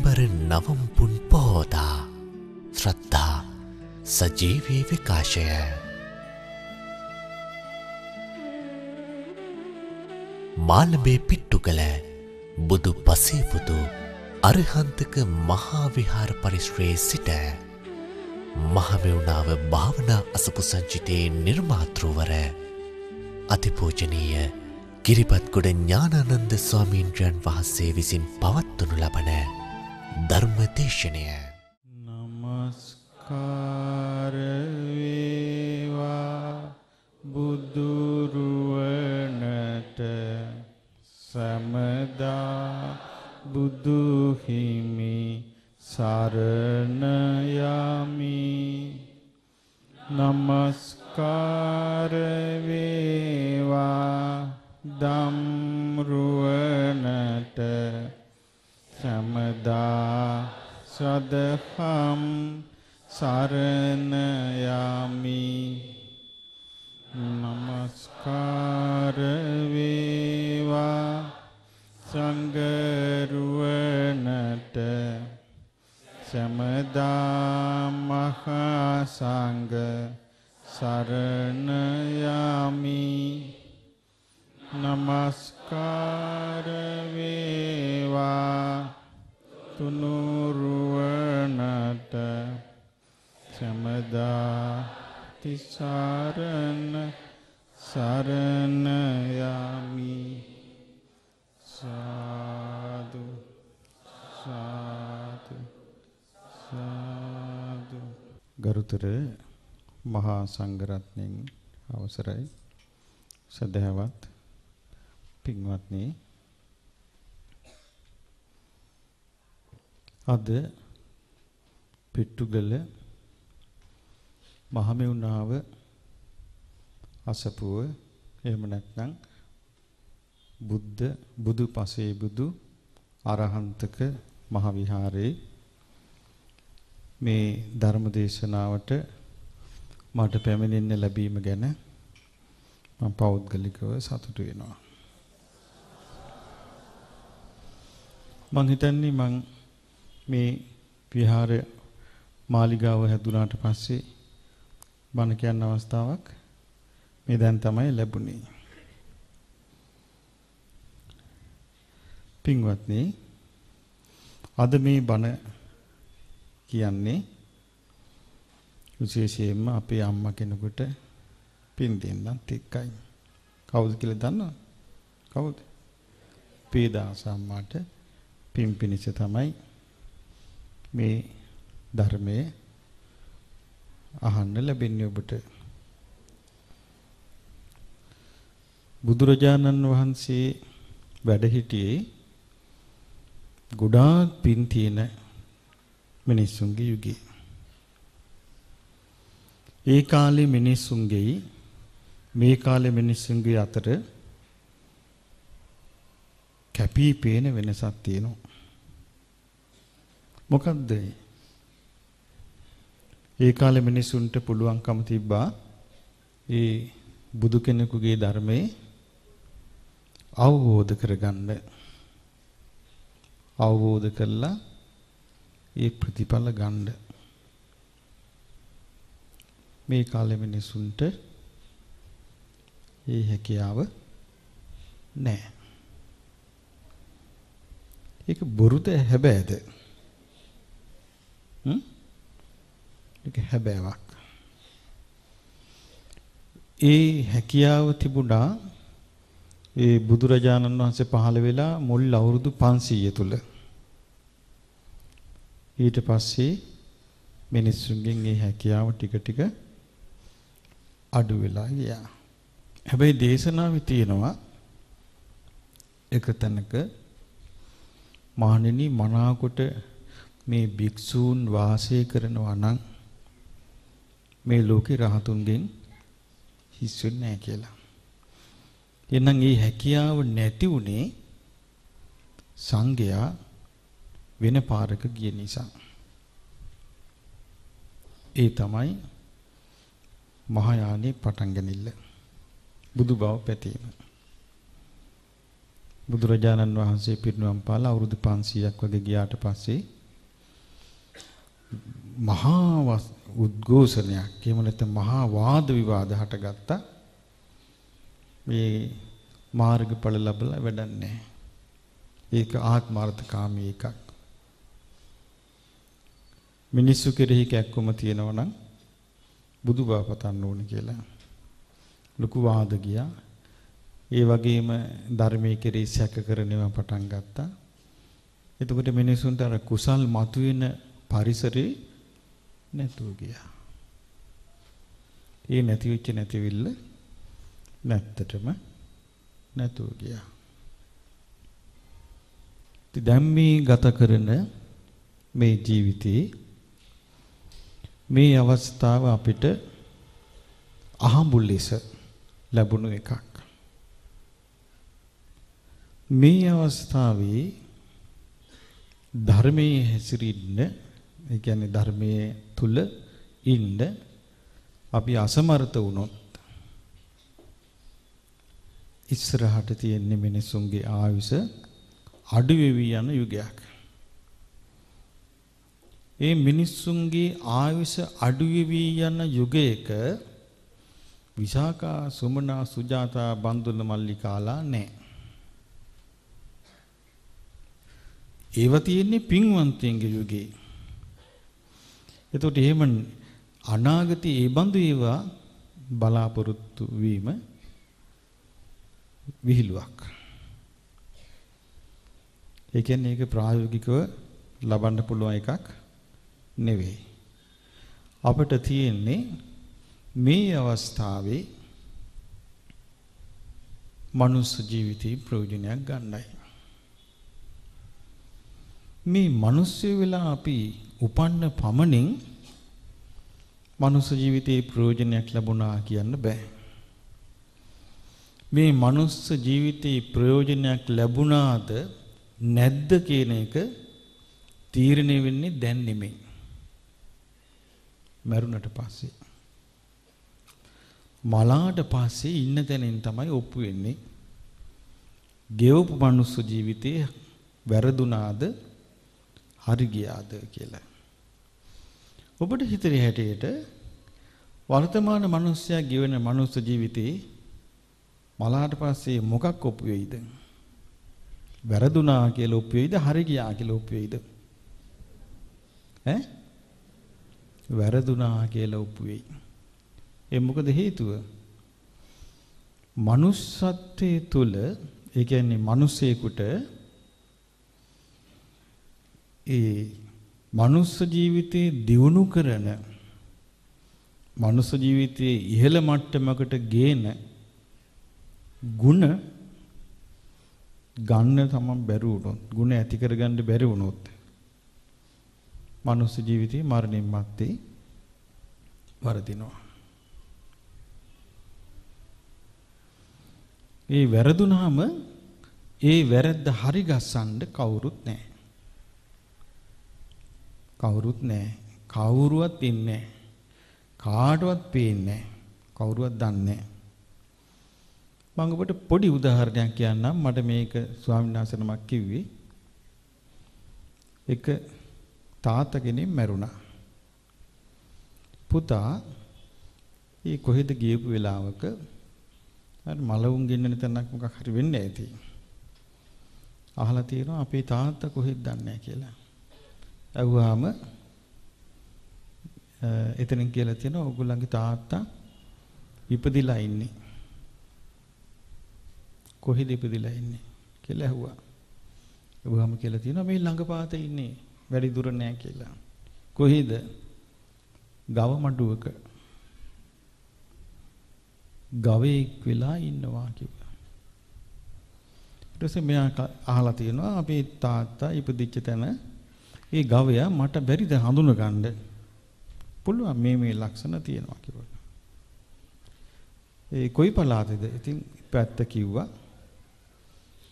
දෙසැම්බර නවම්පුන් පෝදා ශ්‍රද්ධා සජීවී විකාශය මාලබේ පිට්ටු කළ බුදු පසේපුතු අරහන්තක මහාවිහාර පරිශ්‍රයේ සිට මහමෙවුණාව භාවනා අසපු සංචිතයේ නිර්මාතෘවර අතිපූජනීය කිරිපත්ගොඩ ඥානානන්ද ස්වාමීන්ද්‍රයන් වහන්සේ විසින් පවත්වනු ලබන ධර්මදේශනය. නමස්කාරවේවා බුදුරුවනට සැමදා බුදුහිමි සරණයමි නමස්කාරවේවා දම්රුවනට සැමදා සදහම් සරණයමි. නමස්කාරවේවා සංගරුවනට. සැමදා මහා සංඝ සරණයමි. නමස්කාර වේවා තුනුරුවනට සැමදා තිසරණ සරණ යමි. සාදු සාදු සාදු. ගරුතර මහා සංඝරත්නයන් අවසරයි. සදහවත් පින්වත්නි අද පිට්ටුගල මහමෙවුනාව අසපුව එහෙම නැත්නම් බුද්ධ බුදු පසේ බුදු අරහන්තක මහ විහාරේ මේ ධර්ම දේශනාවට මට පැමිණෙන්න ලැබීම ගැන මම පෞද්ගලිකව සතුටු වෙනවා. මං හිතන්නේ මං මේ විහාර මාලිගාව හැදුනාට පස්සේ බණ කියන්න අවස්ථාවක් මේ දැන් තමයි ලැබුණේ. පින්වත්නි අද මේ බණ කියන්නේ විශේෂයෙන්ම අපේ අම්මා කෙනෙකුට පින් දෙන්නත් එක්කයි. කවුද කියලා දන්නවද? කවුද? පීදාස අම්මාට පින් පිනිස තමයි මේ ධර්මයේ අහන්න ලැබෙන්නේ ඔබට. බුදුරජාණන් වහන්සේ වැඩ සිටියේ ගොඩාක් පින් තියෙන මිනිස්සුන්ගේ යුගයේ. ඒ කාලේ මිනිස්සුන්ගේ මේ කාලේ මිනිස්සුන්ගේ අතර කැපී පේන වෙනසක් තියෙනවා. මොකද්ද? ඒ කාලේ මිනිසුන්ට පුළුවන්කම තිබ්බා ඒ බුදු කෙනෙකුගේ ධර්මයේ අවබෝධ කරගන්න. අවබෝධ කරලා ඒ ප්‍රතිඵල ගන්න. මේ කාලේ මිනිසුන්ට ඒ හැකියාව නැහැ. ඒක බොරුද හැබෑද? හ්ම්? ඒක හැබෑවක්. ඒ හැකියාව තිබුණා ඒ බුදුරජාණන් වහන්සේ පහළ වෙලා මුල් අවුරුදු 500 තුල. ඊට පස්සේ මිනිස්සුන්ගෙන් ඒ හැකියාව ටික ටික අඩු වෙලා ගියා. හැබැයි දේශනාවේ තියෙනවා එක තැනක මහණෙනි මනාකොට මේ භික්ෂූන් වාසය කරනවා නම් මේ ලෝකේ රහතුන්ගෙන් හිස් වෙන්නේ නැහැ කියලා. එහෙනම් මේ හැකියාව නැති උනේ සංඝයා වෙන පාරක ගිය නිසා. ඒ තමයි මහායානේ පටන් ගනිල්ල. බුදු බව පැතීම. බුදුරජාණන් වහන්සේ පිරිනුවම් පාලා අවුරුදු 500ක් වගේ ගියාට පස්සේ මහා උද්ඝෝෂණයක් එහෙම නැත්නම් මහා වාද විවාද හටගත්තා. මේ මාර්ගඵල ලැබලා වැඩක් නැහැ. ඒක ආත්මාර්ථකාමී එකක්. මිනිස්සු කෙරෙහි කැක්කම තියෙනවා නම් බුදු බව පතන්න ඕනේ කියලා. ලොකු වාද ගියා. ඒ වගේම ධර්මයේ කෙරෙහි සැක කරනවා පටන් ගත්තා. එතකොට මිනිසුන්ට අර කුසල් මතුවෙන පරිසරේ නැතුව ගියා. ඒ නැති වෙච්ච නැතිවිල්ල නැත්තටම නැතුව ගියා. ඉතින් දැන් මේ ගත කරන මේ ජීවිතේ මේ අවස්ථාව අපිට අහඹුල් ලෙස ලැබුණු එකක්. මේ අවස්ථාවේ ධර්මයේ හැසිරෙන්න ඒ කියන්නේ ධර්මයේ තුල ඉන්න අපි අසමර්ථ වුණොත් ඉස්සරහට තියෙන මිනිසුන්ගේ ආයුෂ අඩු වෙවි යන යුගයක්. ඒ මිනිස්සුන්ගේ ආයුෂ අඩු වෙවි යන යුගයක විසාකා සුමනා සුජාතා බන්දුල මල්ලිකාලා නැහැ. ඒව තියෙන්නේ පින්වන්තයන්ගේ යුගයේ. එතකොට එහෙම අනාගතයේ ඒ බඳු ඒවා බලාපොරොත්තු වීම විහිළුවක්. ඒ කියන්නේ ඒක ප්‍රායෝගිකව ලබන්න පුළුවන් එකක් නෙවෙයි. අපිට තියෙන්නේ මේ අවස්ථාවේ මනුස්ස ජීවිතේ ප්‍රයෝජනයක් ගන්නයි. මේ මිනිස්සු වෙලා අපි උපන්න පමණින් මනුස්ස ජීවිතේ ප්‍රයෝජනයක් ලැබුණා කියන්න බෑ. මේ මනුස්ස ජීවිතේ ප්‍රයෝජනයක් ලැබුණාද නැද්ද කියන එක තීරණය වෙන්නේ දැන් නෙමෙයි. මරුණට පස්සේ. මලාට පස්සේ ඉන්න තැනින් තමයි ඔප්පු වෙන්නේ. ගෙවපු මනුස්ස ජීවිතේ වැරදුනාද හරි ගියාද කියලා. ඔබට හිතේ හැටියට වර්තමාන මිනිස්සයා ගෙවන මනුස්ස ජීවිතේ මලාට පස්සේ මොකක් ඔප්පු වෙයිද? වැරදුනා කියලා ඔප්පු වෙයිද? හරි ගියා කියලා ඔප්පු වෙයිද? ඈ? වැරදුනා කියලා ඔප්පු වෙයි. ඒ මොකද හේතුව? manussත්වයේ තුල ඒ කියන්නේ මිනිසෙකුට ඒ මනුස්ස ජීවිතේ දියුණු කරන මනුස්ස ජීවිතයේ ඉහළ මට්ටමකට ගේන ಗುಣ ගන්න තමන් බැරි වුණොත් ಗುಣ ඇති කරගන්න බැරි වුණොත් මනුස්ස ජීවිතේ මරණින් මත්තේ වරදිනවා. ඒ වැරදුනාම ඒ වැරද්ද හරි ගස්සන්න කවුරුත් නැහැ. කවුරුත් නැහැ. කවුරුවත් ඉන්නේ කාටවත් පේන්නේ කවුරුවත් දන්නේ මම ඔබට පොඩි උදාහරණයක් කියන්නම්. මට මේක ස්වාමීන් වහන්සේ නමක් කිව්වේ. එක තාත්තා කෙනෙක් මැරුණා. පුතා ඒ කොහෙද ගියපු වෙලාවක අර මලවුන් ගෙන්නන තැනක් මොකක් හරි වෙන්නේ ඇති. අහලා තියෙනවා අපේ තාත්තා කොහෙද දන්නේ කියලා. ඇහුවාම එතනින් කියලා තියෙනවා ඕගොල්ලන්ගේ තාත්තා ඉපදිලා ඉන්නේ. කොහෙද ඉපදිලා ඉන්නේ කියලා ඇහුවා. ඇහුවාම කියලා තියෙනවා මේ ළඟපාතේ ඉන්නේ. වැඩි දුර නෑ කියලා. කොහෙද? ගව මඩුවක. ගවයෙක් වෙලා ඉන්නවා කිව්වා. ඊට පස්සේ මෙයා අහලා තියෙනවා අපේ තාත්තා ඉපදිච්ච තැන ඒ ගවයා මට බැරිද හඳුන ගන්න? පුළුවන් මේ මේ ලක්ෂණ තියෙනවා කියලා. ඒ කොයි පළාතේද? ඉතින් පැත්ත කිව්වා.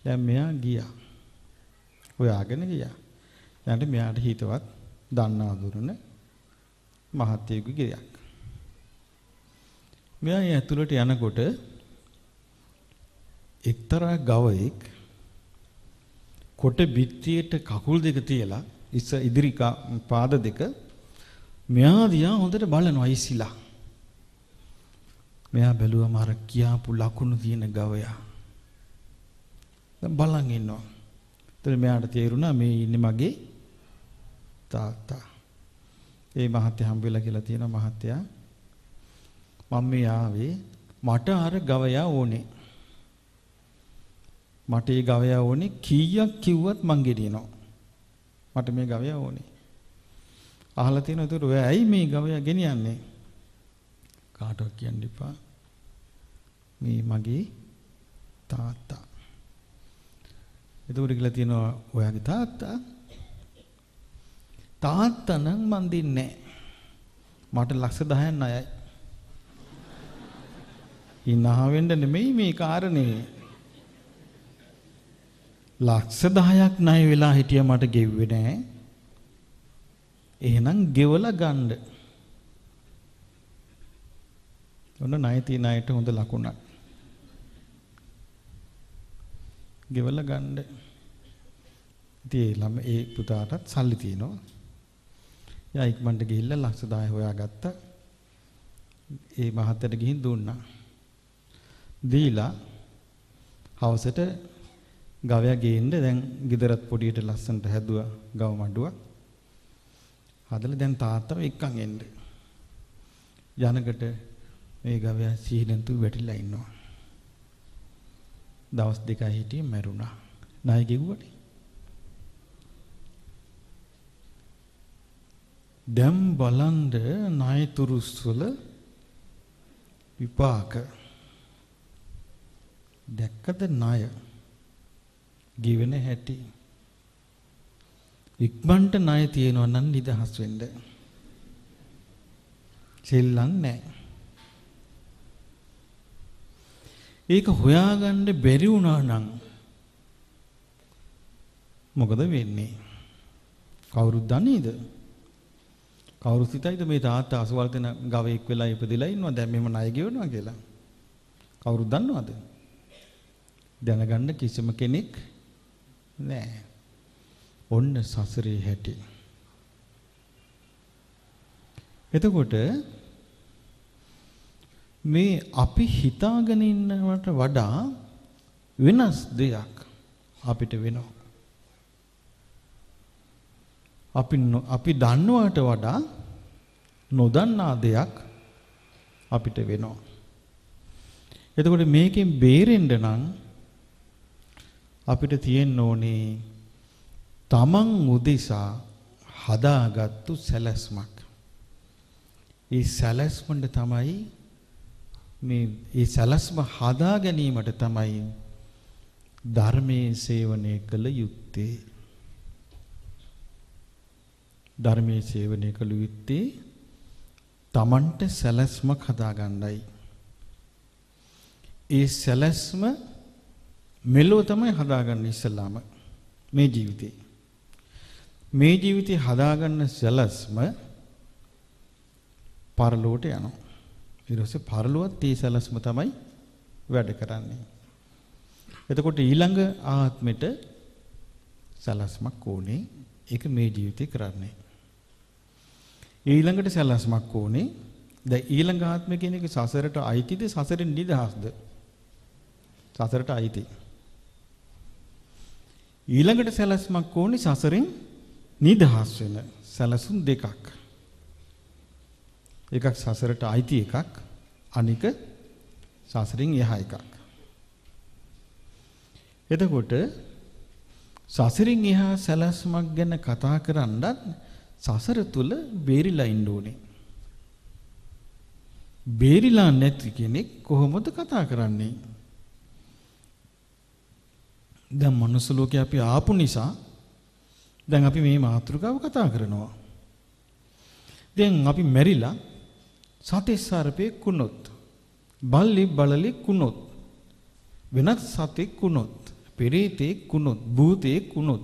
දැන් මෙයා ගියා. හොයාගෙන ගියා. දැන් මෙයාට හිතවත් දන්නා දුරන මහත්යෙකුගේ ගෙයක්. මෙයා ඇතුළට යනකොට එක්තරා ගවයෙක් කොට බිත්තියට කකුල් දෙක තියලා ඉස්ස ඉදිරි පාද දෙක මෙයා දිහා හොඳට බලනවා ඉසිලා. මෙයා බැලුවම අර කියාපු ලකුණු තියෙන ගවයා. දැන් බලන් ඉන්නවා. එතන මෙයාට තේරුණා මේ ඉන්නේ මගේ තාත්තා. ඒ මහත්තයා හම්බ වෙලා කියලා තියෙනවා මහත්තයා මම මේ ආවේ මට අර ගවයා ඕනේ. මට ඒ ගවයා ඕනේ කීයක් කිව්වත් මං ගෙනියනවා. මට මේ ගවයා ඕනේ. අහලා තියෙනවා ඒතර ඔය ඇයි මේ ගවයා ගෙනියන්නේ? කාටවත් කියන්න එපා. මේ මගේ තාත්තා. එතකොට කියලා තියෙනවා ඔයාගේ තාත්තා තාත්තා නම් මන් දෙන්නේ මට ලක්ෂ 10ක් ණයයි. ඉන්නහ වෙන්න නෙමෙයි මේ කාරණේ. ලක්ෂ 10ක් ණය වෙලා හිටිය මට ගෙව්වේ නෑ. එහෙනම් ගෙවලා ගන්න. ඔන්න ණය තියන අයට හොඳ ලකුණක්. ගෙවලා ගන්න. ඉතින් ළම ඒ පුතාටත් සල්ලි තියෙනවා. යා ඉක්මනට ගිහිල්ලා ලක්ෂ 10 හොයාගත්තා. ඒ මහත්තයට ගිහින් දුන්නා. දීලා හවසට ගවයා ගේන්න දැන් ගෙදරත් පොඩියට ලස්සනට හැදුවා ගව මඩුවක්. හදලා දැන් තාත්තව එක්කන් එන්න. යනකට මේ ගවයා සීනන්තු වැටිලා ඉන්නවා. දවස් දෙකයි හිටියේ මැරුණා. ණය ගෙව්වනේ. දැන් බලන්ද ණයතුරුස් වල විපාක දැක්කද ණය ගිවෙන හැටි. ඉක්මනට ණය තියෙනවා නම් නිදහස් වෙන්න. සෙල්ලම් නැහැ ඒක හොයාගන්න බැරි වුණා නම් මොකද වෙන්නේ? කවුරුත් දන්නේද කවුරුත් හිතයිද මේ තාත්තා අසවල් දෙන ගවයෙක් වෙලා ඉපදිලා ඉන්නවා දැන් මෙහෙම ණය ගෙවනවා කියලා? කවුරුත් දන්නවද? දැනගන්න කිසිම කෙනෙක් නැහැ. ඔන්න සසරේ හැටි. එතකොට මේ අපි හිතාගෙන ඉන්නවට වඩා වෙනස් දෙයක් අපිට වෙනවා. අපි අපි දන්නවට වඩා නොදන්නා දෙයක් අපිට වෙනවා. එතකොට මේකෙන් බේරෙන්න නම් අපිට තියෙන්න ඕනේ තමන් උදෙසා හදාගත්තු සැලැස්මක්. ඒ සැලැස්මට තමයි මේ ඒ සැලැස්ම හදා ගැනීමට තමයි ධර්මයේ සේවනය කළ යුත්තේ. ධර්මයේ සේවනය කළ යුත්තේ තමන්ට සැලැස්මක් හදාගන්නයි. ඒ සැලැස්ම මෙලෝ තමයි හදාගන්න ඉස්සලාම මේ ජීවිතේ. මේ ජීවිතේ හදාගන්න සැලැස්ම පරලෝට යනවා. ඊට පස්සේ පරලොවත් ඒ සැලැස්ම තමයි වැඩ කරන්නේ. එතකොට ඊළඟ ආත්මෙට සැලැස්මක් ඕනේ. ඒක මේ ජීවිතේ කරන්නේ. ඊළඟට සැලැස්මක් ඕනේ. දැන් ඊළඟ ආත්මය කියන එක සසරට අයිතිද සසරෙන් නිදහස්ද? සසරට අයිතියි. ඊළඟට සැලැස්මක් ඕනේ සසරෙන් නිදහස් වෙන සැලසුම් දෙකක්. එකක් සසරට අයිති එකක් අනික සසරින් එහා එකක්. එතකොට සසරින් එහා සැලැස්මක් ගැන කතා කරන්නත් සසර තුල බේරිලා ඉන්න ඕනේ. බේරිලා නැති කෙනෙක් කොහොමද කතා කරන්නේ? දැන් මනුස්ස ලෝකේ අපි ආපු නිසා දැන් අපි මේ මාතෘකාව කතා කරනවා. දැන් අපි මැරිලා සතේ සර්පේ කුණොත් බල්ලි බලලි කුණොත් වෙනත් සතෙක් කුණොත් පෙරේතේ කුණොත් භූතේ කුණොත්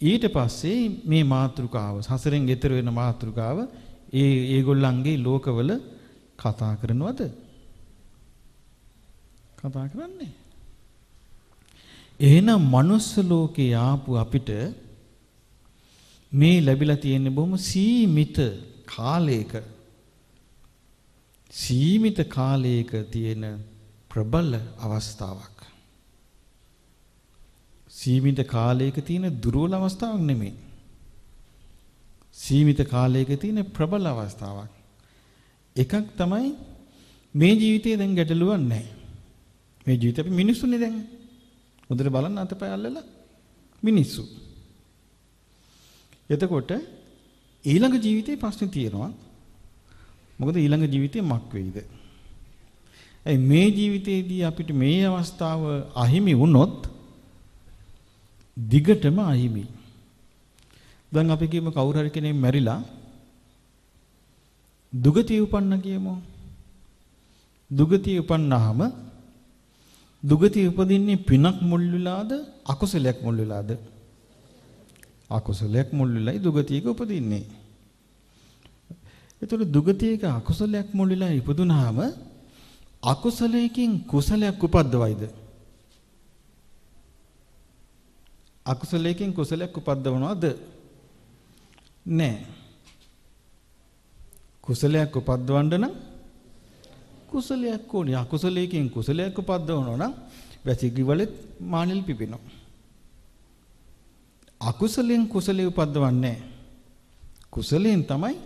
ඊට පස්සේ මේ මාතෘකාව සසරෙන් ඈතර වෙන මාතෘකාව ඒ ඒගොල්ලන්ගේ ලෝකවල කතා කරනවද කතා කරන්නේ එහෙනම් manuss ලෝකේ ආපු අපිට මේ ලැබිලා තියෙන බොහොම සීමිත කාලයක සීමිත කාලයක තියෙන ප්‍රබල අවස්ථාවක්. සීමිත කාලයක තියෙන දුර්වල අවස්ථාවක් නෙමෙයි. සීමිත කාලයක තියෙන ප්‍රබල අවස්ථාවක්. එකක් තමයි මේ ජීවිතේ දැන් ගැටලුවක් නැහැ. මේ ජීවිතේ අපි මිනිස්සුනේ දැන්. හොඳට බලන්න අතපය අල්ලලා මිනිස්සු. එතකොට ඊළඟ ජීවිතේ ප්‍රශ්නේ තියෙනවා. මොකද ඊළඟ ජීවිතේ මක් වෙයිද? ඒ මේ ජීවිතේදී අපිට මේ අවස්ථාව අහිමි වුණොත් දිගටම අහිමි. දැන් අපි කියමු කවුරු හරි කෙනෙක් මැරිලා දුගතිය උපන්න කියමු. දුගතිය උපන්නාම දුගතිය උපදින්නේ පිනක් මුල් වෙලාද අකුසලයක් මුල් වෙලාද? අකුසලයක් මුල් වෙලයි දුගතියක උපදින්නේ. ඒතකොට දුගතියක අකුසලයක් මුල් වෙලා ඉපදුනාම අකුසලයකින් කුසලයක් උපද්දවයිද? අකුසලයකින් කුසලයක් උපද්දවනවද? නෑ. කුසලයක් උපද්දවන්න නම් කුසලයක් ඕනේ. අකුසලයකින් කුසලයක් උපද්දවනවා නම් වැසිකිවලෙත් මානෙල් පිපෙනවා. අකුසලෙන් කුසලයේ උපද්දවන්නේ කුසලයෙන් තමයි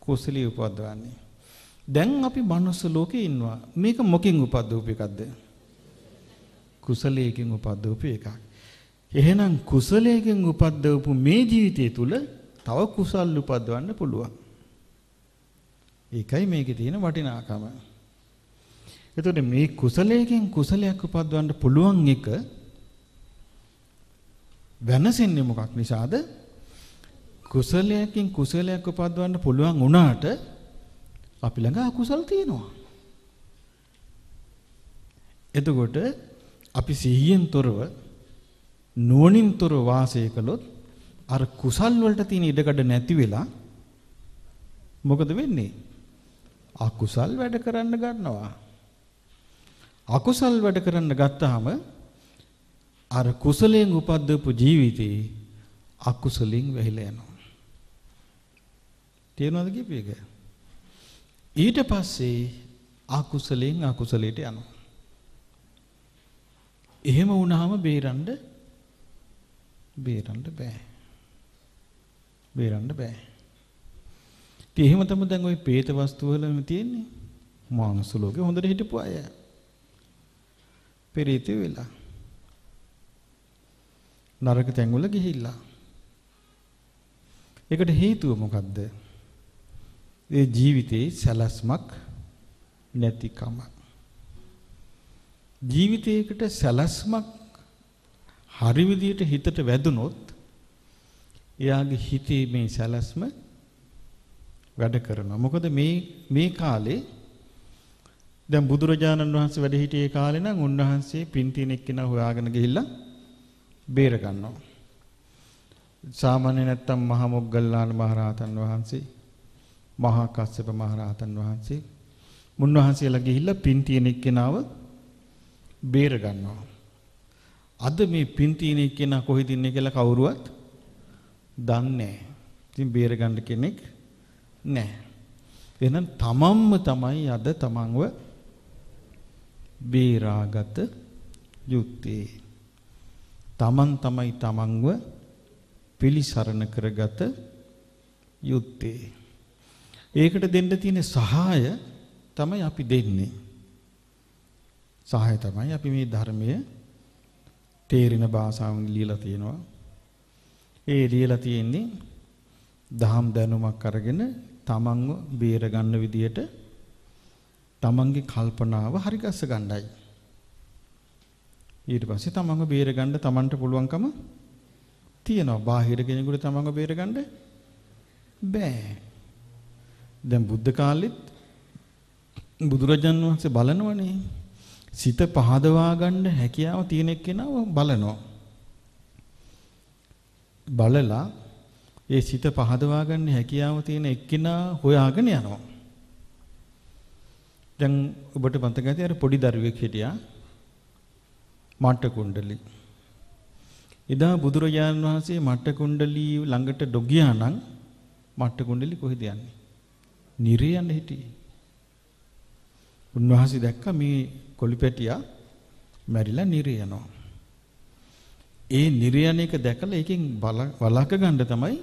කුසලයේ උපද්දවන්නේ. දැන් අපි මනුස්ස ලෝකේ ඉන්නවා. මේක මොකෙන් උපද්දවපු එකක්ද? කුසලයකින් උපද්දවපු එකක්. එහෙනම් කුසලයෙන් උපද්දවපු මේ ජීවිතය තුල තව කුසල් උපද්දවන්න පුළුවන්. ඒකයි මේකේ තියෙන වටිනාකම. එතකොට මේ කුසලයෙන් කුසලයක් උපද්දවන්න පුළුවන් එක වෙනසෙන්නේ මොකක් නිසාද? කුසලයෙන් කුසලයක් උපද්දවන්න පුළුවන් වුණාට අපි ළඟ අකුසල් තියෙනවා. එතකොට අපි සිහියෙන් තොරව නුවණින් තොරව වාසය කළොත් අර කුසල් වලට තියෙන ඉඩකඩ නැති වෙලා මොකද වෙන්නේ? අකුසල් වැඩ කරන්න ගන්නවා. අකුසල් වැඩ කරන්න ගත්තාම අර කුසලයෙන් උපද්දපු ජීවිතේ අකුසලෙන් වැහිලා යනවා. තේරෙනවද කියපේක? ඊට පස්සේ අකුසලෙන් අකුසලයට යනවා. එහෙම වුණාම බේරන්න බේරන්න බෑ. බේරන්න බෑ. ඉතින් එහෙම තමයි දැන් ওই പ്രേත වස්තු වලම තියෙන්නේ. මානුෂ ලෝකේ හොඳට හිටපු අය. පෙරිතේ වෙලා. නරක තැන්වල ගිහිල්ලා. ඒකට හේතුව මොකද්ද? ඒ ජීවිතේ සැලැස්මක් නැතිකම. ජීවිතයකට සැලැස්මක් හරි විදියට හිතට වැදුනොත් එයාගේ හිතේ මේ සැලැස්ම වැඩ කරනවා. මොකද මේ මේ කාලේ දැන් බුදුරජාණන් වහන්සේ වැඩ හිටියේ කාලේ නම් උන්වහන්සේ පින් තියෙන එක්කෙනා හොයාගෙන ගිහිල්ලා බේර ගන්නවා. සාමාන්‍ය නැත්තම් මහා මොග්ගල්ලාන මහරහතන් වහන්සේ මහා කස්සප මහරහතන් වහන්සේ මුන්වහන්සේලා ගිහිල්ලා පින් තියෙන එක්කෙනාව බේර ගන්නවා. අද මේ පින් තියෙන එක්කෙනා කොහෙද ඉන්නේ කියලා කවුරුවත් දන්නේ නැහැ. ඉතින් බේර ගන්න කෙනෙක් නැහැ. එහෙනම් තමන්ම තමයි අද තමන්ව බේරාගත යුත්තේ. තමන් තමයි තමන්ව පිළිසරණ කරගත යුත්තේ. ඒකට දෙන්න තියෙන සහාය තමයි අපි දෙන්නේ. සහාය තමයි අපි මේ ධර්මයේ තේරෙන භාෂාවෙන් ලියලා තියෙනවා. ඒ ලියලා තියෙන්නේ දහම් දැනුමක් අරගෙන තමන්ව බේර ගන්න විදියට තමන්ගේ කල්පනාව හරි ගස්ස ගන්නයි. ඊට පස්සේ තමන්ව බේර ගන්න තමන්ට පුළුවන්කම තියෙනවා. බාහිර කෙනෙකුට තමන්ව බේර ගන්න බෑ. දැන් බුද්ධ කාලෙත් බුදුරජාන් වහන්සේ බලනවනේ සිත පහදවා ගන්න හැකියාව තියෙන එක්කෙනාව බලනවා. බලලා ඒ සිත පහදවා ගන්න හැකියාව තියෙන එක්කිනා හොයාගෙන යනවා. දැන් ඔබට මතක ඇති අර පොඩි දරුවෙක් හිටියා. මට්ට කුණ්ඩලි. එදා බුදුරජාණන් වහන්සේ මට්ට කුණ්ඩලි ළඟට ඩොගියා නම් මට්ට කුණ්ඩලි කොහෙද යන්නේ? නිරේ යන්න හිටියේ. උන්වහන්සේ දැක්ක මේ කොලිපැටියා මැරිලා නිරේ යනවා. ඒ නිරේ යන එක දැකලා ඒකෙන් වලක ගන්න තමයි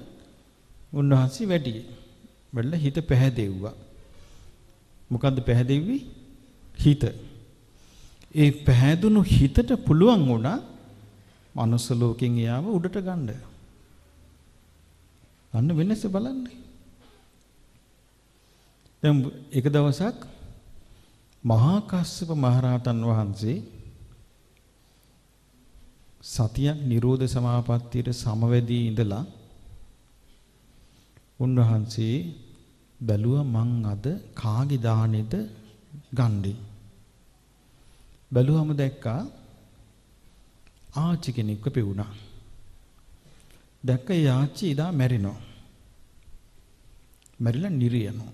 උන්වහන්සේ වැඩියේ. වැඩලා හිත පැහැදෙව්වා. මොකද්ද පැහැදෙව්වි? හිත. ඒ පැහැදුණු හිතට පුළුවන් වුණා මනුස්ස ලෝකෙන් යාව උඩට ගන්න. අන්න වෙනස බලන්න. දැන් එක දවසක් මහා කස්සප මහරහතන් වහන්සේ සතියක් නිරෝධ සමාපත්තියට සමවැදී ඉඳලා උන්වහන්සේ බැලුවා මං අද කාගේ දාණයද ගන්නේ බැලුවම දැක්කා ආච්චි කෙනෙක්ව පෙවුනා දැක්ක ඒ ආච්චි ඉදා මැරිනවා මැරිලා නිරියනවා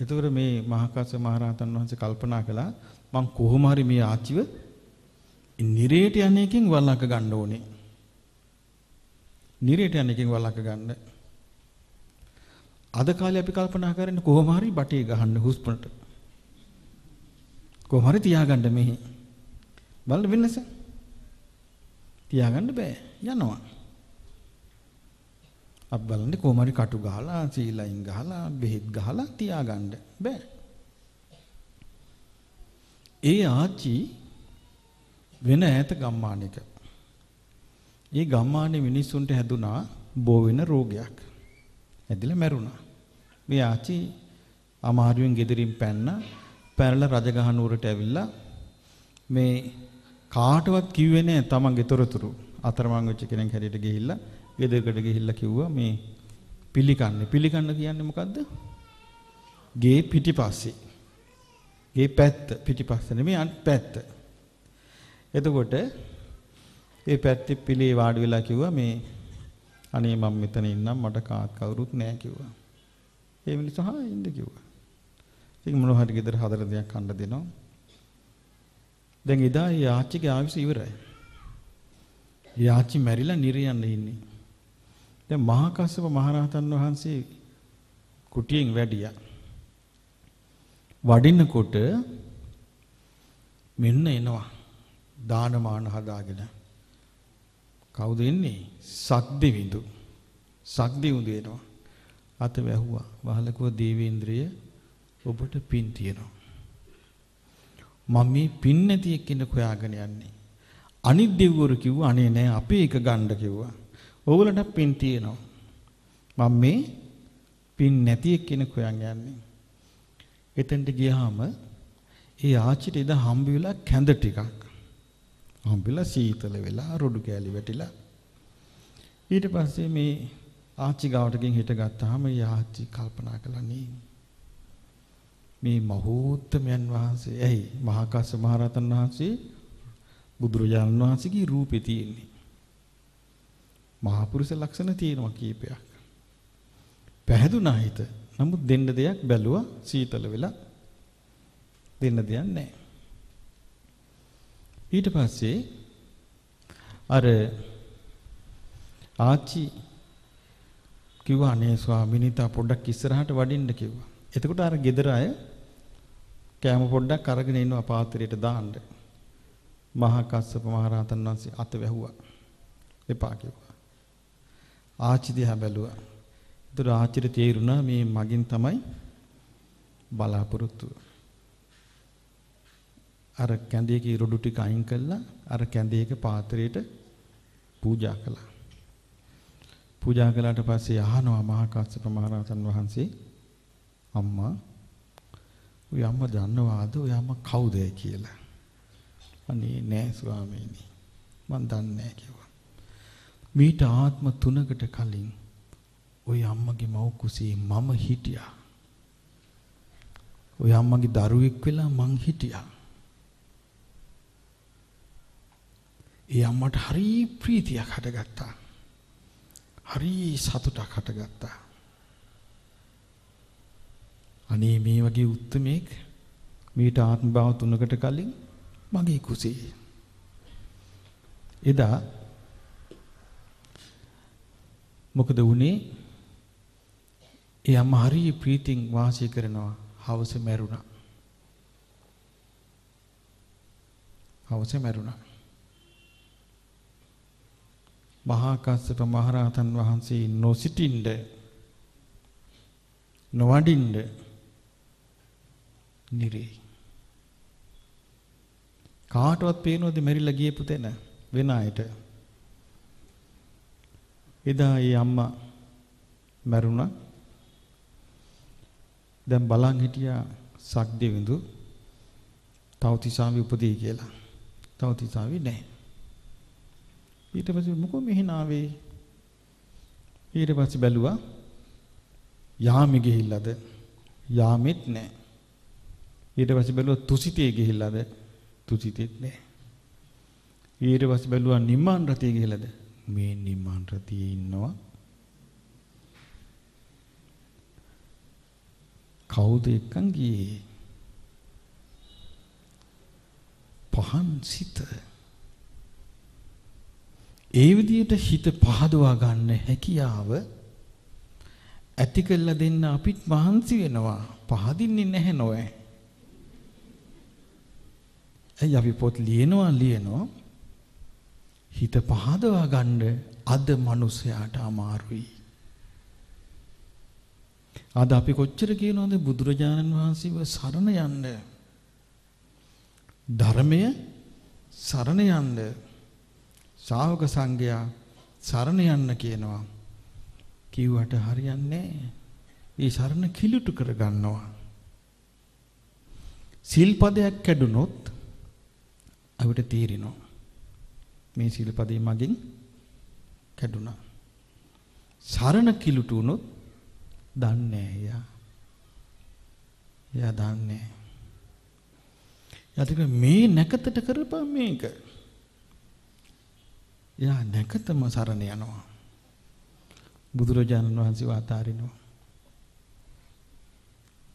එතකොට මේ මහකස්ස මහරහතන් වහන්සේ කල්පනා කළා මං කොහොම හරි මේ ආච්චිව නිරේට යන එකෙන් වළක්ක ගන්න ඕනේ. නිරේට යන එකෙන් වළක්ක ගන්න. අද කාලේ අපි කල්පනා කරන්නේ කොහොම හරි බටේ ගහන්න හුස්පනට. කොහොම හරි තියාගන්න මෙහි. බලන්න වෙනස. තියාගන්න බෑ. යනවා. අප බලන්නේ කොහොම හරි කටු ගහලා සීලයින් ගහලා බෙහෙත් ගහලා තියාගන්න බෑ. ඒ ආච්චි වෙන ඈත ගම්මානයක. ඒ ගම්මානයේ මිනිස්සුන්ට හැදුනා බෝ වෙන රෝගයක්. ඇදිලා මැරුණා. මේ ආච්චි අමාරුවෙන් ගෙදරින් පැන්න පැනලා රජගහ නුවරට ඇවිල්ලා මේ කාටවත් කිව්වේ නෑ තමන්ගේ තොරතුරු. අතරමං වෙච්ච කෙනෙක් හැටියට ගිහිල්ලා ගෙදරකට ගිහිල්ලා කිව්වා මේ පිළිකන්නේ. පිළිකන්න කියන්නේ මොකද්ද? ගේ පිටිපස්සේ. ගේ පැත්ත පිටිපස්ස නෙමෙයි අන් පැත්ත. එතකොට ඒ පැත්තේ පිළේ වාඩි වෙලා කිව්වා මේ අනේ මම මෙතන ඉන්නම් මට කාත් කවුරුත් නැහැ කිව්වා. ඒ මිනිස්සු හා ඉන්න කිව්වා. ඉතින් මොනවා හරි ගෙදර හතර දෙයක් කන්න දෙනවා. දැන් එදා යාච්චිගේ ආයුෂ ඉවරයි. යාච්චි මැරිලා නිරයන්න ඉන්නේ. දැන් මහා කස්සප මහරහතන් වහන්සේ කුටියෙන් වැඩියා. වඩිනකොට මෙන්න එනවා. දානමාන හදාගෙන. කවුද එන්නේ? සක්දෙවිඳු. සක්දෙවිඳු එනවා. අත වැහුවා. වහලකුව දේවේන්ද්‍රය ඔබට පින් තියෙනවා. මම මේ පින් නැති එක්කෙනෙක් හොයාගෙන යන්නේ. අනිත් දෙවිවරු කිව්වා අනේ නෑ අපි එක ගන්න කිව්වා. ඕගොල්ලන්ට පින් තියෙනවා. මම මේ පින් නැති එක්කෙනෙක් හොයන් යන්නේ. එතෙන්ට ගියාම ඒ ආච්චිට එදා හම්බ වෙලා කැඳ ටිකක්. හම්බෙලා සීතල වෙලා රොඩු කෑලි වැටිලා. ඊට පස්සේ මේ ආච්චි ගාවට ගෙන් හිට ගත්තාම ඒ ආච්චි කල්පනා කළා නේ. මේ මහෝත්තමයන් වහන්සේ ඇයි මහා කස්ස මහරහතන් වහන්සේ බුදුරජාණන් වහන්සේගේ රූපේ තියෙන්නේ. මහා පුරුෂ ලක්ෂණ තියෙනවා කීපයක්. පැහැදුනා හිත. නමුත් දෙන්න දෙයක් බැලුවා සීතල වෙලා දෙන්න දෙයක් නැහැ. ඊට පස්සේ අර ආච්චි කිව්වා අනේ ස්වාමීනි තා පොඩ්ඩක් ඉස්සරහට වඩින්න කිව්වා. එතකොට අර ගෙදර අය කෑම පොඩ්ඩක් අරගෙන ඉන්නවා පාත්‍රයට දාන්න. මහා කස්සප මහ රහතන් වහන්සේ අත වැහුවා. එපා කිව්වා. ආච්චි දිහා බැලුවා. ඒතර ආච්චිට තේරුණා මේ මගින් තමයි බලාපොරොත්තු. අර කැඳේක ඉරුඩු ටික අයින් කළා අර කැඳේක පාත්‍රයට පූජා කළා. පූජා කළාට පස්සේ අහනවා මහා කස්සප මහරහතන් වහන්සේ අම්මා ඔය අම්මා දන්නවාද? ඔය අම්මා කවුද කියලා? අනේ නෑ ස්වාමීනි. මන් දන්නේ නෑ කිව්වා. මීට ආත්ම තුනකට කලින් ඔය අම්මගේ මව් කුසියේ මම හිටියා. ඔය අම්මගේ දරුවෙක් වෙලා මං හිටියා. ඒ අම්මට හරි ප්‍රීතියක් හටගත්තා. හරි සතුටක් හටගත්තා. අනේ මේ වගේ උත්මේක මීට ආත්ම භාව තුනකට කලින් මගේ කුසේ. එදා මොකද වුනේ? ඒ අම්මා හරිය ප්‍රීතියෙන් වාසය කරනවා. හවස මැරුණා. හවස මැරුණා. මහා කස්සප මහරහතන් වහන්සේ නොසිටින්න නොවඩින්න නිරේ. කාටවත් පේනවද මෙරිලා ගියපු තැන වෙන අයට? එදා ඒ අම්මා මැරුණා. දැන් බලන් හිටියා සක්දෙවිඳු. තවතිසාවි උපදී කියලා. තවතිසාවි නැහැ. ඊට පස්සේ මොකෝ මෙහෙ නාවේ ඊට පස්සේ බැලුවා යාමෙ ගිහිල්ලාද? යාමෙත් නැහැ ඊට පස්සේ බැලුවා තුසිතේ ගිහිල්ලාද? තුසිතෙත් නැහැ ඊට පස්සේ බැලුවා නිම්මාන් රතිය ගිහිල්ලාද? මේ නිම්මාන් රතියේ ඉන්නවා. කවුද එක්කන් ගියේ? පහන් සිත. ඒ විදිහට හිත පහදවා ගන්න හැකියාව ඇති කළා දෙන්න අපිත් මහන්සි වෙනවා පහදින්නේ නැහැ නෝෑ. ඇයි අපි පොත් ලියනවා ලියනවා හිත පහදවා ගන්න අද මිනිසයාට අමාරුයි. අද අපි කොච්චර කියනවද බුදුරජාණන් වහන්සේව සරණ යන්න ධර්මය සරණ යන්න ශාවක සංඝයා සරණ යන්න කියනවා. කිව්වට හරියන්නේ ඒ සරණ කිලුට කර ගන්නවා. සිල්පදයක් කැඩුනොත් අපිට තීරිනවා. මේ සිල්පදේ මගින් කැඩුනා. සරණ කිලුට වුනොත් දන්නේ එයා. එයා දන්නේ. යතික මේ නැකතට කරපන් මේක. එයා නැකතම සරණ යනවා. බුදුරජාණන් වහන්සේ වාතාරිනවා.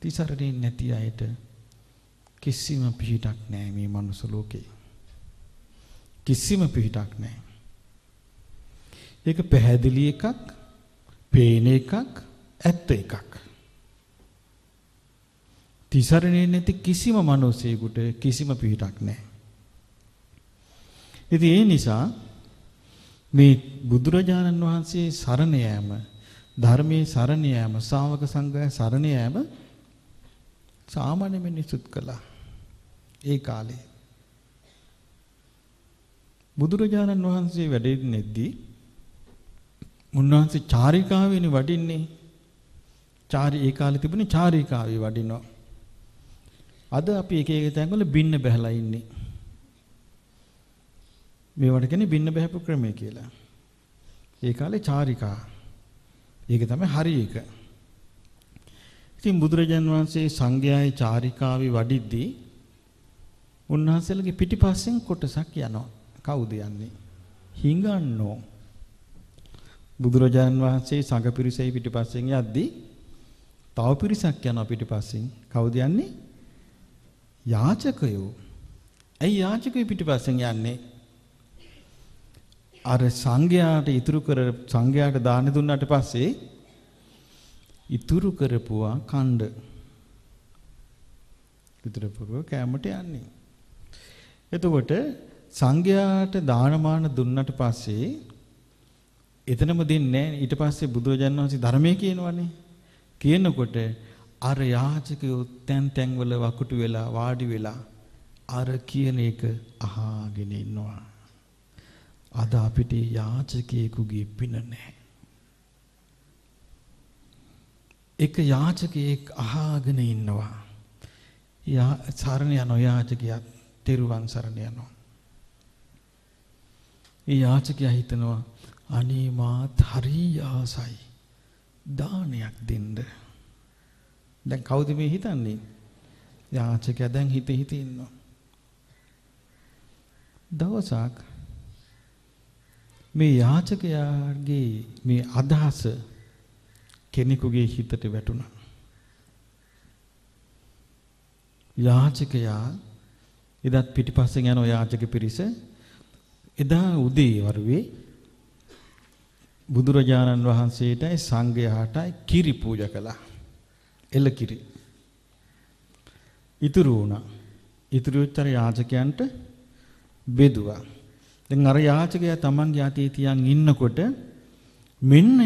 තිසරණේ නැති අයට කිසිම පිහිටක් නැහැ මේ මනුස්ස ලෝකේ. කිසිම පිහිටක් නැහැ. ඒක පැහැදිලි එකක්, පේන එකක්, ඇත්ත එකක්. තිසරණේ නැති කිසිම මිනිසෙකුට කිසිම පිහිටක් නැහැ. ඉතින් ඒ නිසා මේ බුදුරජාණන් වහන්සේ සරණ යාම ධර්මයේ සරණ යාම ශ්‍රාවක සංඝය සරණ යාම සාමාන්‍ය මිනිසුත් කළා ඒ කාලේ. බුදුරජාණන් වහන්සේ වැඩෙන්නේද්දී උන්වහන්සේ චාරිකාවෙනි වඩින්නේ. චාරි ඒ කාලේ තිබුණේ චාරිකාවේ වඩිනවා. අද අපි එක එක තැන්වල බින්න බහැලා ඉන්නේ. මේවට කියන්නේ බින්න බහැපු ක්‍රමය කියලා. ඒ කාලේ චාරිකා. ඒක තමයි හරි එක. ඉතින් බුදුරජාන් වහන්සේ සංඝයායි චාරිකාවේ වඩිද්දී උන්වහන්සේලගේ පිටිපස්සෙන් කොටසක් යනවා. කවුද යන්නේ? හිඟන්නෝ. බුදුරජාන් වහන්සේ සංඝ පිරිසයි පිටිපස්සෙන් යද්දී තව පිරිසක් යනවා පිටිපස්සෙන්. කවුද යන්නේ? යාචකයෝ. ඇයි යාචකයෝ පිටිපස්සෙන් යන්නේ? අර සංඝයාට ඉතුරු කර සංඝයාට දාන දුන්නාට පස්සේ ඉතුරු කරපුවා කණ්ඩ ඉතුරු පුරව කැමට යන්නේ. එතකොට සංඝයාට දානමාන දුන්නට පස්සේ එතනම දෙන්නේ ඊට පස්සේ බුදුරජාණන් වහන්සේ ධර්මයේ කියනවනේ. කියනකොට අර යාචකයෝ තැන් තැන් වල වකුටු වෙලා වාඩි වෙලා අර කියන එක අහාගෙන ඉන්නවා. අද අපිට යාචකයෙකුගේ පින නැහැ. එක යාචකයෙක් අහාගෙන ඉන්නවා. යා සරණ යන යාචකයා තෙරුවන් සරණ යනවා. ඒ යාචකයා හිතනවා අනේ මාත් හරි ආසයි දානයක් දෙන්න. දැන් කවුද මේ හිතන්නේ? යාචකයා දැන් හිත හිත ඉන්නවා. දවසක් මේ යාචකයාගේ මේ අදහස කෙනෙකුගේ හිතට වැටුණා. යාචකයා එදත් පිටිපස්සෙන් යන ඔය යාචක පිරිස එදා උදේ වරුවේ බුදුරජාණන් වහන්සේටයි සංඝයාටයි කිරි පූජා කළා. එළ කිරි. ඉතුරු වුණා. ඉතුරු වෙච්ච යාචකයන්ට බෙදුවා. දැන් අර යාචකයා තමන්ගේ අතේ තියන් ඉන්නකොට මෙන්න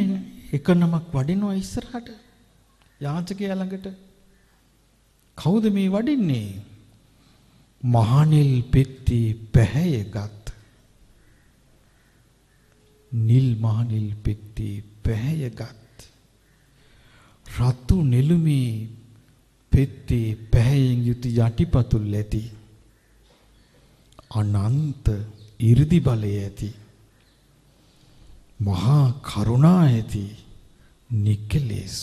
එක නමක් වඩිනවා ඉස්සරහට. යාචකයා ළඟට. කවුද මේ වඩින්නේ? මහනිල් පෙත්ති පැහැයගත්. නිල් මහනිල් පෙත්ති පැහැයගත්. රතු නෙළුමේ පෙත්ති පැහැයෙන් යුතු යටිපතුල් ඇති. අනන්ත 이르දි බලය ඇති. මහා කරුණා ඇති. නිකලෙස්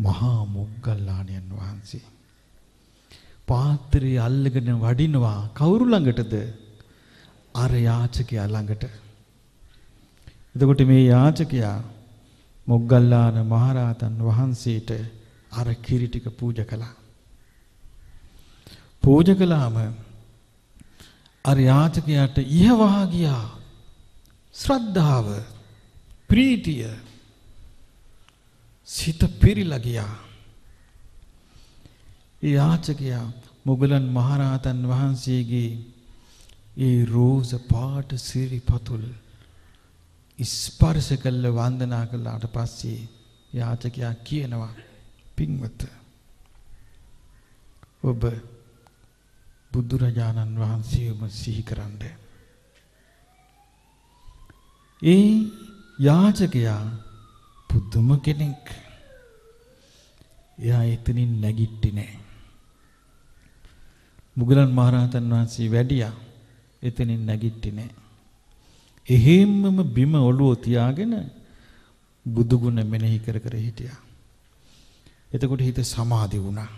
මහා මොග්ගල්ලාණන් වහන්සේ පාත්‍රය අල්ලගෙන වඩිනවා කවුරු ළඟටද? අර යාචකයා ළඟට. එතකොට මේ යාචකයා මොග්ගල්ලාන මහරහතන් වහන්සේට අර කිරි ටික පූජා කළා. පූජා කළාම අර යාචකයාට ඉහවහා ගියා ශ්‍රද්ධාව ප්‍රීතිය සිත පිරීලා ගියා. ඒ යාචකයා මොගලන් මහරහතන් වහන්සේගේ ඒ රෝස පාට සිරිපතුල් ස්පර්ශ කළ වන්දනා කළාට පස්සේ යාචකයා කියනවා පින්වත ඔබ බුදුරජාණන් වහන්සේම සිහි කරන්න. ඒ යාචකයා පුදුම කෙනෙක්. එයා එතනින් නැගිට්ටේ නෑ. මුගලන් මහරහතන් වහන්සේ වැඩියා. එතනින් නැගිට්ටේ නෑ. එහෙම්මම බිම ඔළුව තියාගෙන බුදු ගුණ මෙනෙහි කර කර හිටියා. එතකොට හිත සමාධි වුණා.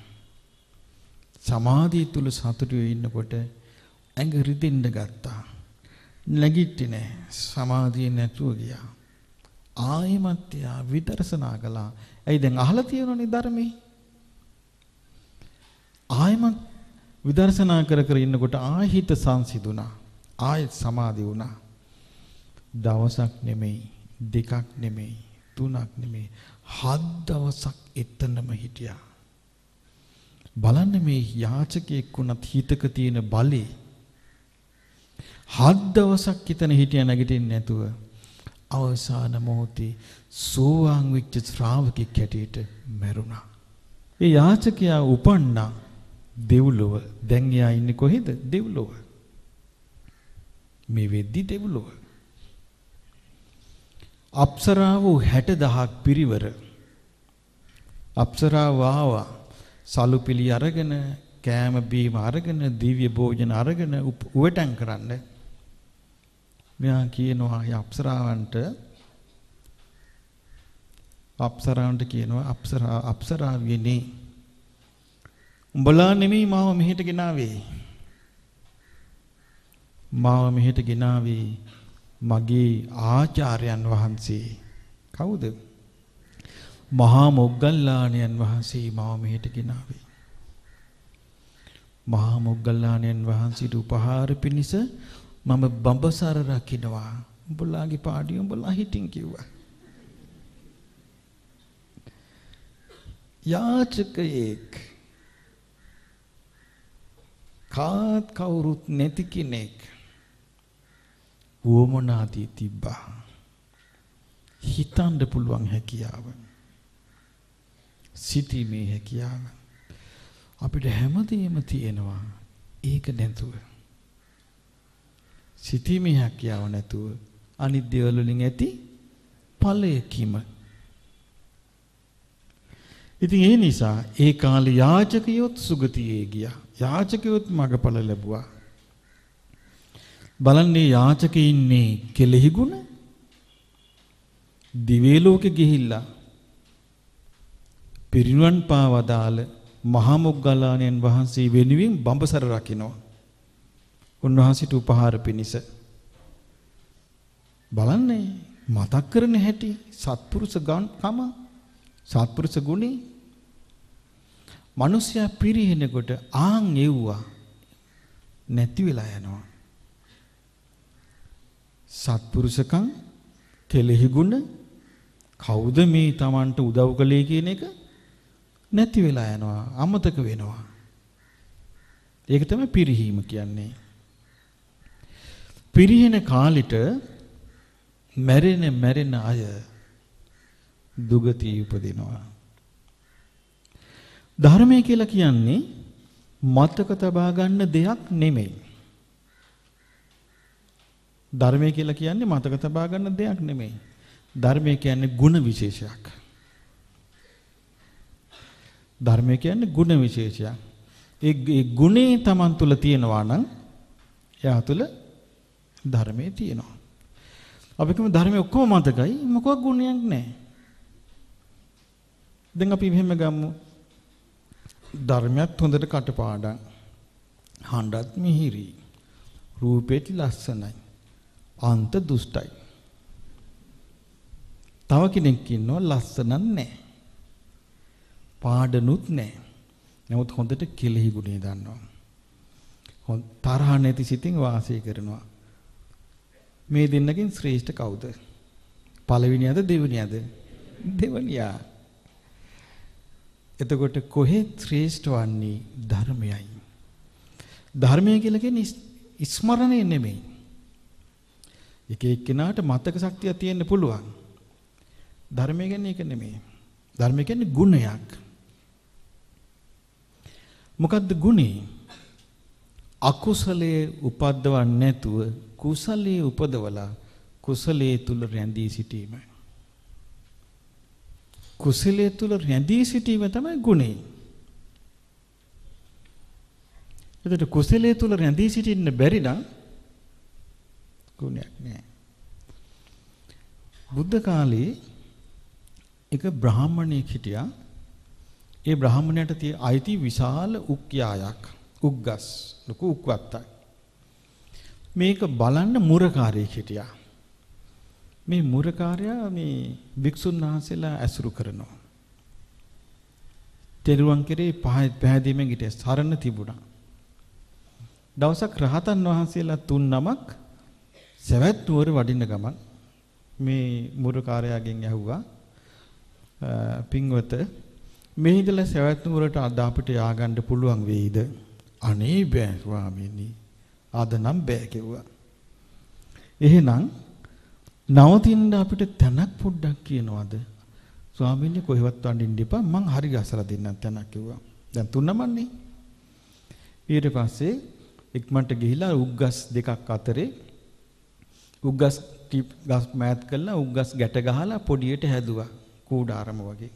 සමාධිය තුල සතුටු ඉන්නකොට ඇඟ රිදෙන්න ගත්තා. නැගිට්ටේ නෑ. සමාධිය නැතුව ගියා. ආයෙමත් යා විදර්ශනා කළා. ඇයි දැන් අහලා තියෙනවනේ ධර්මයේ? ආයෙමත් විදර්ශනා කර කර ඉන්නකොට ආහිත සංසිඳුණා. ආයෙත් සමාධි වුණා. දවසක් නෙමෙයි, දෙකක් නෙමෙයි, තුනක් නෙමෙයි, හත් දවසක් එතනම හිටියා. බලන්න මේ යාචකයෙක් වුණත් හිතක තියෙන බලේ හත් දවසක් එතන හිටිය නැගිටින්නේ නැතුව අවසාන මොහොතේ සෝවාන් වෙච්ච ශ්‍රාවකෙක් හැටියට මැරුණා. ඒ යාචකයා උපන්නා දෙව්ලොව. දැන් එයා ඉන්නේ කොහෙද? දෙව්ලොව. මේ වෙද්දි දෙව්ලොව. අප්සරාව 60000ක් පිරිවර. අප්සරාව ආවා. සලුපිලි අරගෙන කෑම බීම අරගෙන දිව්‍ය භෝජන අරගෙන උවටන් කරන්න. මෙයා කියනවා අප්සරාවන්ට අප්සරාවන්ට කියනවා අප්සරා අප්සරාවියනේ උඹලා නෙමෙයි මාව මෙහෙට ගෙනාවේ. මාව මෙහෙට ගෙනාවේ මගේ ආචාර්යයන් වහන්සේ. කවුද? මහා මොග්ගල්ලාණන් වහන්සේ මාව මෙහෙට ගෙනාවේ මහා මොග්ගල්ලාණන් වහන්සේට උපහාර පිණිස මම බඹසර රකින්නවා. උඹලාගේ පාඩිය උඹලා හිටින් කිව්වා. යාචකයෙක් කාත් කවුරුත් නැති කෙනෙක් වොමනාදී තිබ්බා. හිතන්න පුළුවන් හැකියාව. සිටීමේ හැකියාව. අපිට හැමදේම තියෙනවා. ඒක නැතුව සිතීමේ හැකියාව නැතුව අනිත් දේවල් වලින් ඇති ඵලය කිම. ඉතින් ඒ නිසා ඒ කාලේ යාචකයොත් සුගතියේ ගියා. යාචකයොත් මගඵල ලැබුවා. බලන්නේ යාචකේ ඉන්නේ කෙලෙහි ගුණ දිවේ ලෝකෙ ගිහිල්ලා පිරිනුවන් පාවදාල මහා මොග්ගල්ලාණන් වහන්සේ වෙනුවෙන් බඹසර රකින්නවා. උන්වහන්සේට උපහාර පිණිස බලන්නේ මතක් කරන හැටි සත්පුරුෂ කම සත්පුරුෂ ගුණේ මිනිසයා පිරිහෙනකොට ආන් එව්වා නැති වෙලා යනවා. සත්පුරුෂකම් කෙලෙහි ගුණ කවුද මේ Tamanට උදව් කළේ කියන එක නැති වෙලා යනවා අමතක වෙනවා. ඒක තමයි පිරිහීම කියන්නේ. පිරිහෙන කාලෙට මැරෙන මැරෙන අය දුගතිය උපදිනවා. ධර්මය කියලා කියන්නේ මතක තබා ගන්න දෙයක් නෙමෙයි. ධර්මය කියලා කියන්නේ මතක තබා ගන්න දෙයක් නෙමෙයි. ධර්මය කියන්නේ ಗುಣ විශේෂයක්. ධර්මය කියන්නේ ಗುಣ විශේෂයක්. ඒ ඒ ගුණේ Taman තුල තියෙනවා නම් එයා තුල ධර්මයේ තියෙනවා. අපි කියමු ධර්මයේ ඔක්කොම මතකයි මොකක් ගුණයක් නැහැ. දැන් අපි මෙහෙම ගමු. ධර්මයක් හොඳට කටපාඩම්. හඬත් මිහිරි. රූපෙත් ලස්සනයි. අන්ත දුෂ්ටයි. තව කෙනෙක් ඉන්නවා ලස්සනක් නැහැ. පාඩනුත් නැහැ. නමුත් හොඳට කෙලෙහි ගුණේ දන්නවා. හොන් තරහ නැති සිතින් වාසය කරනවා. මේ දෙන්නකින් ශ්‍රේෂ්ඨ කවුද? පළවෙනියද දෙවෙනියද? දෙවෙනියා. එතකොට කොහෙත් ශ්‍රේෂ්ඨ වන්නේ ධර්මයයි. ධර්මය කියලා කියන්නේ ස්මරණය නෙමෙයි. එක එක්කෙනාට මතක ශක්තිය තියෙන්න පුළුවන්. ධර්මය කියන්නේ ඒක නෙමෙයි. ධර්මය කියන්නේ ගුණයක්. මොකද්ද ගුණේ? අකුසලයේ උපද්දවන්නේ නැතුව කුසලයේ උපදවලා කුසලයේ තුල රැඳී සිටීම. කුසලයේ තුල රැඳී සිටීම තමයි ගුණේ. එතකොට කුසලයේ තුල රැඳී සිටින්න බැරි නම් ගුණයක් නෑ. බුද්ධ කාලේ එක බ්‍රාහමණයෙක් හිටියා. ඒ බ්‍රාහමණයට තිය අයිති විශාල උක්යායක්. උග්ගස් ලොකු උක්වත්තක්. මේක බලන්න මුරකාරයෙක් හිටියා. මේ මුරකාරයා මේ භික්ෂුන් වහන්සේලා ඇසුරු කරනවා. තෙරුවන් කෙරේ පැහැදීමෙන් හිටිය සරණ තිබුණා. දවසක් රහතන් වහන්සේලා තුන් නමක් සවැත් නුවර වඩින්න ගමන් මේ මුරකාරයාගෙන් ඇහුවා පින්වත මේ ඉඳලා සවැත් නුවරට අද අපිට ය아가න්න පුළුවන් වෙයිද? අනේ බෑ ස්වාමීනි. අද නම් බෑ කිව්වා. එහෙනම් නවතින්න අපිට තැනක් පොඩ්ඩක් කියනවාද? ස්වාමීනි කොහෙවත් වඩින්න එපා මං හරි ගසලා දෙන්නම් තැනක් කිව්වා. දැන් තුන්නමන්නේ. ඊට පස්සේ ඉක්මනට ගිහිලා උග්ගස් දෙකක් අතරේ උග්ගස් ගස් මෑත් කළා උග්ගස් ගැට ගහලා පොඩියට හැදුවා කූඩාරම වගේ.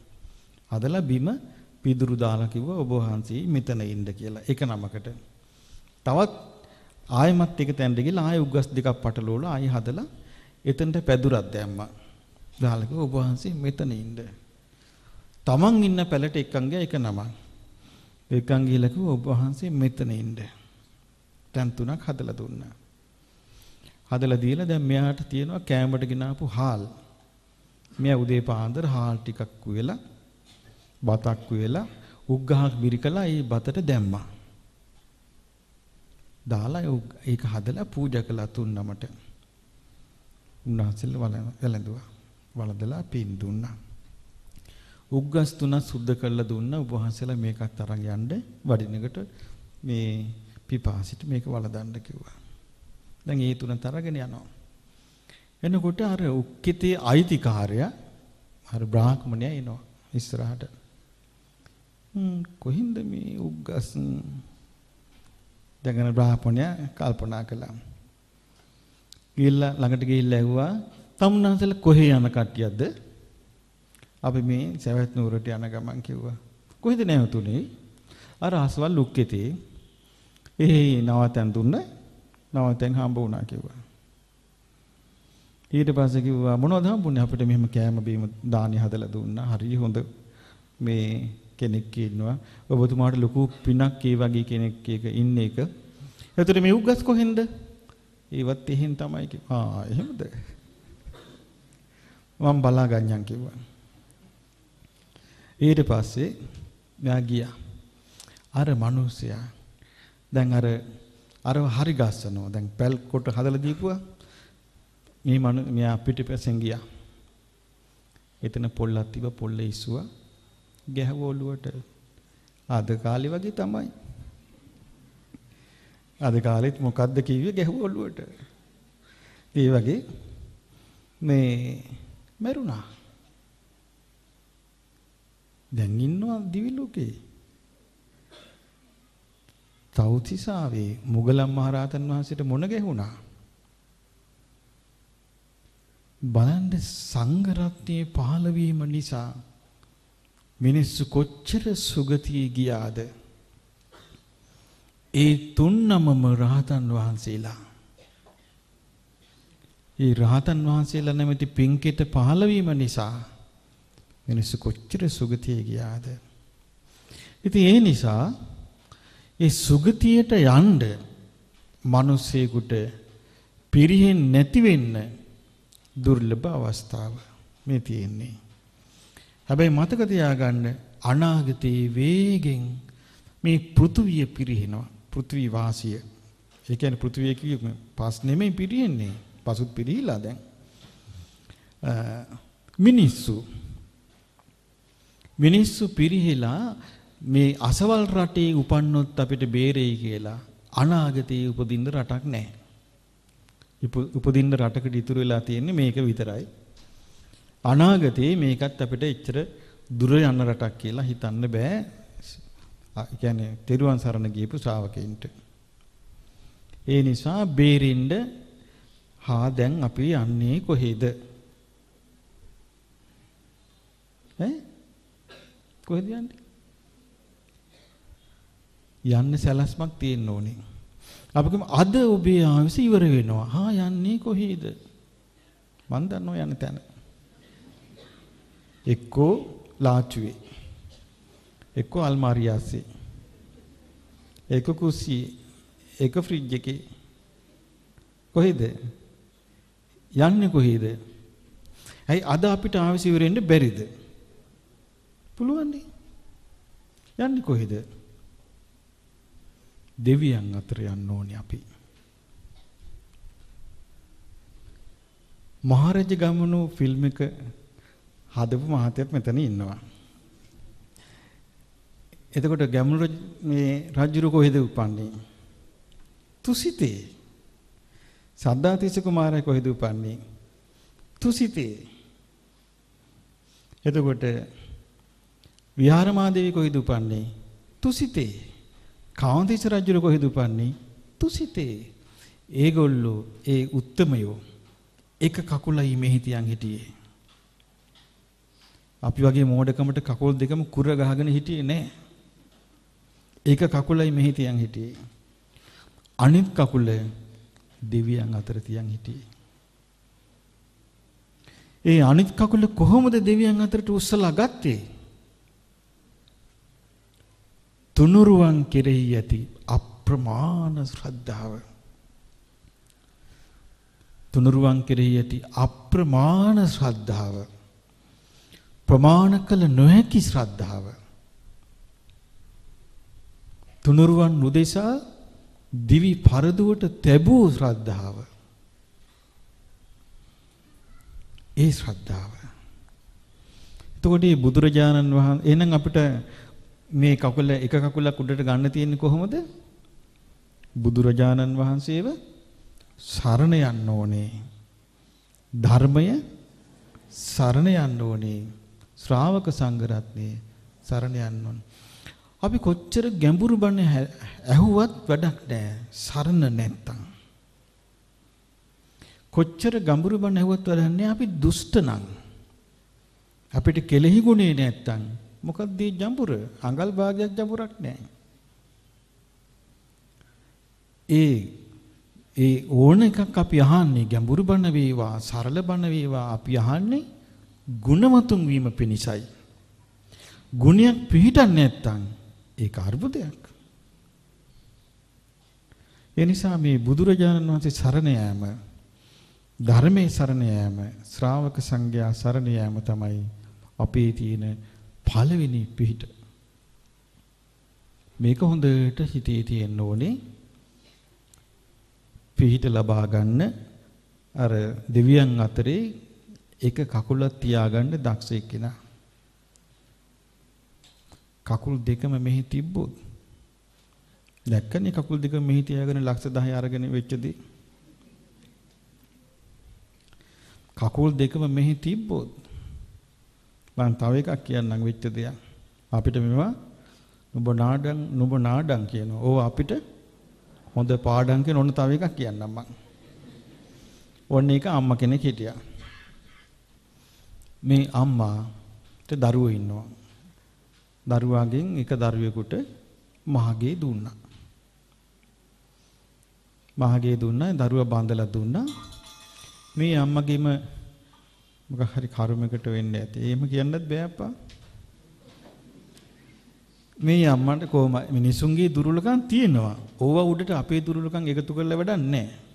හදලා බිම පිදුරු දාලා කිව්වා ඔබ වහන්සේ මෙතන ඉන්න කියලා. එක නමකට. තවත් ආයෙමත් එක තැනට ගිහලා ආයෙ උග්ගස් දෙකක් පටලවලා ආයෙ හදලා එතනට පැදුරක් දැම්මා. දාලා කිව්වා ඔබ වහන්සේ මෙතන ඉන්න. තමන් ඉන්න පැලට එක්කන් ගියා එක නමක්. එක්කන් ගිහලා කිව්වා ඔබ වහන්සේ මෙතන ඉන්න. තැන් තුනක් හදලා දුන්නා. හදලා දීලා දැන් මෙයාට තියෙනවා කෑමට ගෙනාපු හාල්. මෙයා උදේ පාන්දර හාල් ටිකක් උයලා බතක් උයලා උග්ගහක් මිරිකලා ඒ බතට දැම්මා. දාලා ඒක හදලා පූජා කළා තුන් නමට. උන්වහන්සේලා වැළඳුවා. වළඳලා පින් දුන්නා. උග්ගස් තුන සුද්ධ කරලා දුන්නා. ඔබ වහන්සේලා මේකත් අරන් යන්න වඩිනකට මේ පිපාසිට මේක වළඳන්න කිව්වා. දැන් ඒ තුන තරගෙන යනවා. එනකොට අර උක්කිතේ අයිතිකාරයා අර බ්‍රාහ්මණයා එනවා ඉස්සරහට. හ්ම් කොහින්ද මේ උග්ගස් දැන් බ්‍රාහ්මණයා කල්පනා කළා. ගිහිල්ලා ළඟට ගිහිල්ලා ඇහුවා තමුන්හන්සලා කොහේ යන කට්ටියක්ද? අපි මේ සවැත් නුවරට යන ගමන් කිව්වා. කොහෙද නැවතුනේ? අර අසවල් උක්කිතේ ඒ නවතන් දුන්න නවතෙන් හම්බ වුණා කිව්වා. ඊට පස්සේ කිව්වා මොනවද හම්බුනේ අපිට මෙහෙම කෑම බීම දානි හදලා දුන්නා. හරි හොඳ මේ කෙනෙක් ඉන්නවා. ඔබතුමාට ලොකු පිනක් ඒ වගේ කෙනෙක් එක ඉන්න එක. එතකොට මේ උග්ගස් කොහෙන්ද? ඒවත් එහෙන් තමයි කිව්වා. ආ එහෙමද? මම බලා ගන්නම් කිව්වා. ඊට පස්සේ මෙයා ගියා. අර මිනිස්සයා දැන් අර අර හරි ගස්සනවා. දැන් පැල් කොට හදලා දීපුවා. මේ මනු මෙයා පිටිපස්සෙන් ගියා. එතන පොල්ලක් තිබ්බ පොල්ල ඉස්සුවා. ගැහුව ඔළුවට. අද කාලේ වගේ තමයි. අද කාලෙත් මොකද්ද කිව්වේ ගැහුව ඔළුවට. ඒ වගේ මේ මරුණා. දැන් ඉන්නවා දිවි ලෝකේ. තවුතිසාවේ මුගලන් මහරහතන් වහන්සේට මොන ගැහුණා? බලන්න සංඝ රත්නයේ පහළ වීම නිසා මිනිස්සු කොච්චර සුගතිය ගියාද? ඒ තුන්නමම රහතන් වහන්සේලා. ඒ රහතන් වහන්සේලා නැමැති පින්කෙට පහළ වීම නිසා මිනිස්සු කොච්චර සුගතිය ගියාද? ඉතින් ඒ නිසා ඒ සුගතියට යන්න මිනිස්සෙකුට පිරිහෙන්නේ නැති වෙන්න දුර්ලභ අවස්ථාව මේ තියෙන්නේ. හැබැයි මතක තියාගන්න අනාගතයේ වේගෙන් මේ පෘථුවිය පිරිහෙනවා. පෘථිවි වාසිය. ඒ කියන්නේ පෘථිවිය කියේ පස් නෙමෙයි පිරිහෙන්නේ. පසුත් පිරිහිලා දැන්. මිනිස්සු මිනිස්සු පිරිහිලා මේ අසවල් රටේ උපන්නොත් අපිට බේරෙයි කියලා අනාගතයේ උපදින්න රටක් නැහැ. උපදින්න රටකට ඉතුරු වෙලා තියෙන්නේ මේක විතරයි. අනාගතයේ මේකත් අපිට එච්චර දුර යන රටක් කියලා හිතන්න බෑ. ඒ කියන්නේ තෙරුවන් සරණ ගියපු ශ්‍රාවකයින්ට. ඒ නිසා බේරෙන්න හා දැන් අපි යන්නේ කොහෙද? ඈ කොහෙද යන්නේ? යන්න සැලැස්මක් තියෙන්න ඕනේ. අපි කියමු අද ඔබේ ආවිස ඉවර වෙනවා. හා යන්නේ කොහේද? මන් දන්නවා යන තැන. එක්කෝ ලාචුවේ. එක්කෝ අල්මාරිය ඇස්සේ. එක කුස්සියේ එක ෆ්‍රිජ් එකේ කොහෙද? යන්නේ කොහේද? ඇයි අද අපිට ආවිස ඉවරෙන්න බැරිද? පුළුවන් යන්නේ කොහෙද? දෙවියන් අතර යන්න ඕනේ අපි. මහරජ ගමනු ෆිල්ම් එක හදපු මහත්තයෙක් මෙතන ඉන්නවා. එතකොට ගැමුණු මේ රජුරු කොහෙද උපන්නේ? තුසිතේ. සද්දාතිස්ස කුමාරයා කොහෙද උපන්නේ? තුසිතේ. එතකොට විහාරමාදේවි කොහෙද උපන්නේ? තුසිතේ. කාන්තිස රජු කොහෙද උපන්නේ? තුසිතේ. ඒගොල්ලෝ ඒ උත්තමයෝ එක කකුලයි මෙහි තියන් හිටියේ. අපි වගේ මෝඩකමට කකුල් දෙකම කුර ගහගෙන හිටියේ නෑ. එක කකුලයි මෙහි තියන් හිටියේ. අනිත් කකුල දෙවියන් අතර තියන් හිටියේ. ඒ අනිත් කකුල කොහොමද දෙවියන් අතරට උස්සලා ගත්තේ? තුනුරුවන් කෙරෙහි ඇති අප්‍රමාණ ශ්‍රද්ධාව තුනුරුවන් කෙරෙහි ඇති අප්‍රමාණ ශ්‍රද්ධාව ප්‍රමාණ කළ නොහැකි ශ්‍රද්ධාව තුනුරුවන් නුදෙසා දිවි පරදුවට තැබූ ශ්‍රද්ධාව ඒ ශ්‍රද්ධාව එතකොට මේ බුදුරජාණන් වහන්සේ එහෙනම් අපිට මේ කකුල එක කකුලක් උඩට ගන්න තියෙන්නේ කොහොමද? බුදුරජාණන් වහන්සේව සරණ යන්න ඕනේ. ධර්මය සරණ යන්න ඕනේ. ශ්‍රාවක සංඝරත්නයේ සරණ යන්න ඕනේ. අපි කොච්චර ගැඹුරු බණ ඇහුවත් වැඩක් නැහැ. සරණ නැත්තම්. කොච්චර ගැඹුරු බණ ඇහුවත් වැඩක් නැහැ. අපි දුෂ්ට නම්. අපිට කෙලෙහි ගුණේ නැත්තම් මොකක්ද මේ ජඹුර? අඟල් භාගයක් ජඹුරක් නැහැ. ඒ ඒ ඕන එකක් අපි අහන්නේ ගැඹුරු බණ වේවා, සරල බණ වේවා අපි අහන්නේ ගුණවතුන් වීම පිණිසයි. ගුණයක් පිළිටන්නේ නැත්නම් ඒක අර්බුදයක්. ඒ නිසා මේ බුදුරජාණන් වහන්සේ සරණ යාම ධර්මයේ සරණ යාම ශ්‍රාවක සංඝයා සරණ යාම තමයි අපේ තියෙන පළවෙනි පිහිට. මේක හොඳට හිතේ තියෙන්න ඕනේ. පිහිට ලබා ගන්න අර දෙවියන් අතරේ එක කකුලක් තියාගන්න දක්ෂ එක්කෙනා. කකුල් දෙකම මෙහි තිබ්බොත් දැක්කනේ කකුල් දෙක මෙහි තියාගෙන ලක්ෂ 10 අරගෙන වෙච්චදී කකුල් දෙකම මෙහි තිබ්බොත් මම තව එකක් කියන්නම් වෙච්ච දෙයක් අපිට මේවා නුඹ නාඩම් නුඹ නාඩම් කියනවා. ඕ අපිට හොඳ පාඩම් කියන ඔන්න තව එකක් කියන්නම් මං. ඔන්න එක අම්මා කෙනෙක් හිටියා. මේ අම්මාට දරුවෝ ඉන්නවා. දරුවාගෙන් එක දරුවෙකුට මහගේ දුන්නා. මහගේ දුන්නා දරුවා බඳලා දුන්නා. මේ අම්මගේම මොකක් හරි කර්මයකට වෙන්න ඇති. එහෙම කියන්නත් බෑ අප්පා. මේ අම්මන්ට කොහොම මිනිසුන්ගේ දුර්වලකම් තියෙනවා. ඕවා උඩට අපේ දුර්වලකම් එකතු කරලා වැඩක් නැහැ.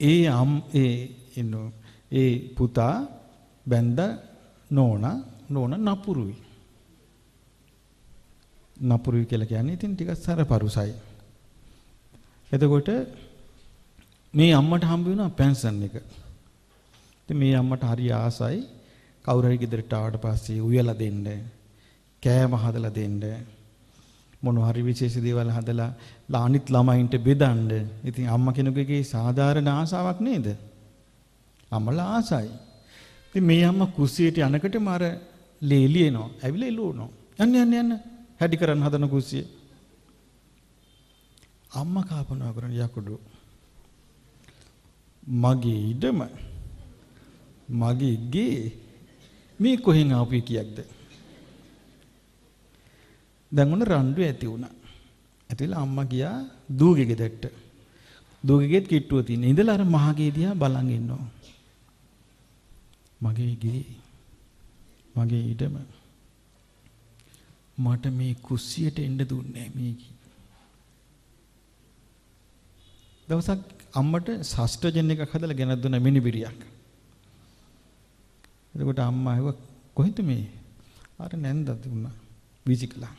ඒ අම් ඒ ඉන්නෝ ඒ පුතා බැන්ද නෝනා නෝන නපුරුයි. නපුරුයි කියලා කියන්නේ ඉතින් ටිකක් සරපරුසයි. එතකොට මේ අම්මට හම්බ වෙනවා පෙන්ෂන් එක. ඉතින් මේ අම්මට හරි ආසයි කවුරු හරි ගෙදරට ආවට පස්සේ උයලා දෙන්න කෑම හදලා දෙන්න මොන හරි විශේෂ දේවල් හදලා ලානිත් ළමයින්ට බෙදන්න. ඉතින් අම්මා කෙනෙකුගේ සාධාරණ ආසාවක් නේද? අම්මලා ආසයි. ඉතින් මේ අම්මා කුස්සියට යනකොටම අර ලේලි එනවා. ඇවිල්ලා එළුවනවා. යන්න යන්න යන්න. හැඩි කරන්න හදන කුස්සිය. අම්මා කාපනවා කරන යකුඩු. මගේ ඉඩම මගේ ගේ මේ කොහෙන් ආපු කියක්ද? දැන් උන රණ්ඩු ඇති වුණා. ඇතිලා අම්මා ගියා දූගේ ගෙදරට. දූගේ ගෙත් කිට්ටුව තියෙන. ඉඳලා අර මහගේ දිහා බලන් ඉන්නවා. මගේ ගේ මගේ ඉඩම මට මේ කුස්සියට එන්න දුන්නේ මේ දවසක් අම්මට ෂස්ටජන් එකක් හදලා ගෙනත් දුන්න මිනිබිරියක්. එතකොට අම්මා ඇහුවා කොහෙද මේ? අර නැන්දා දුන්නා. විසිකලා.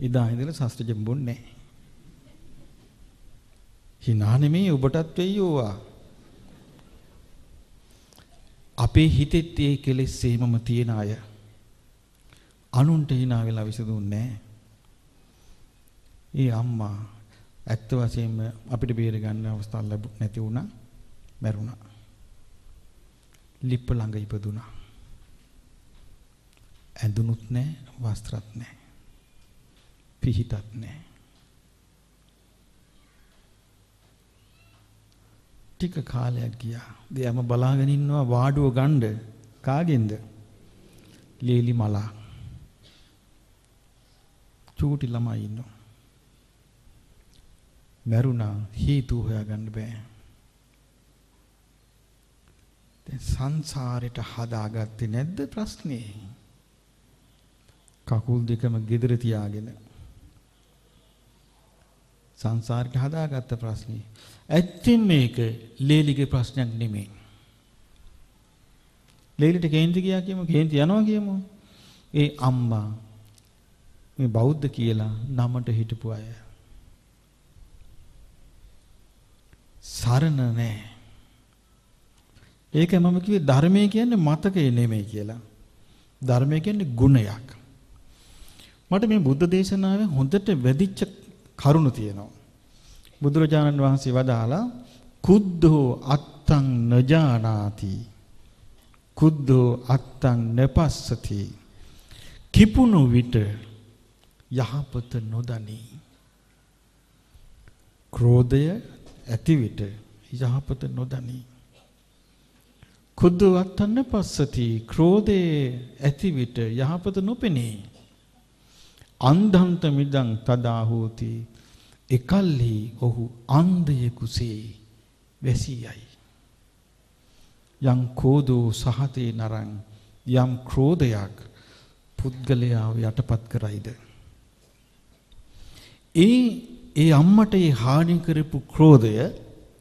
එදා ඉඳලා ශස්ත්‍රජම් බොන්නේ නැහැ. hina නෙමෙයි ඔබටත් වෙයි ඕවා. අපේ හිතෙත් ඒ කෙලෙස් එහෙමම තියෙන අය අනුන්ට hina වෙලා විසඳුන්නේ ඒ අම්මා ඇත්ත වශයෙන්ම අපිට බේර ගන්න අවස්ථාවක් ලැබුණ නැති වුණා මැරුණා. ලිප්ප ළඟ ඉපදුනා. ඇඳුනුත් නැහැ වස්ත්‍රත් නැහැ. පිහිටක් නැහැ. ටික කාලයක් ගියා. දෙයම බලාගෙන ඉන්නවා වාඩුව ගන්න කාගෙන්ද? ලීලි මලා. චූටි ළමයි ඉන්නවා. මරුණා හේතු හොයාගන්න බෑ. දැන් සංසාරෙට හදාගත්තේ නැද්ද ප්‍රශ්නේ? කකුල් දෙකම gedara තියාගෙන සංසාරෙට හදාගත්ත ප්‍රශ්නේ. ඇත්තෙන් මේක ලේලිගේ ප්‍රශ්නයක් නෙමෙයි. ලේලිට කේන්ති ගියා කියමු කේන්ති යනවා කියමු. ඒ අම්මා මේ බෞද්ධ කියලා නමට හිටපු අය. සරණ නැහැ. ඒක මම කිව්වේ ධර්මය කියන්නේ මතකේ නෙමෙයි කියලා. ධර්මය කියන්නේ ගුණයක්. මට මේ බුද්ධ දේශනාවේ හොඳට වැදිච්ච කරුණ තියෙනවා. බුදුරජාණන් වහන්සේ වදාලා කුද්ධෝ අත්තං නජානාති කුද්ධෝ අත්තං නපස්සති කිපුණු විට යහපත නොදනී. ක්‍රෝධය ඇති විට යහපත නොදනී. කුද්ධෝ අත්තං නපස්සති ක්‍රෝධයේ ඇති විට යහපත නොපෙනී. අන්ධන්ත මිදං තදා හෝති එකල්හි ඔහු අන්ධයෙකුසේ වැසියයි. යම් කෝදෝ සහතේ නරං යම් ක්‍රෝධයක් පුද්ගලයාව යටපත් කරයිද? ඒ ඒ අම්මට ඒ හානි කරපු ක්‍රෝධය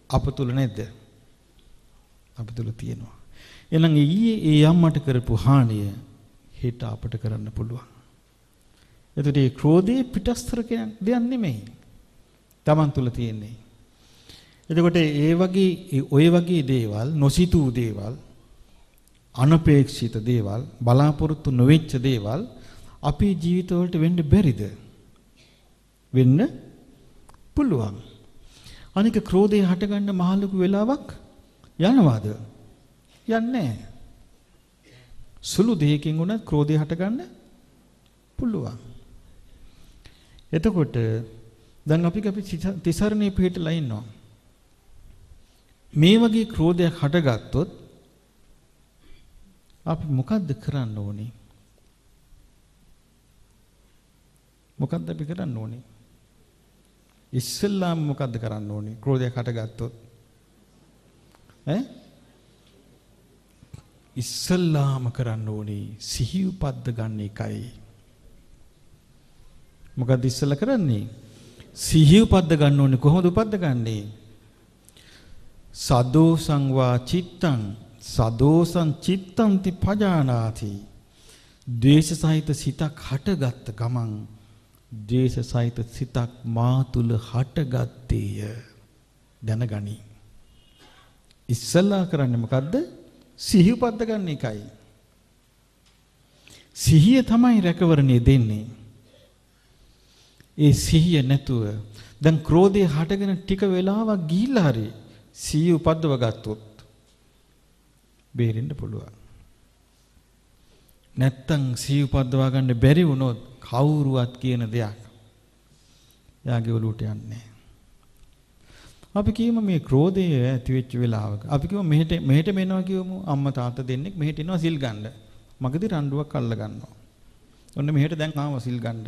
අප තුල නැද්ද? අප තුල තියෙනවා. එහෙනම් ඊයේ ඒ අම්මට කරපු හානිය හෙට අපට කරන්න පුළුවන්. එතකොට මේ ක්‍රෝධයේ පිටස්තර දෙයක් නෙමෙයි. Taman තුල තියෙන්නේ. එතකොට ඒ වගේ ඔය වගේ දේවල් නොසිතූ දේවල් අනපේක්ෂිත දේවල් බලාපොරොත්තු නොවෙච්ච දේවල් අපේ ජීවිතවලට වෙන්න බැරිද? වෙන්න පුළුවන්. අනික ක්‍රෝධය හටගන්න මහලුකු වෙලාවක් යනවාද? යන්නේ සුළු දෙයකින් උනත් ක්‍රෝධය හටගන්න පුළුවන්. එතකොට දැන් අපි අපි තිසරණේ පිටලා ඉන්නවා. මේ වගේ ක්‍රෝධයක් හටගත්තොත් අපි මොකද්ද කරන්න ඕනේ? මොකද්ද අපි කරන්න ඕනේ? ඉස්සෙල්ලාම මොකද්ද කරන්න ඕනේ? ක්‍රෝධයක් හටගත්තොත් ඈ ඉස්සල්ලාම කරන්න ඕනේ සිහි උපද්ද ගන්න එකයි. මොකද ඉස්සලා කරන්නේ? සිහි උපද්ද ගන්න ඕනේ කොහොමද උපද්ද ගන්නේ? සදෝ සංවා චිත්තං සදෝසං චිත්තන්ති පජානාති. ද්වේෂ සහිත සිතක් හටගත්ත ගමන් ද්වේෂ සහිත සිතක් මා තුල හටගත්තේය දැනගනි. ඉස්සල්ලා කරන්නේ මොකද්ද? සිහි උපද්ද ගන්න එකයි. සිහිය තමයි රැකවරණය දෙන්නේ. ඒ සිහිය නැතුව දැන් ක්‍රෝධය හටගෙන ටික වෙලාවක් ගිහිල්ලා හරි සිහිය උපද්දව ගත්තොත් බේරෙන්න පුළුවන්. නැත්තම් සිහිය උපද්දවා ගන්න බැරි වුණොත් කවුරුවත් කියන දෙයක් යාගේ ඔලුවට යන්නේ අපි කියමු මේ ක්‍රෝධය ඇති වෙච්ච වෙලාවක. අපි කියමු මෙහෙට මෙහෙට මෙනවා කියමු අම්මා තාත්තා දෙන්නෙක් මෙහෙට එනවා සිල් ගන්න. මගදී රණ්ඩුවක් අල්ල ගන්නවා. ඔන්න මෙහෙට දැන් ආව සිල් ගන්න.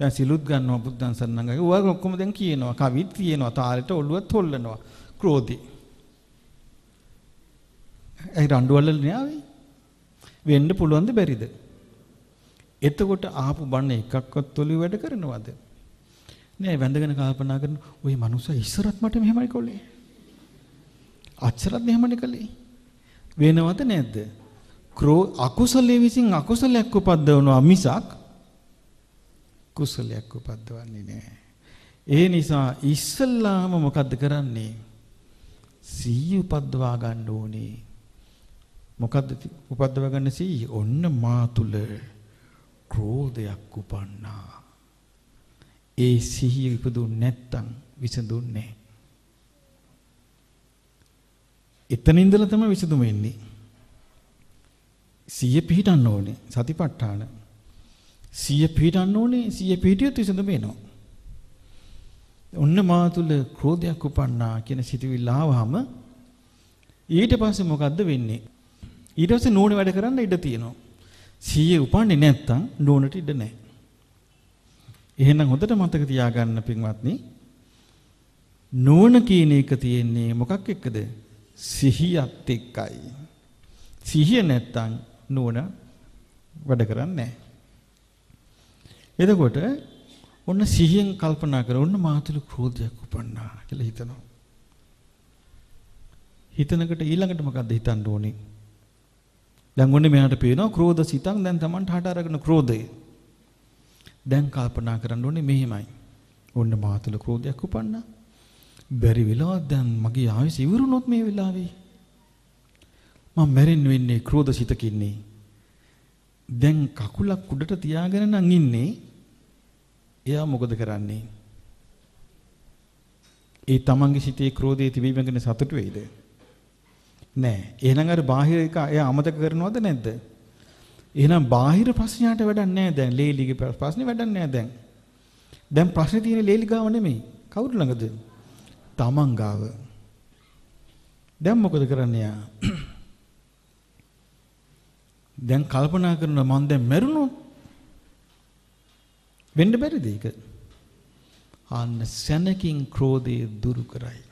දැන් සිලුත් ගන්නවා බුද්ධං සරණංගයි. ඔය ඔක්කොම දැන් කියනවා. කවිත් කියනවා. තාලෙට ඔළුවත් හොල්ලනවා. ක්‍රෝධේ. ඒ රණ්ඩුවල්ල න්යාවේ. වෙන්න පුළුවන්ද බැරිද? එතකොට ආපු බණ එකක්වත් ඔලිය වැඩ කරනවද? නෑ වැඳගෙන කල්පනා කරන ওই මනුස්සයා ඉස්සරත් මට මෙහෙමයි කළේ. අච්චරත් මෙහෙමනේ කළේ. වෙනවද නැද්ද? ක්‍රෝ අකුසලයේ විසින් අකුසලයක් උපද්දවනවා මිසක් කුසලයක් උපද්දවන්නේ නෑ. ඒ නිසා ඉස්සල්ලාම මොකද්ද කරන්නේ? සීය උපද්දවා ගන්න ඕනේ. මොකද්ද උපද්දව ගන්න සීය? ඔන්න මා තුල ක්‍රෝධයක් උපන්නා. ඒ සිහිය ඉපදුන්නේ නැත්තම් විසඳුන්නේ නැහැ. එතන ඉඳලා තමයි විසඳුම එන්නේ. සිහිය පිහිටන්න ඕනේ සතිපට්ඨාන. සිහිය පිහිටන්න ඕනේ සිහිය පිහිටියොත් විසඳුම එනවා. ඔන්න මා තුල ක්‍රෝධයක් උපන්නා කියන සිතුවිල්ල ආවහම ඊට පස්සේ මොකද්ද වෙන්නේ? ඊට පස්සේ නෝන වැඩ කරන්න ඉඩ තියෙනවා. සිහිය උපන්නේ නැත්තම් නෝනට ඉඩ නැහැ. එහෙනම් හොඳට මතක තියාගන්න පින්වත්නි නුවණ කියන එක තියෙන්නේ මොකක් එක්කද? සිහියත් එක්කයි. සිහිය නැත්තම් නුවණ වැඩ කරන්නේ නැහැ. එතකොට ඔන්න සිහියෙන් කල්පනා කර ඔන්න මාතුළු ක්‍රෝධයක් උපන්නා කියලා හිතනවා. හිතනකට ඊළඟට මොකද්ද හිතන්න ඕනේ? දැන් ඔන්නේ මෙයාට පේනවා ක්‍රෝධ සිතක් දැන් Tamanට හට අරගෙන ක්‍රෝධය. දැන් කල්පනා කරන්න ඕනේ මෙහෙමයි. ඔන්න මාතුල ක්‍රෝධයක් උපන්නා. බැරි වෙලා දැන් මගේ ආයුෂ ඉවරුනොත් මේ වෙලාවේ. මම මැරෙන්න වෙන්නේ ක්‍රෝධ සිතකින්නේ. දැන් කකුලක් උඩට තියාගෙන නම් ඉන්නේ. එයා මොකද කරන්නේ? ඒ තමන්ගේ සිතේ ක්‍රෝධයේ තිබීම ගැන සතුටු වෙයිද? නෑ. එහෙනම් අර බාහිර එක එයා අමතක කරනවද නැද්ද? එහෙනම් බාහිර ප්‍රශ්නයට වැඩක් නැහැ දැන්. ලේලිගේ ප්‍රශ්නේ වැඩක් නැහැ දැන්. දැන් ප්‍රශ්නේ තියෙන්නේ ලේලි ගාව නෙමෙයි. කවුරු ළඟද? තමන් ගාව. දැන් මොකද කරන්නේ යා? දැන් කල්පනා කරනවා මම දැන් මැරුණොත් වෙන්න බැරිද ඒක? අන්න සැනකින් ක්‍රෝධය දුරු කරයි.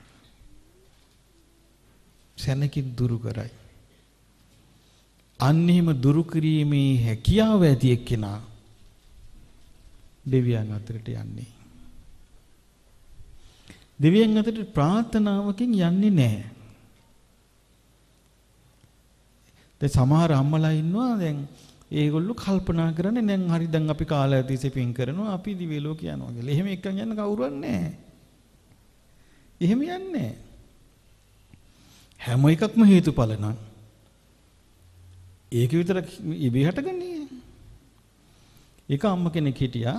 සැනකින් දුරු කරයි. අන්න එහෙම දුරු කිරීමේ හැකියාව ඇති එක්කෙනා දෙවියන් අතරට යන්නේ. දෙවියන් අතරට ප්‍රාර්ථනාවකින් යන්නේ නැහැ. දැන් සමහර අම්මලා ඉන්නවා දැන් ඒගොල්ලෝ කල්පනා කරන්නේ දැන් හරි දැන් අපි කාලය තිස්සේ පින් කරනවා අපි දිව්‍ය ලෝක යනවා කියලා. එහෙම එක්කන් යන්න කවුරුවත් නැහැ. එහෙම යන්නේ හැම එකක්ම හේතුඵල නම් ඒක විතර ඉබේ හටගන්නේ. ඒක අම්ම කෙනෙක් හිටියා.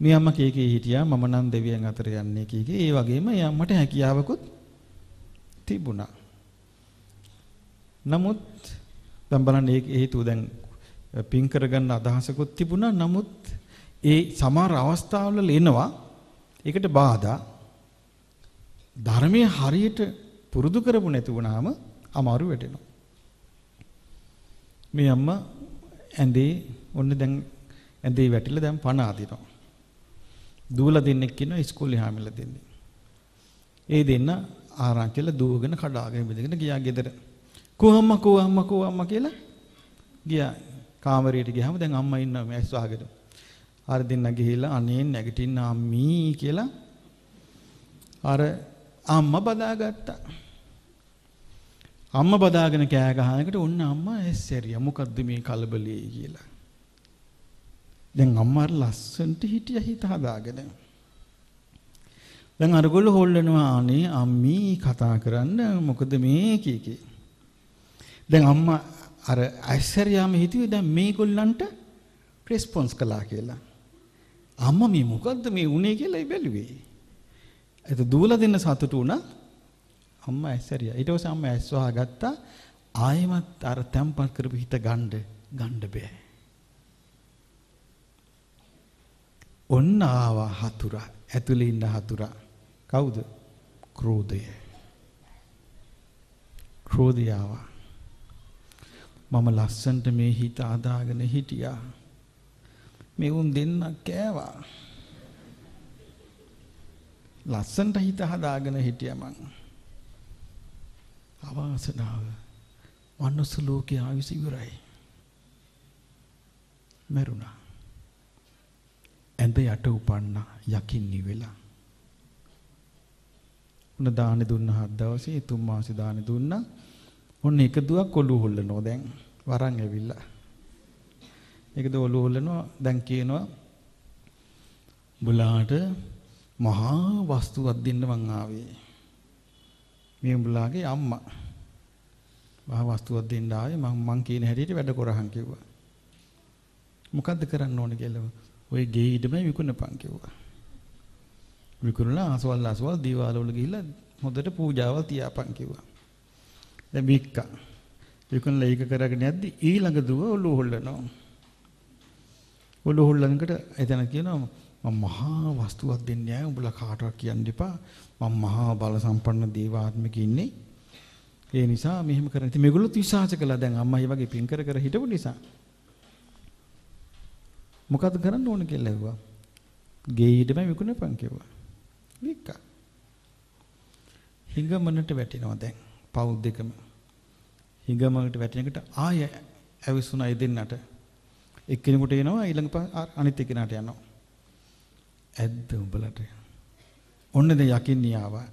මේ අම්මා කීකේ හිටියා මම නම් දෙවියන් අතර යන්නේ කීකේ. ඒ වගේම ඒ අම්මට හැකියාවකුත් තිබුණා. නමුත් දැන් බලන්න ඒක හේතුව දැන් පින් කරගන්න අදහසකුත් තිබුණා. නමුත් ඒ සමහර අවස්ථාවල එනවා ඒකට බාධා ධර්මයේ හරියට පුරුදු කරපු නැති වුණාම අමාරු වෙටෙනවා. මේ අම්මා ඇඳේ ඔන්න දැන් ඇඳේ වැටිලා දැන් පණ අදිනවා. දූලා දෙන්නෙක් ඉන්නවා ඉස්කෝලේ හැමිලා දෙන්නේ. ඒ දෙන්න ආරංචිලා දුවගෙන කඩාගෙන බෙදගෙන ගියා ගෙදර. කොහොම කොහොම කොහොම කියලා ගියා. කාමරයට ගියාම දැන් අම්මා ඉන්නවා මැස් වහගෙන. අර දෙන්න ගිහිල්ලා අනේ නැගිටින්න අම්මී කියලා අර අම්මා බදාගත්තා. අම්මා බදාගෙන කෑ ගහනකොට ඔන්න අම්මා ඇස්සරියා මොකද්ද මේ කලබලේ කියලා. දැන් අම්මා ලස්සන්ට හිටිය හිත හදාගෙන. දැන් අරගොල්ලෝ හොල්ලනවා අනේ අම්මී කතා කරන්න මොකද මේ කීකේ. දැන් අම්මා අර ඇස්සරියාම හිතුවේ දැන් මේගොල්ලන්ට රෙස්පොන්ස් කළා කියලා. අම්මා මේ මොකද්ද මේ උනේ කියලා බැලුවේ. ඒක දූලා දෙන්න සතුටු වුණා. අම්මා ඇස්සරියා. ඊට පස්සේ අම්මා ඇස් වහගත්තා. ආයෙමත් අර තැම්පත් කරපු හිත ගන්න ගන්න බෑ. ඔන්න ආවා හතුරා. ඇතුලේ ඉන්න හතුරා. කවුද? ක්‍රෝධය. ක්‍රෝධය ආවා. මම ලස්සන්ට මේ හිත අදාගෙන හිටියා. මේ උන් දෙන්න කෑවා. ලස්සන්ට හිත හදාගෙන හිටියා මං. අවාසනාව. මනුස්ස ලෝකයේ ආයුෂ ඉවරයි. මරුණා. ඇඳ යට උපන්න යකින්නි වෙලා. උන දාන දුන්න හත් දවසේ තුන් මාසේ දාන දුන්නා. ඔන්න එක දුවක් ඔළුව හොල්ලනවා දැන් වරන් ඇවිල්ලා. ඒක ද ඔළුව හොල්ලනවා දැන් කියනවා බුලාට මහා වස්තුවක් දෙන්න මං ආවේ. මේ උඹලාගේ අම්මා. මහා වස්තුවක් දෙන්න ආවේ මං මං කියන හැටියට වැඩ කරහන් කිව්වා. මොකද්ද කරන්න ඕනේ කියලා ඔය ගේ ඉදම විකුණපන් කිව්වා. විකුණලා අසවල් අසවල් දීවාල වල ගිහිල්ලා හොඳට පූජාවල් තියාපන් කිව්වා. දැන් වික්කා. විකුණලා ඒක කරගෙන යද්දි ඊළඟ දුව ඔළුව හොල්ලනවා. ඔළුව හොල්ලනකොට එතන කියනවා මම මහා වස්තුවක් දෙන්නේ නැහැ උඹලා කාටවත් කියන්න එපා. මම මහා බල සම්පන්න දේවාත්මික ඉන්නේ. ඒ නිසා මෙහෙම කරන. ඉතින් මේගොල්ලෝ විශ්වාස කළා දැන් අම්මා මේ වගේ පින් කර කර හිටපු නිසා. මොකද කරන්න ඕන කියලා ඇහුවා. ගේ ඊටම විකුණපන් කිව්වා. වික්කා. හිඟමනට වැටෙනවා දැන් පව් දෙකම. හිඟමනට වැටෙනකොට ආය ඇවිස්සුණා දෙන්නට. එක්කෙනෙකුට එනවා ඊළඟ අනිත් එක්කෙනාට යනවා. ඇද්ද උඹලට? ඔන්න දැන් යකින්නේ ආවා.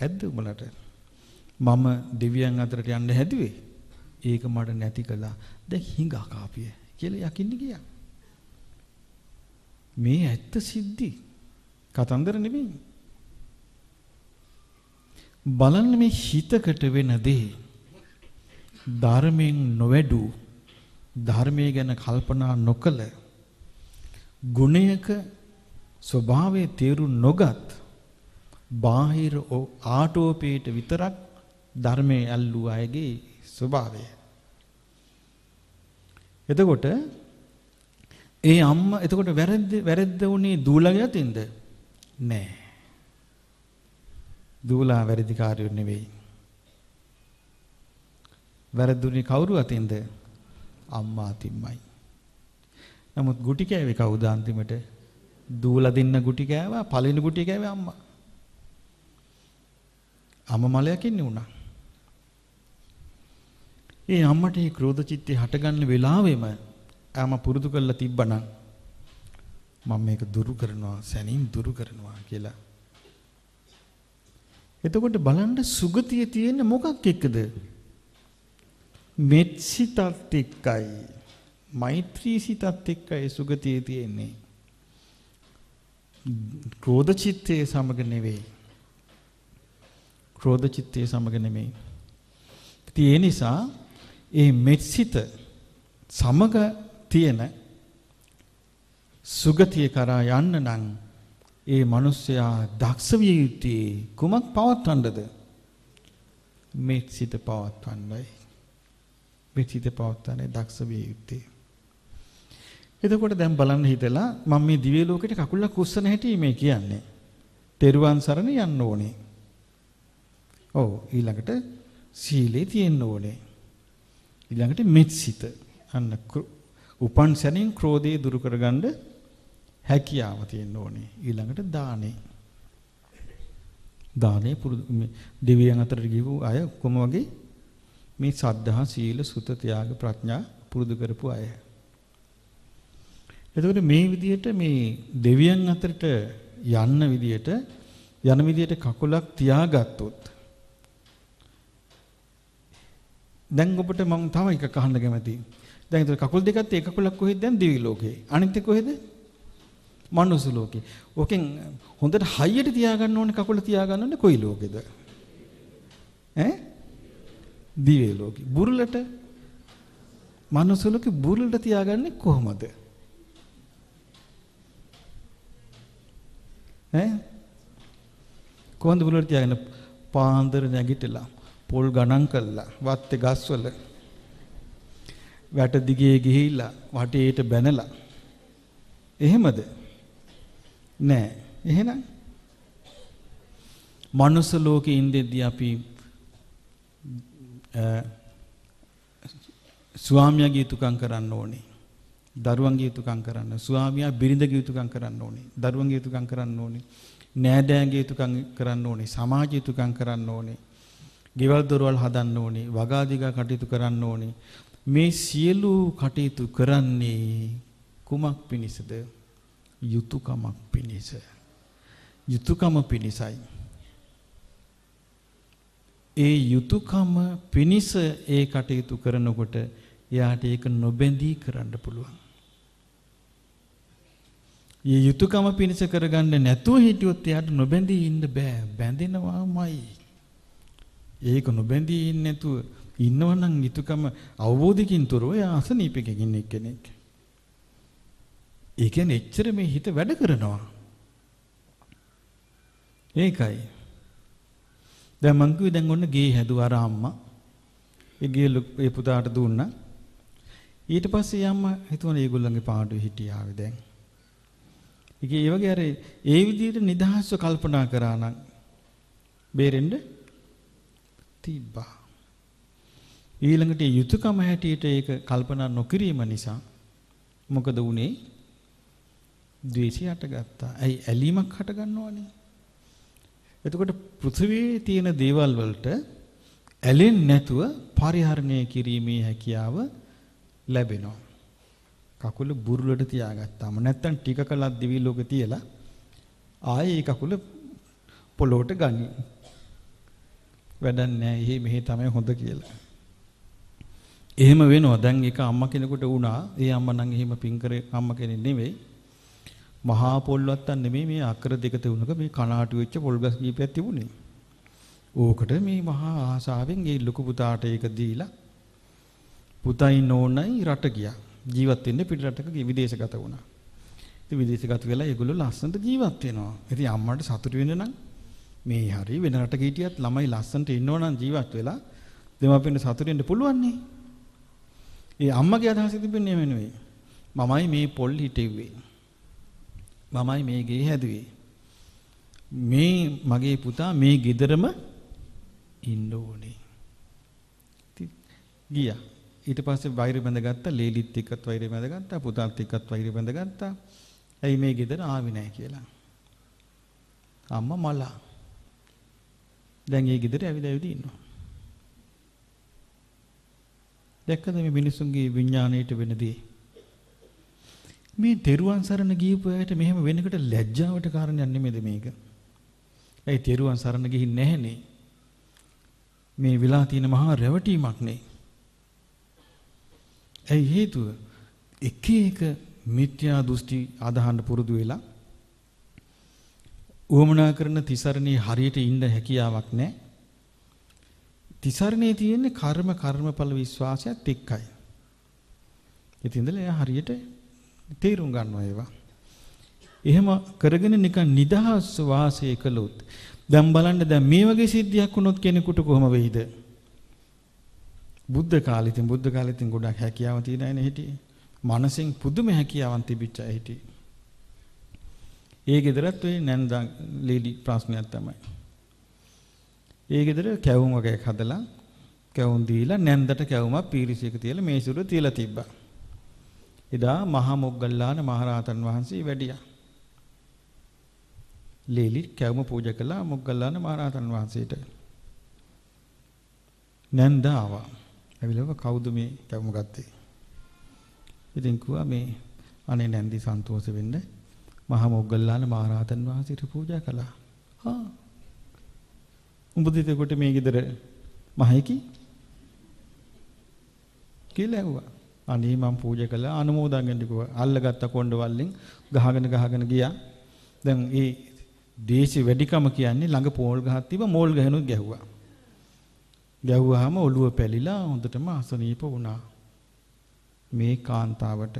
ඇද්ද උඹලට? මම දෙවියන් අතරට යන්න හැදුවේ. ඒක මට නැති කළා. දැන් හිඟා කාපිය. කියලා යකින්න ගියා. මේ ඇත්ත සිද්ධි. කතන්දර නෙමෙයි. බලන්න මේ හිතකට වෙන දේ ධර්මයෙන් නොවැඩු ධර්මයේ ගැන කල්පනා නොකළ ගුණයක ස්වභාවයේ තේරු නොගත් බාහිර ආටෝපේට විතරක් ධර්මයේ ඇල්ලූ අයගේ ස්වභාවය එතකොට ඒ අම්මා එතකොට වැරද්ද වැරද්ද උනේ දූලගේ අතින්ද? නෑ. දූලා වැරදිකාරයෝ නෙවෙයි. වැරදුනේ කවුරු අතින්ද? අම්මා අතින්මයි. නමුත් ගුටි කෑවේ කවුද අන්තිමට? දූලා දෙන්න ගුටි කෑවා, පළවෙනි ගුටි කෑවේ අම්මා. අම්මා මලයක් ඉන්නේ උනා. ඒ අම්මට මේ ක්‍රෝධ චිත්තේ හටගන්න වෙලාවෙම ආම පුරුදු කරලා තිබ්බනම් මම මේක දුරු කරනවා සැනින් දුරු කරනවා කියලා. එතකොට බලන්න සුගතිය තියෙන මොකක් එක්කද? මෙත්සිතත් එක්කයි. මෛත්‍රී සිතත් එක්කයි සුගතිය තියෙන්නේ. ක්‍රෝධ චිත්තයේ සමග නෙවෙයි. ක්‍රෝධ චිත්තයේ සමග නෙමෙයි. ඉතින් ඒ නිසා ඒ මෙත්සිත සමග තියෙන සුගතිය කරා යන්න නම් ඒ මිනිසයා දක්ෂ විය යුත්තේ කුමක් පවත්වන්නද? මෙත්සිත පවත්වන්නයි. මෙත්සිත පවත්වන්නේ දක්ෂ විය යුත්තේ. එතකොට දැන් බලන්න හිතලා මම මේ දිව්‍ය ලෝකෙට කකුලක් උස්සන හැටි මේ කියන්නේ. තෙරුවන් සරණ යන්න ඕනේ. ඔව් ඊළඟට සීලේ තියෙන්න ඕනේ. ඊළඟට මෙත්සිත. අන්න උපන් සැනින් ක්‍රෝධය දුරු කරගන්න හැකියාව තියෙන්න ඕනේ. ඊළඟට දානේ. දානේ පුරුදු දෙවියන් අතරට ගිහුව අය කොම වගේ මේ සද්ධා සීල සුත ත්‍යාග ප්‍රඥා පුරුදු කරපු අය. එතකොට මේ විදිහට මේ දෙවියන් අතරට යන්න විදිහට යන විදිහට කකුලක් තියාගත්තොත් දැන් ඔබට මම තව එකක් අහන්න කැමතියි. දැන් ඒතර කකුල් දෙකත් ඒ කකුලක් කොහෙද දැන් දිවි ලෝකේ. අනිත් එක කොහෙද? මනුස්ස ලෝකේ. ඕකෙන් හොඳට හයියට තියාගන්න ඕනේ කකුල තියාගන්න ඕනේ කොයි ලෝකෙද? ඈ? දිවි ලෝකේ. බුරුලට මනුස්ස ලෝකේ බුරුලට තියාගන්නේ කොහොමද? ඈ? කොහොමද බුරුලට තියාගන්න? පාන්දර නැගිටලා පොල් ගණන් කළා වත්තේ ගස්වල වැට දිගේ ගිහිල්ලා වටේට බැනලා එහෙමද නෑ. එහෙනම්? මනුස්ස ලෝකේ ඉඳෙද්දී අපි ස්වාමියාගේ යුතුයකම් කරන්න ඕනේ. දරුවන්ගේ යුතුයකම් කරන්න. ස්වාමියා බිරිඳගේ යුතුයකම් කරන්න ඕනේ. දරුවන්ගේ යුතුයකම් කරන්න ඕනේ. නෑදෑයන්ගේ යුතුයකම් කරන්න ඕනේ. සමාජ යුතුයකම් කරන්න ඕනේ. ගෙවල් දොරවල් හදන්න ඕනේ, වගාදිගා කටයුතු කරන්න ඕනේ. මේ සියලු කටයුතු කරන්නේ කුමක් පිණිසද? යුතුයකමක් පිණිස. යුතුයකම පිණිසයි. ඒ යුතුයකම පිණිස ඒ කටයුතු කරනකොට එයාට ඒක නොබැඳී කරන්න පුළුවන්. මේ යුතුයකම පිණිස කරගන්න නැතුව හිටියොත් එයාට නොබැඳී ඉන්න බෑ. බැඳෙනවාමයි. ඒක නොබැඳී ඉන්නේ නැතුව ඉන්නවනම් යුතුයකම අවබෝධකින් තොරව එයා අසනීපකකින් ඉන්න කෙනෙක්. ඒ කියන්නේ එච්චර මේ හිත වැඩ කරනවා. ඒකයි. දැන් මං කිව්වේ දැන් ඔන්න ගේ හැදුවා අර අම්මා. ඒ ගේ ඒ පුතාට දුන්නා. ඊට පස්සේ අම්මා හිතුවා ඒගොල්ලන්ගේ පාඩුවේ හිටියාවේ දැන්. ඒක ඒ වගේ අර ඒ විදිහට නිදහස්ව කල්පනා කරා නම් බේරෙන්න තිබ්බා. ඊළඟට යුතුයකම හැටියට ඒක කල්පනා නොකිරීම නිසා මොකද වුනේ? ද්වේෂය හටගත්තා. ඇයි ඇලීමක් හටගන්නවනේ? එතකොට පෘථිවියේ තියෙන දේවල් වලට ඇලෙන්නේ නැතුව පරිහරණය කිරීමේ හැකියාව ලැබෙනවා. කකුල බුරුලට තියාගත්තාම නැත්තම් ටික කලක් දිවි ලෝකේ තියලා ආයේ ඒ කකුල පොළොවට ගනි. වැඩක් නැහැ. එහෙ මෙහෙ තමයි හොඳ කියලා. එහෙම වෙනවා. දැන් ඒක අම්මා කෙනෙකුට වුණා. ඒ අම්මා නම් එහෙම පින් කරේ අම්මා කෙනෙක් නෙවෙයි. මහා පොල්වත්තන් නෙමෙයි මේ අක්කර දෙක තුනක මේ කනාටු වෙච්ච පොල්ගස් කීපයක් තිබුණේ. ඕකට මේ මහා ආසාවෙන් ඒ ලොකු පුතාට ඒක දීලා පුතයි නෝනයි රට ගියා. ජීවත් වෙන්න පිට රටක විදේශගත වුණා. ඉතින් විදේශගත වෙලා ඒගොල්ලෝ ලස්සනට ජීවත් වෙනවා. ඉතින් අම්මට සතුටු වෙන්න නම් මේ හරි වෙන රටක හිටියත් ළමයි ලස්සනට ඉන්නවනම් ජීවත් වෙලා දෙමාපියන්ට සතුටු වෙන්න පුළුවන් නේ. ඒ අම්මගේ අදහස තිබෙන්නේ එහෙම නෙවෙයි. මමයි මේ පොල් හිටෙව්වේ. මමයි මේ ගේ හැදුවේ. මේ මගේ පුතා මේ ගෙදරම ඉන්න ඕනේ. ගියා. ඊට පස්සේ වෛර බැඳගත්තා, ලේලිත් එක්කත් වෛර බැඳගත්තා, පුතාත් එක්කත් වෛර බැඳගත්තා. ඇයි මේ ගෙදර ආවේ නැහැ කියලා. අම්මා මලා දැන් ඒ ගෙදර ඇවිද ඇවිද ඉන්නවා. දැක්කද මේ මිනිසුන්ගේ විඥාණයට වෙන දේ? මේ තෙරුවන් සරණ ගියපු අයට මෙහෙම වෙනකොට ලැජ්ජාවට කාරණයක් නෙමෙයිද මේක? ඇයි තෙරුවන් සරණ ගිහින් නැහනේ? මේ විලා තියෙන මහා රැවටීමක් නේ. ඇයි හේතුව? එක එක මිත්‍යා දෘෂ්ටි අදහන්න පුරුදු වෙලා උවමනා කරන තිසරණේ හරියට ඉන්න හැකියාවක් නැහැ. තිසරණේ තියෙන්නේ කර්ම කර්මඵල විශ්වාසයත් එක්කයි. ඉතින්දල එයා හරියට තේරුම් ගන්නවා ඒවා. එහෙම කරගෙන නිකන් නිදහස් වාසය කළොත් දැන් බලන්න දැන් මේ වගේ සිද්ධියක් වුණොත් කෙනෙකුට කොහොම වෙයිද? බුද්ධ කාලේ ඉතින් බුද්ධ කාලේ ඉතින් ගොඩක් හැකියාව තියෙන අය නේ හිටියේ. මනසෙන් පුදුම හැකියාවන් තිබිච්ච අය හිටියේ. ඒ ගෙදරත් ඔය නැන්දා ලීලි ප්‍රශ්නයක් තමයි. ඒ ගෙදර කැවුම් වගේක් හදලා කැවුම් දීලා නැන්දට කැවුමක් පීරිසියක තියලා මේසුර තියලා තිබ්බා. එදා මහා මොග්ගල්ලාන මහරහතන් වහන්සේ වැඩියා. ලීලි කැවුම පූජා කළා මොග්ගල්ලාන මහරහතන් වහන්සේට. නැන්දා ආවා. ඇවිල්ලා කවුද මේ කැවුම ගත්තේ? ඉතින් කිව්වා මේ අනේ නැන්දි සන්තෝෂ වෙන්න මහා මොග්ගල්ලාන මහරහතන් වහන්සේට පූජා කළා. ආ. උඹ දෙතකොට මේ ගෙදර මහේකි කියලා ඇහුවා. අනේ මම පූජා කළා අනුමෝදන් වෙන්න කිව්වා. අල්ලගත්ත කොණ්ඩ වල්ලෙන් ගහගෙන ගහගෙන ගියා. දැන් ඒ දේශේ වැඩිකම කියන්නේ ළඟ පෝල් ගහක් තිබ්බ මෝල් ගහනුත් ගැහුවා. ගැහුවාම ඔළුව පැලිලා හොඳටම අසනීප වුණා. මේ කාන්තාවට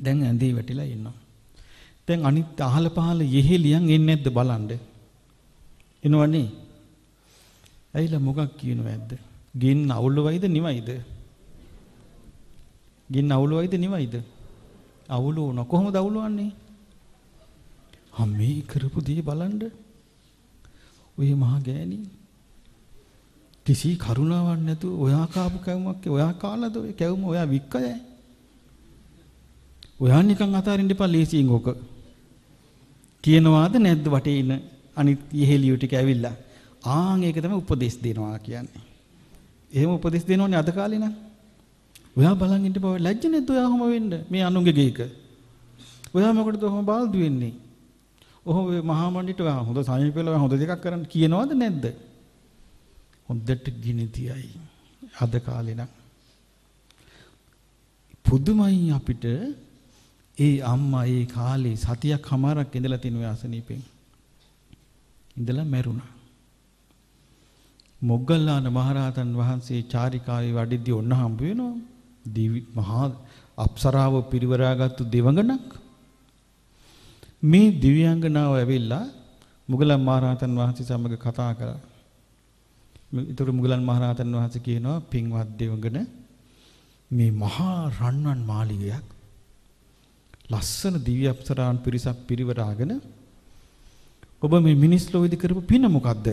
දැන් ඇඳේ වැටිලා ඉන්නවා. දැන් අනිත් අහල පහල යෙහෙලියන් එන්නේ නැද්ද බලන්න. එනවනේ. ඇයිලා මොකක් කියනවද? ගින්න අවුලවයිද නිවයිද? ගින්න අවුලවයිද නිවයිද? අවුල වුණා. කොහොමද අවුලවන්නේ? අම්මේ කරපු දේ බලන්න. ඔය මහා ගෑණි කිසි කරුණාවක් නැතුව ඔයා කාපු කැවුමක් ඔයා කාලාද ඔය කැවුම ඔයා වික්කයයි. ඔයා නිකන් අතාරින්න එපා ලේසියෙන් ඕක. කියනවාද නැද්ද වටේ ඉන්න අනිත් ඉහෙලියු ටික ඇවිල්ලා. ආන් ඒක තමයි උපදේශ දෙනවා කියන්නේ. එහෙම උපදේශ දෙනෝනේ අද කාලේ නම්. ඔයා බලන් ඉන්න බව ලැජ්ජ නැද්ද ඔයා ඔහම වෙන්න මේ අනුන්ගේ ගේක. ඔයා මොකටද ඔහම බාල්දු වෙන්නේ? ඔහොම මහා මණ්ඩිට ඔයා හොඳ සමීපෙල හොඳ දෙකක් කරන්න කියනවද නැද්ද? හොඳට ගිනි තියයි. අද කාලේ නම් පුදුමයි අපිට ඒ අම්මා ඒ කාලේ සතියක් හමාරක් ඉඳලා තිනු ආසනීපෙන්. ඉඳලා මැරුණා. මොග්ගල්ලාන මහරහතන් වහන්සේ චාරිකාවේ වඩිද්දී ඔන්න හම්බ වෙනවා. දිවි මහා අප්සරාව පිරිවරාගත්තු දෙවඟනක්. මේ දිව්‍යාංගනාව ඇවිල්ලා මුගලන් මහරහතන් වහන්සේ සමග කතා කරා. ඊතර මුගලන් මහරහතන් වහන්සේ කියනවා පින්වත් දෙවඟන මේ මහා රන්වන් මාලිගයක් ලස්සන දිව්‍ය අප්සරාන් පිරිසක් පිරිවරාගෙන ඔබ මේ මිනිස් ලෝකෙදි කරපු පින මොකද්ද?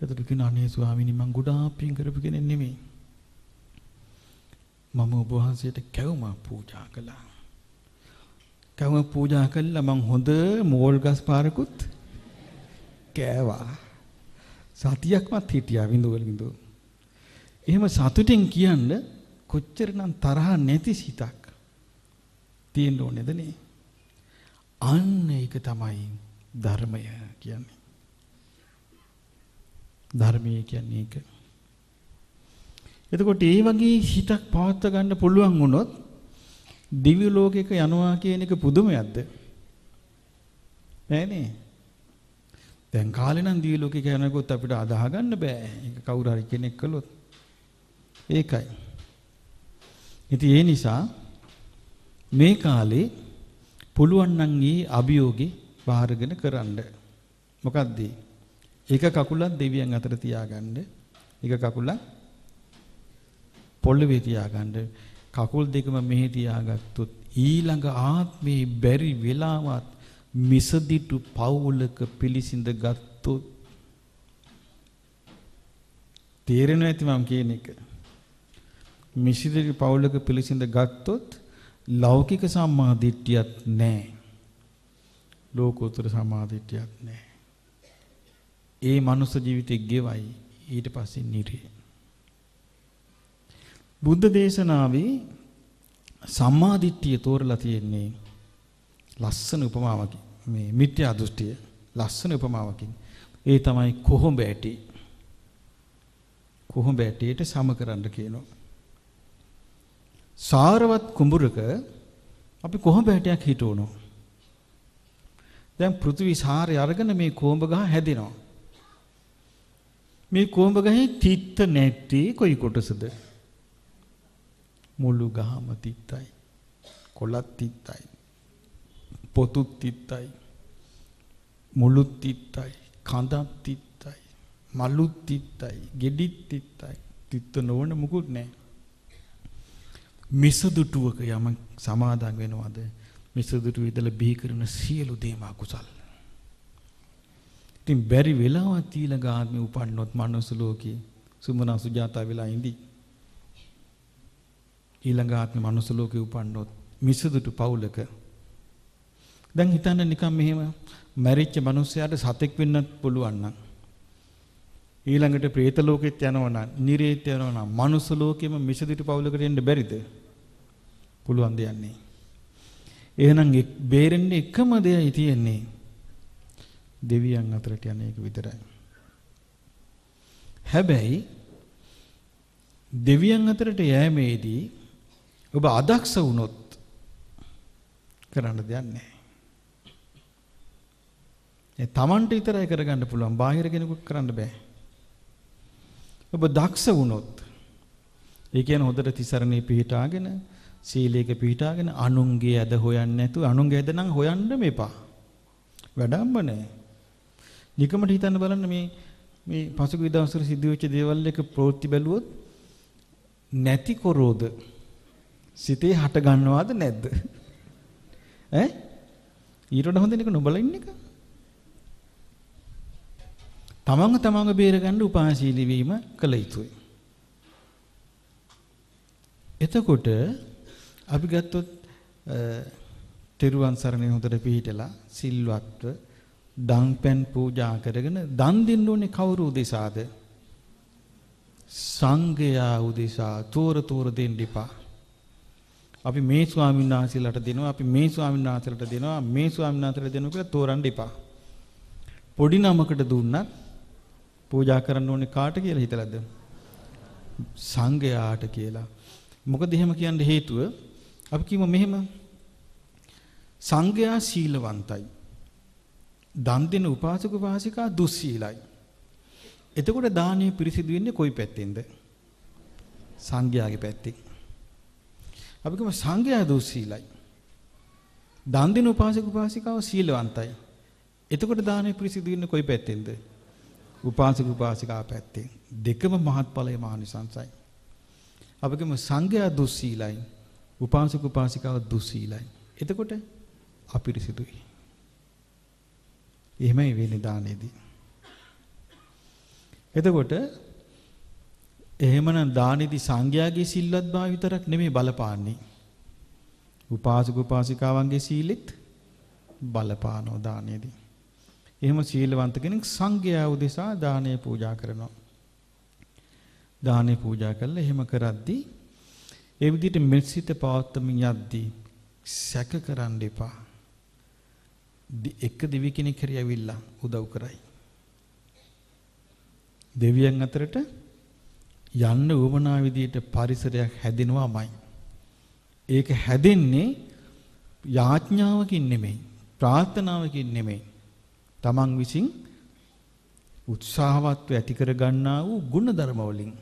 එතකොට කියන අනේ ස්වාමීනි මං ගොඩාක් පින් කරපු කෙනෙක් නෙමෙයි. මම ඔබ වහන්සේට කැවුම පූජා කළා. කැවුම පූජා කළා මං හොඳ මෝල් ගස් පාරකුත් කෑවා. සතියක්වත් හිටියා විඳුවල විඳුව. එහෙම සතුටින් කියන්න කොච්චරනම් තරහ නැති සිතක් තියෙන්න ඕනේද නේ? අන්න ඒක තමයි ධර්මය කියන්නේ. ධර්මය කියන්නේ ඒක. එතකොට ඒ වගේ හිතක් පවත්වා ගන්න පුළුවන් වුණොත් දිව්‍ය ලෝකයක යනවා කියන එක පුදුමයක්ද? නෑනේ. දැන් කාලේ නම් දිව්‍ය ලෝකයක යනකොත් අපිට අදාහ ගන්න බෑ. ඒක කවුරු හරි කෙනෙක් කළොත්. ඒකයි. ඉතින් ඒ නිසා මේ කාලේ පුළුවන් නම් ඊ අභියෝගේ බාරගෙන කරන්න. මොකද්ද? එක කකුලක් දෙවියන් අතර තියාගන්න. එක කකුලක් පොළවේ තියාගන්න. කකුල් දෙකම මෙහෙ තියාගත්තොත් ඊළඟ ආත්මේ බැරි වෙලාවත් මිසදිටු පවුලක පිළිසිඳ ගත්තොත් තේරෙන්නේ නැති මම කියන එක. මිසදිටු පවුලක පිළිසිඳ ගත්තොත් ලෞකික සම්මාදිට්ඨියක් නැහැ. ලෝකෝත්තර සම්මාදිට්ඨියක් නැහැ. ඒ මනුස්ස ජීවිතේ ගෙවයි ඊට පස්සේ නිරේ. බුද්ධ දේශනාවේ සම්මාදිට්ඨිය තෝරලා තියෙන්නේ ලස්සන උපමාවකින්. මේ මිත්‍යා දෘෂ්ටිය ලස්සන උපමාවකින්. ඒ තමයි කොහොඹ ඇටි. කොහොඹ ඇටියට සම කරන්න කියනවා. සාරවත් කුඹුරක අපි කොහොඹ ඇටයක් හිටවනවා. දැන් පෘථිවි සාරය අරගෙන මේ කොඹ ගහ හැදෙනවා. මේ කොඹ ගහේ තිත්ත නැති කොයි කොටසද? මුළු ගහම තිත්තයි. කොළත් තිත්තයි. පොතුත් තිත්තයි. මුළුත් තිත්තයි. කඳත් තිත්තයි. මලුත් තිත්තයි. ගෙඩිත් තිත්තයි. තිත්ත නොවන මුකුත් නැහැ. මිසදුටුවක යම සමාදන් වෙනවද? මිසදුටු ඉදලා බිහි කරන සියලු දේම අකුසල්. ඉතින් බැරි වෙලාවක් ඊළඟ ආත්මේ උපන්නොත් මනුස්ස ලෝකේ සුමනා සුජාතා වෙලා ඉඳි. ඊළඟ ආත්මේ මනුස්ස ලෝකේ උපන්නොත් මිසදුටු පවුලක දැන් හිතන්න නිකන් මෙහෙම මැරිච්ච මිනිස්සයාට සතෙක් වෙන්නත් පුළුවන් නම් ඊළඟට പ്രേත ලෝකෙත් යනවා නම් නිරේත් යනවා නම් මනුස්ස ලෝකෙම මිසදිට පවුලකට එන්න බැරිද? පුළුවන් දෙයක් එහෙනම් බේරෙන්න එකම දෙයයි තියෙන්නේ. දෙවියන් අතරට යන එක විතරයි. හැබැයි දෙවියන් අතරට යෑමේදී ඔබ අදක්ෂ වුණොත් කරන්න දෙයක් නැහැ. ඒ Tamanට විතරයි කරගන්න පුළුවන්. බාහිර කෙනෙකුට කරන්න බෑ. ඔබ දක්ෂ වුණොත් ඒ කියන්නේ හොඳට තිසරණේ පිහිටාගෙන සීලයක පිහිටාගෙන අනුන්ගේ ඇද හොයන්නේ නැතුව අනුන්ගේ ඇද නම් හොයන්න මේපා. වැඩම්ම නැහැ. නිකමට හිතන්න බලන්න මේ මේ පසුගිය දවස්වල සිදුවෙච්ච දේවල් එක ප්‍රවෘත්ති බැලුවොත් නැති කොරෝද සිතේ හට ගන්නවද නැද්ද? ඈ ඊට වඩා හොඳ එක නොබල ඉන්න එක. තමන්ව තමන්ව බේරගන්න උපාශීලී වීම කළ යුතුයි. එතකොට අපි ගත්තොත් තෙරුවන් සරණේ හොඳට පිළිහිටලා සිල්වත්ව දන් පෙන් පූජා කරගෙන දන් දෙන්න ඕනේ කවුරු උදෙසාද? සංඝයා උදෙසා තෝර තෝර දෙන්න එපා. අපි මේ ස්වාමීන් වහන්සේලාට දෙනවා අපි මේ ස්වාමීන් වහන්සේලාට දෙනවා මේ ස්වාමීන් වහන්සේලාට දෙනවා කියලා තෝරන්න එපා. පොඩි නමකට දුන්නත් පූජා කරන්න ඕනේ කාට කියලා හිතලාද? සංඝයාට කියලා. මොකද එහෙම කියන්න හේතුව අපි කියමු මෙහෙම සංඝයා සීලවන්තයි. දන් දෙන උපාසක උපාසිකා දුස්සීලයි. එතකොට දානීය පිරිසිදු වෙන්නේ කොයි පැත්තෙන්ද? සංඝයාගේ පැත්තෙන්. අපි කියමු සංඝයා දුස්සීලයි. දන් දෙන උපාසක උපාසිකාව සීලවන්තයි. එතකොට දානීය පිරිසිදු වෙන්නේ කොයි පැත්තෙන්ද? උපාසක උපාසිකා පැත්තෙන්. දෙකම මහත්ඵලයේ මානිසංසයි. අපගේම සංඝයා දුස්සීලයි. උපාසක උපාසිකාව දුස්සීලයි. එතකොට අපිරිසිදුයි. එහෙමයි වෙන්නේ දානයේදී. එතකොට එහෙමනම් දානයේදී සංඝයාගේ සිල්වත් භාව විතරක් නෙමෙයි බලපාන්නේ. උපාසක උපාසිකාවන්ගේ සීලෙත් බලපානෝ දානයේදී. එහෙම සීලවන්ත කෙනෙක් සංඝයා උදෙසා දානය පූජා කරනවා. දානය පූජා කළා එහෙම කරද්දී ඒ විදිහට මෙසිත පවත්වමින් යද්දී සැක කරන්න එපා. එක දෙවි කෙනෙක් හරි ඇවිල්ලා උදව් කරයි. දෙවියන් අතරට යන්න උවමනා විදියට පරිසරයක් හැදෙනවාමයි. ඒක හැදෙන්නේ යාඥාවකින් නෙමෙයි ප්‍රාර්ථනාවකින් නෙමෙයි තමන් විසින් උත්සාහවත්ව ඇති කර ගන්නා වූ ගුණධර්ම වලින්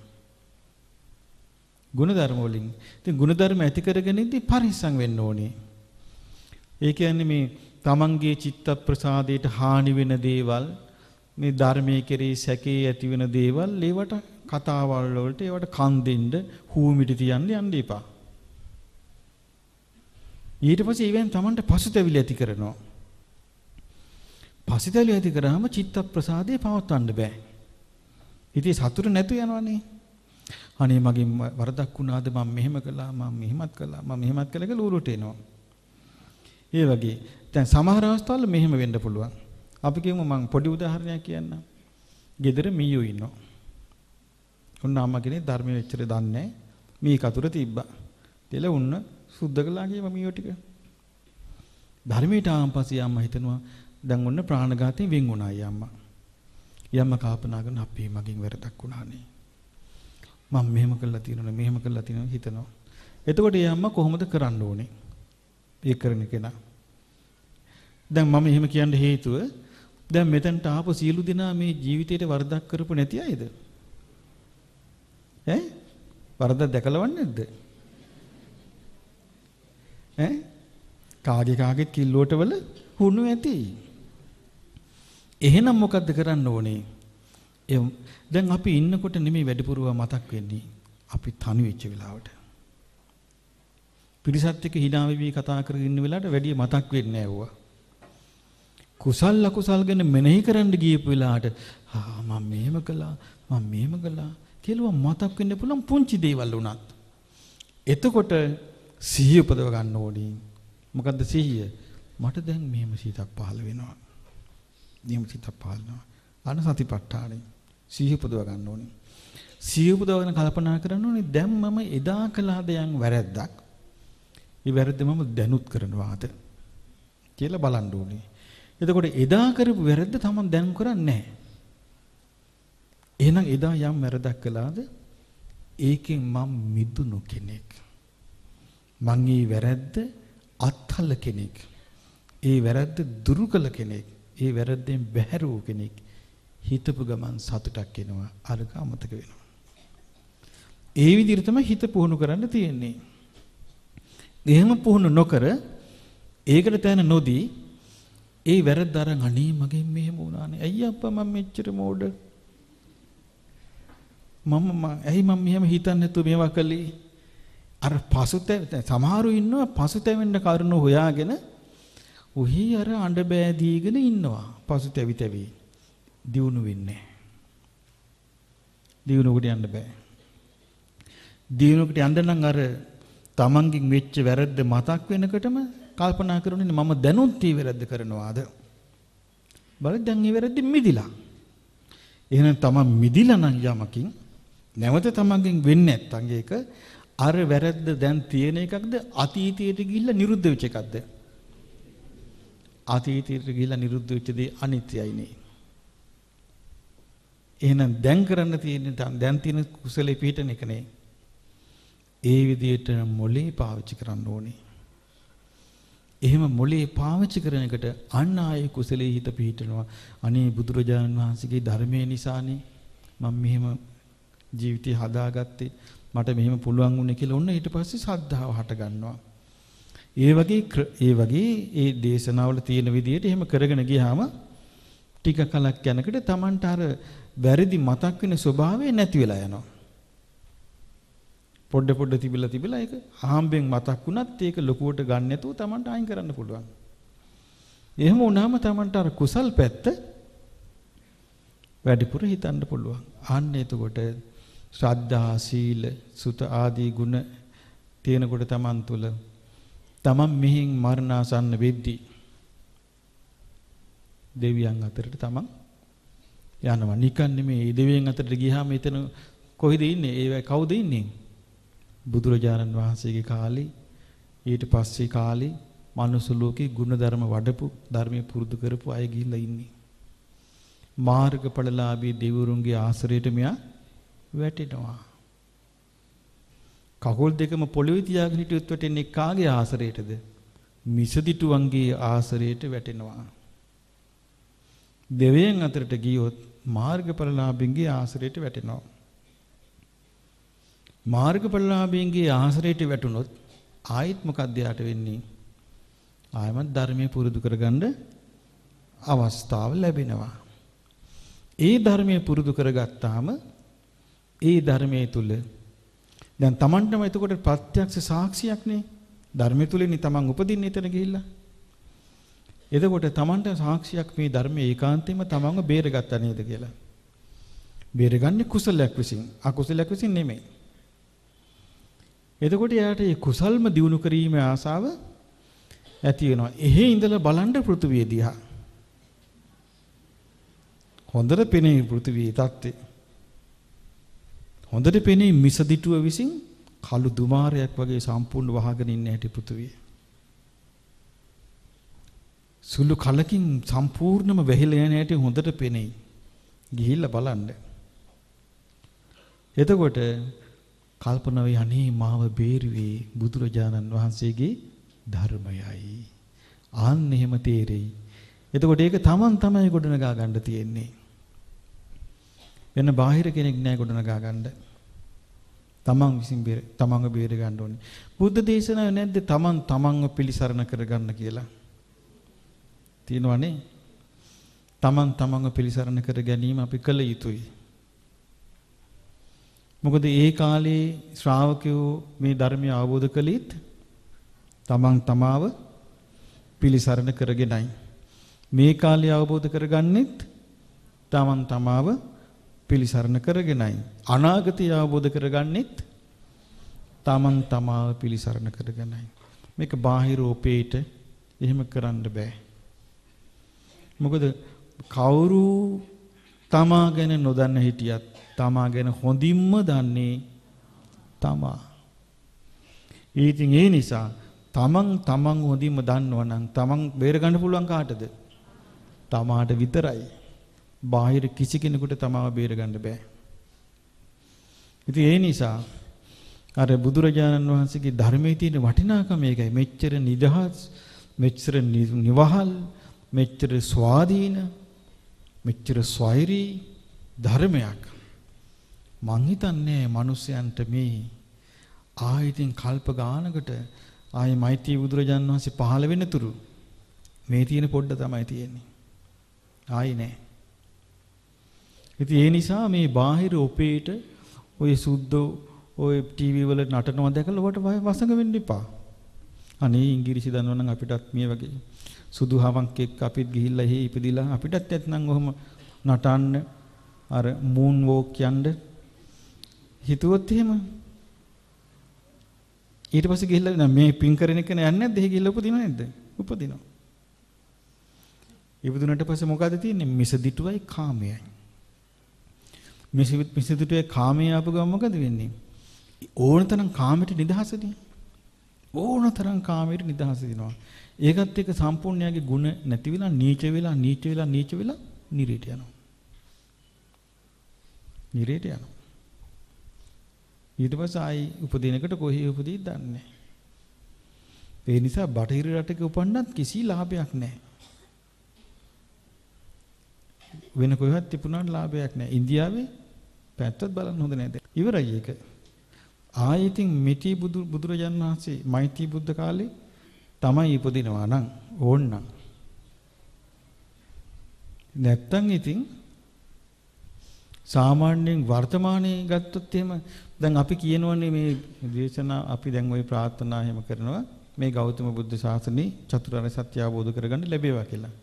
ගුණධර්ම වලින් ඉතින් ගුණධර්ම ඇති කරගෙන ඉඳි පරිස්සම් වෙන්න ඕනේ. ඒ කියන්නේ මේ තමන්ගේ චිත්ත ප්‍රසාදයට හානි වෙන දේවල් මේ ධර්මයේ කෙරෙහි සැකේ ඇති වෙන දේවල් ඒවට කතාවල් වලට ඒවට කන් දෙන්න හූමිටි තියන්න යන්න එපා. ඊට පස්සේ ඊවෙන් තමන්ට පසුතැවිලි ඇති කරනවා. පසිතැලි ඇති කරාම චිත්ත ප්‍රසාදේ පවත්වන්න බෑ. ඉතින් සතුට නැතු යනවනේ. අනේ මගෙන් වරදක් වුණාද මම මෙහෙම කළා මම මෙහෙමත් කළා මම මෙහෙමත් කළා කියලා ඌරුට එනවා. ඒ වගේ දැන් සමහර අවස්ථාවල මෙහෙම වෙන්න පුළුවන්. අපි කියමු මම පොඩි උදාහරණයක් කියන්නම්. ගෙදර මීයෝ ඉන්නවා. ඔන්න අම්මා කෙනෙක් ධර්මයේ වෙච්චර දන්නේ මී කතුර තිබ්බා. තෙල උන්න සුද්ධ කළා කියම මීයෝ ටික. ධර්මයට ආවන් පස්සේ අම්මා හිතනවා දැන් ඔන්න ප්‍රාණඝාතයෙන් වෙන් වුණායි අම්මා. යම්ම කල්පනා කරන අපේ මගෙන් වැරදක් වුණානේ. මම මෙහෙම කළා තියෙනවනේ මෙහෙම කළා තියෙනවා හිතනවා. එතකොට ඒ අම්මා කොහොමද කරන්න ඕනේ? ඒ කරන කෙනා. දැන් මම එහෙම කියන්න හේතුව දැන් මෙතනට ආපු සියලු දෙනා මේ ජීවිතේට වරදක් කරපු නැති අයද? ඈ? වරදක් දැකලවන්නේ නැද්ද? ඈ? කාගේ කාගේත් කිල්ලෝට වල හුණු ඇති. එහෙනම් මොකද්ද කරන්න ඕනේ? දැන් අපි ඉන්නකොට නෙමෙයි වැඩිපුරව මතක් වෙන්නේ. අපි තනි වෙච්ච වෙලාවට. පිරිසත් එක්ක hina වෙවි කතා කරගෙන ඉන්න වෙලාවට වැඩි මතක් වෙන්නේ නැහැ කුසල් අකුසල් ගැන මෙනෙහි කරන්න ගියපු වෙලාවට ආ මම මෙහෙම කළා මම මෙහෙම කළා කියලා මතක් වෙන්න පුළුවන් පුංචි දේවල් උනත්. එතකොට සිහිය උපදව ගන්න ඕනේ. මොකද්ද සිහිය? මට දැන් මෙහෙම සිතක් පහළ වෙනවා. මෙහෙම සිතක් පහළ වෙනවා. අන සතිපට්ඨානෙ සිහිය උපදව ගන්න ඕනේ. සිහිය උපදවගෙන කල්පනා කරන්න ඕනේ දැන් මම එදා කළා දයන් වැරද්දක්. ඒ වැරද්ද මම දැනුත් කරනවාද කියලා බලන්න ඕනේ. එතකොට එදා කරපු වැරද්ද තමන් දැන් කරන්නේ නැහැ. එහෙනම් එදා යම් වැරදක් කළාද ඒකෙන් මම මිදුණු කෙනෙක්. මං ඒ වැරද්ද අත්හල කෙනෙක්. ඒ වැරද්ද දුරු කළ කෙනෙක්. ඒ වැරද්දෙන් බැහැර වූ කෙනෙක්. හිතපු ගමන් සතුටක් එනවා අරක අමතක වෙනවා. ඒ විදිහට තමයි හිත පුහුණු කරන්න තියෙන්නේ. එහෙම පුහුණු නොකර ඒකට තැන නොදී ඒ වැරද්ද අරන් අනේ මගෙන් මෙහෙම වුණානේ. ඇයි අප්පා මම මෙච්චර මෝඩ? මම ඇයි මම මෙහෙම හිතන්නේ නැතුව මේවා කළේ? අර පසුතැව සමහරු ඉන්නවා පසුතැවෙන්න කරුණ හොයාගෙන උහි අර අඬ බෑදීගෙන ඉන්නවා. පසුතැවි තැවි. දියුණු වෙන්නේ දියුණුවට යන්න බෑ. දියුණුවට යන්න නම් අර තමන්ගෙන් වෙච්ච වැරද්ද මතක් වෙනකොටම කල්පනා කරන්නේ මම දැනුත් ඊ වැරද්ද කරනවාද? බලන්න දැන් ඊ වැරද්ද මිදිලා. එහෙනම් තමන් මිදිලා නම් යමකින් නැවත තමන්ගෙන් වෙන්නේ නැත්තම් ඒක අර වැරද්ද දැන් තියෙන එකක්ද අතීතයට ගිහිල්ලා නිරුද්ධ වෙච්ච එකක්ද? අතීතයට ගිහිල්ලා නිරුද්ධ වෙච්ච දේ අනිත්‍යයිනේ. එහෙනම් දැන් කරන්න තියෙන දැන් තියෙන කුසලේ පිහිටන එකනේ. ඒ විදිහට මොලේ පාවිච්චි කරන්න ඕනේ. එහෙම මොලේ පාවිච්චි කරන එකට අන්න ආයේ කුසලයේ හිත පිහිටනවා. අනේ බුදුරජාණන් වහන්සේගේ ධර්මයේ නිසානේ මම මෙහෙම ජීවිතය හදාගත්තේ. මට මෙහෙම පුළුවන් වුණේ කියලා ඔන්න ඊට පස්සේ ශ්‍රද්ධාව හට ගන්නවා. ඒ වගේ ඒ වගේ ඒ දේශනාවල තියෙන විදිහට එහෙම කරගෙන ගියාම ටික කලක් යනකොට Tamanට අර වැරදි මතක් වෙන ස්වභාවය නැති වෙලා යනවා. පොඩ පොඩ තිබිලා තිබිලා ඒක අහම්බෙන් මතක් වුණත් ඒක ලොකුවට ගන්න නැතුව Tamanට අයින් කරන්න පුළුවන්. එහෙම වුණාම Tamanට අර කුසල් පැත්ත වැඩිපුර හිතන්න පුළුවන්. අන්න එතකොට ශ්‍රද්ධා, සීල, සුත ආදී ගුණ තියෙනකොට Taman තුල Taman මෙහින් මරණාසන්න වෙද්දී දෙවියන් අතරට Taman යනවා. නිකන් නෙමෙයි දෙවියන් අතරට ගියාම එතන කොහෙද ඉන්නේ? ඒ කවුද ඉන්නේ? බුදුරජාණන් වහන්සේගේ කාලේ ඊට පස්සේ කාලේ මනුස්ස ලෝකේ ගුණධර්ම වඩපු ධර්මයේ පුරුදු කරපු අය ගිහිල්ලා ඉන්නේ. මාර්ගඵලලාභී දෙවිවරුන්ගේ ආශ්‍රයයට මෙයා වැටෙනවා. කකුල් දෙකම පොළවේ තියාගෙන හිටියොත් වැටෙන්නේ කාගේ ආශ්‍රයයටද? මිසදිටුවන්ගේ ආශ්‍රයයට වැටෙනවා. දෙවියන් අතරට ගියොත් මාර්ගඵලලාභින්ගේ ආශ්‍රයයට වැටෙනවා. මාර්ගඵලලාභීන්ගේ ආශ්‍රයයට වැටුනොත් ආයිත් මොකක්ද යාට වෙන්නේ? ආයමත් ධර්මයේ පුරුදු කරගන්න අවස්ථාව ලැබෙනවා. ඒ ධර්මයේ පුරුදු කරගත්තාම ඒ ධර්මයේ තුල දැන් Tamanටම එතකොට ප්‍රත්‍යක්ෂ සාක්ෂියක් නේ ධර්මයේ තුලින් තමන් උපදින්නේ එතන ගිහිල්ලා. එතකොට Tamanට සාක්ෂියක් මේ ධර්මයේ ඒකාන්තයෙන්ම තමන්ව බේරගත්තා නේද කියලා. බේරගන්නේ කුසලයක් විසින් අකුසලයක් විසින් නෙමෙයි. එතකොට එයාට මේ කුසල්ම දිනු කිරීමේ ආසාව ඇති වෙනවා. එහෙ ඉඳලා බලන්න පෘථුවිය දිහා. හොඳට පෙනේ පෘථුවියේ தත්ත්වය. හොඳට පෙනේ මිසදිටුව විසින් කළු දුමාරයක් වගේ සම්පූර්ණ වහගෙන ඉන්න හැටි පෘථුවිය. සුළු කලකින් සම්පූර්ණම වැහිලා යන හැටි හොඳට පෙනේ. ගිහිල්ලා බලන්න. එතකොට කල්පනා වේ අනේ මාව බේරුවේ බුදුරජාණන් වහන්සේගේ ධර්මයයි. ආන්න එහෙම තේරෙයි. එතකොට ඒක Taman තමයි ගොඩනගා ගන්න තියෙන්නේ. වෙන බාහිර කෙනෙක් නෑ ගොඩනගා ගන්න. තමන් විසින් බේර තමන්ව බේර ගන්න ඕනේ. බුද්ධ දේශනාවේ නැද්ද තමන් තමන්ව පිළිසරණ කරගන්න කියලා? තියෙනවනේ. තමන් තමන්ව පිළිසරණ කර ගැනීම අපි කළ යුතුයි. මොකද ඒ කාලේ ශ්‍රාවකයෝ මේ ධර්මය අවබෝධ කළෙත් තමන් තමාව පිළිසරණ කරගෙනයි. මේ කාලේ අවබෝධ කරගන්නෙත් තමන් තමාව පිළිසරණ කරගෙනයි. අනාගතය අවබෝධ කරගන්නෙත් තමන් තමාව පිළිසරණ කරගෙනයි. මේක බාහිර ඕපේට එහෙම කරන්න බෑ. මොකද කවුරු තමා ගැන නොදන්න හිටියත් තමා ගැන හොඳින්ම දන්නේ තමා. ඉතින් ඒ නිසා තමන් තමන් හොඳින්ම දන්නවනම් තමන් බේර ගන්න පුළුවන් කාටද? තමාට විතරයි. බාහිර කිසි කෙනෙකුට තමාව බේර ගන්න බෑ. ඉතින් ඒ නිසා අර බුදුරජාණන් වහන්සේගේ ධර්මයේ තියෙන වටිනාකම ඒකයි. මෙච්චර නිදහස්, මෙච්චර නිවහල්, මෙච්චර ස්වාධීන, මෙච්චර ස්වෛරී ධර්මයක්. මං හිතන්නේ මිනිස්යන්ට මේ ආයිතින් කල්ප ගානකට ආයේ මෛත්‍රී බුදුරජාණන් වහන්සේ පහළ වෙන තුරු මේ තියෙන පොඩ්ඩ තමයි තියෙන්නේ. ආයි නෑ. ඉතින් ඒ නිසා මේ බාහිර ඔපේට ඔය සුද්ධෝ ඔය ටීවී වල නටනවා දැකලා ඔබට වසඟ වෙන්න එපා. අනේ ඉංග්‍රීසි දන්නවනම් අපිටත් මේ වගේ සුදු හවන්ක් එක්ක අපිත් ගිහිල්ලා එහෙ ඉපදිලා අපිටත් නැත්නම් ඔහම නටන්න අර මූන් වෝක් යන්න හිතුවොත් එහෙම ඊට පස්සේ ගිහිල්ලා මේ පින් කරන එක යන්නේ නැද්ද? එහෙ ගිහිල්ලා උපදිනව නැද්ද? උපදිනවා. ඉපදුනට පස්සේ මොකද තියෙන්නේ? මිසදිටුවයි කාමයයි. මිසදිටුවේ කාමයේ ආපු ගමන් මොකද වෙන්නේ? ඕනතරම් කාමයට නිදහසදී. ඕනතරම් කාමයට නිදහස දෙනවා. ඒකත් එක්ක සම්පූර්ණයාගේ ಗುಣ නැති වෙලා නීච වෙලා නීච වෙලා නීච වෙලා නිරේට යනවා. නිරේට යනවා. ඊට පස්සේ ආයි උපදිනකට කොහේ උපදීද දන්නේ නැහැ. ඒ නිසා බටහිර රටක උපන්නත් කිසි ලාභයක් නැහැ. වෙන කොහෙවත් තිබුණාට ලාභයක් නැහැ. ඉන්දියාවේ පැත්තත් බලන්න හොඳ නැහැ. ඉවරයි ඒක. ආයෙතින් මිටි බුදු බුදුරජාන් වහන්සේ මෛත්‍රී බුද්ධ කාලේ තමයි ඉපදිනවා නම් ඕන්නම්. නැත්තම් ඉතින් සාමාන්‍යයෙන් වර්තමානයේ ගත්තොත් එහෙම දැන් අපි කියනවනේ මේ දේශනා අපි දැන් ওই ප්‍රාර්ථනා එහෙම කරනවා මේ ගෞතම බුද්ධ ශාසනේ චතුරාර්ය සත්‍ය අවබෝධ කරගන්න ලැබේවා කියලා.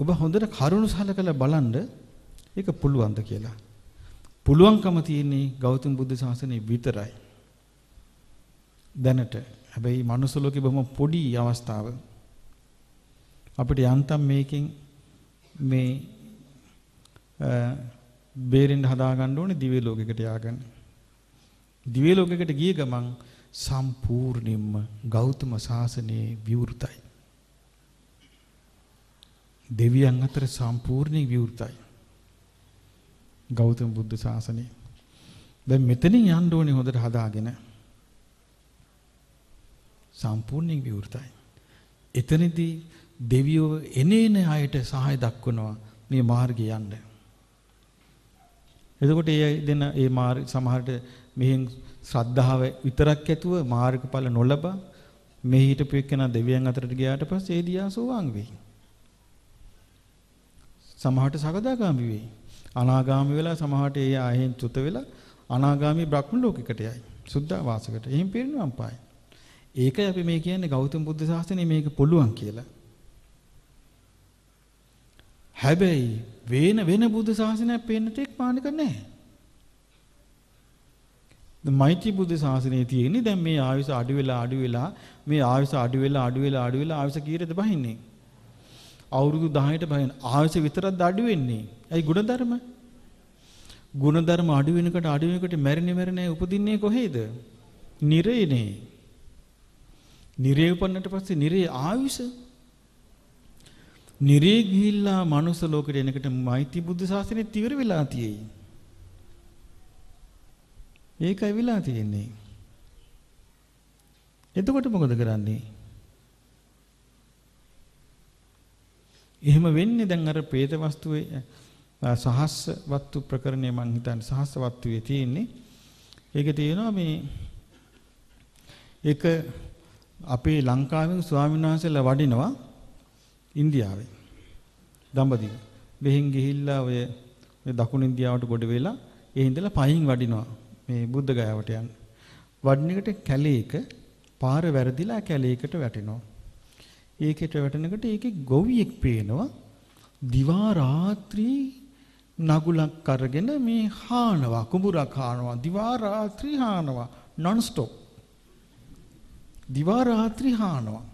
ඔබ හොඳට කරුණු සලකලා බලන්න ඒක පුළුවන්ද කියලා. පුළුවන්කම තියෙන්නේ ගෞතම බුද්ධ ශාසනය විතරයි. දැනට හැබැයි මනුස්ස ලෝකේ බොහොම පොඩි අවස්ථාව. අපිට යන්තම් මේකෙන් මේ බේරෙන්න හදා ගන්න ඕනේ දිව්‍ය ලෝකයකට ය아가න්න. දිව්‍ය ලෝකයකට ගිය ගමන් සම්පූර්ණයෙන්ම ගෞතම සාසනයේ විවෘතයි. දෙවියන් අතර සම්පූර්ණ විවෘතයි. ගෞතම බුද්ධ ශාසනය. දැන් මෙතනින් යන්න ඕනේ හොඳට හදාගෙන. සම්පූර්ණයෙන් විවෘතයි. එතනදී දෙවියෝ එනේන අයට සහාය දක්වනවා මේ මාර්ගය යන්න. එතකොට ඒ දෙන ඒ මාර්ග සමහරට මෙහෙන් ශ්‍රද්ධාව විතරක් ඇතුව මාර්ගඵල නොලබ මේ හිටපු එක්කන දෙවියන් අතරට ගියාට පස්සේ ඒ දියා සෝවාන් වෙයි. සමහරට සකදාගාමි වෙයි. අනාගාමි වෙලා සමහරට ඒ ආයෙන් චුත වෙලා අනාගාමි බ්‍රහ්ම ලෝකයකට යයි. සුද්ධා වාසකට. එහෙම පිරිනවම් පායි. ඒකයි අපි මේ කියන්නේ ගෞතම බුද්ධ ශාසනය මේක පුළුවන් කියලා. හැබැයි වෙන වෙන බුද්ධ ශාසනයක් පේන්න තෙක් මානක නැහැ. දැන් මෛත්‍රී බුද්ධ ශාසනයේ තියෙන්නේ දැන් මේ ආයුෂ අඩු වෙලා අඩු වෙලා මේ ආයුෂ අඩු වෙලා අඩු වෙලා අඩු වෙලා ආයුෂ කීයටද බහින්නේ? අවුරුදු 10ට බහින ආයස විතරක්ද අඩු වෙන්නේ. ඇයි ಗುಣධර්ම? ಗುಣධර්ම අඩු වෙනකොට අඩු වෙනකොට මැරෙන්නේ මැරෙන්නේ උපදින්නේ කොහේද? නිරේනේ. නිරේ උපන්නට පස්සේ නිරේ ආයුෂ නිරේ ගිහිල්ලා මනුස්ස ලෝකෙට එනකොට මෛත්‍රී බුද්ධ ශාසනයත් ඉවර වෙලා තියෙයි. ඒකයි වෙලා තියෙන්නේ. එතකොට මොකද කරන්නේ? එහෙම වෙන්නේ දැන් අර പ്രേත වස්තුවේ සහස්ස වත්තු ප්‍රකරණය මං හිතන්නේ සහස්ස වත්තුවේ තියෙන්නේ. ඒකේ තියෙනවා මේ ඒක අපේ ලංකාවෙන් ස්වාමීන් වහන්සේලා වඩිනවා ඉන්දියාවේ. දඹදිව. මෙහෙන් ගිහිල්ලා ඔය මේ දකුණු ඉන්දියාවට ගොඩ වෙලා ඒ හින්දලා පහින් වඩිනවා මේ බුද්ධ ගයාවට යන්න. වඩින එකට කැලේක පාර වැරදිලා කැලේකට වැටෙනවා. ඒකට වැටෙනකොට ඒකේ ගොවියෙක් පේනවා. දිවා රාත්‍රී නගුලක් අරගෙන මේ හානවා කුඹුරක් හානවා. දිවා රාත්‍රී හානවා. non stop දිවා රාත්‍රී හානවා.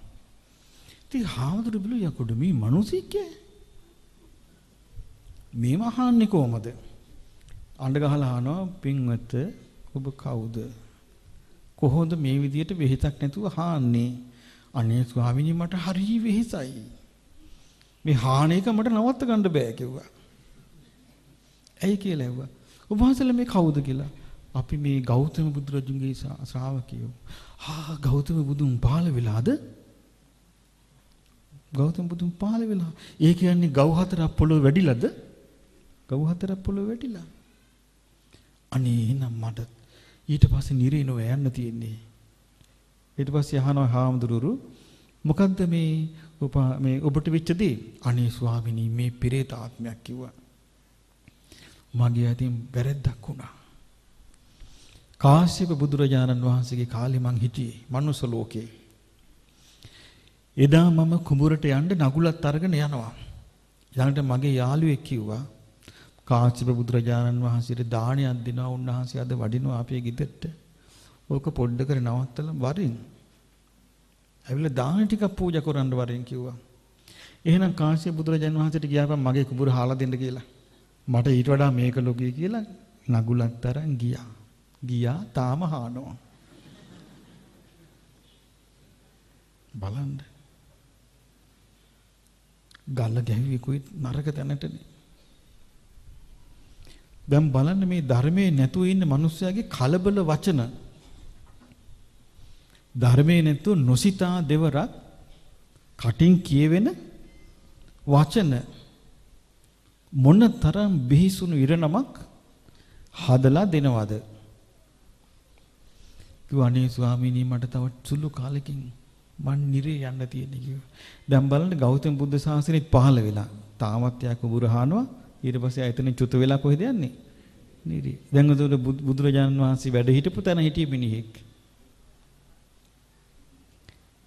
ඉතින් හාමුදුරු බිලු යකුඩ මේ මිනිසික්කේ මේ මහන්නේ කොහමද? අඬ ගහලා අහනවා පින්වත. ඔබ කවුද? කොහොමද මේ විදියට වෙහෙසක් නැතුව හාන්නේ. අනේ ස්වාමීනි මට හරි වෙහෙසයි. මේ හාන එක මට නවත්ත ගන්න බෑ කිව්වා. ඇයි කියලා ඇහුවා. ඔබ වහන්සේලා මේ කවුද කියලා? අපි මේ ගෞතම බුදුරජුන්ගේ ශ්‍රාවකයෝ. ආ ගෞතම බුදුන් පහළ වෙලාද? ගෞතම බුදුන් පහළ වෙලා. ඒ කියන්නේ ගව් හතරක් පොළොව වැඩිලාද? ගව් හතරක් පොළොව වැඩිලා. අනේ එහෙනම් මට ඊට පස්සේ නිරේනෝ යන්න තියෙන්නේ. ඊට පස්සේ අහනවා හාමුදුරුවරු මොකද්ද මේ ඔබ මේ ඔබට වෙච්ච දේ අනේ ස්වාමිනී මේ පෙරේත ආත්මයක් කිව්වා. මගේ අතින් වැරද්දක් වුණා. කාශ්‍යප බුදුරජාණන් වහන්සේගේ කාලේ මං හිටියේ මනුස්ස ලෝකේ. එදා මම කුඹුරට යන්න නගුලත් අරගෙන යනවා. ඊළඟට මගේ යාළුවෙක් කිව්වා කාශ්‍යප බුදුරජාණන් වහන්සේට දානයක් දෙනවා උන්වහන්සේ අද වඩිනවා අපේ ගෙදරට. ඕක පොඩ්ඩකට නවත්තලා වරින්. ඇවිල්ලා දාන ටිකක් පූජා කරන්න වරින් කිව්වා. එහෙනම් කාශ්‍යප බුදුරජාණන් වහන්සේට ගියාපම් මගේ කුඹුර හාලා දෙන්න කියලා. මට ඊට වඩා මේක ලොකේ කියලා නගුලක් තරම් ගියා. ගියා තාම හානවා. බලන්න. ගල්ල ගැහුවේ කොයි නරක තැනටනේ. දැන් බලන්න මේ ධර්මයේ නැතුව ඉන්න මිනිස්සයාගේ කලබල වචන ධර්මයේ නැතුව නොසිතා දෙවරක් කටින් කියවෙන වචන මොන තරම් බිහිසුණු ඉරණමක් හදලා දෙනවද කිව්වනේ ස්වාමීනි මට තව සුළු කාලෙකින් මන් නිරේ යන්න තියෙන කිව්වා. දැන් බලන්න ගෞතම බුද්ධ ශාසනයත් පහළ වෙලා. තාමත් යා කුඹුර හානවා ඊට පස්සේ ආයතන චුත වෙලා කොහෙද යන්නේ? නිරි. දැන් උදේ බුදුරජාණන් වහන්සේ වැඩ හිටපු තැන හිටිය මිනිහෙක්.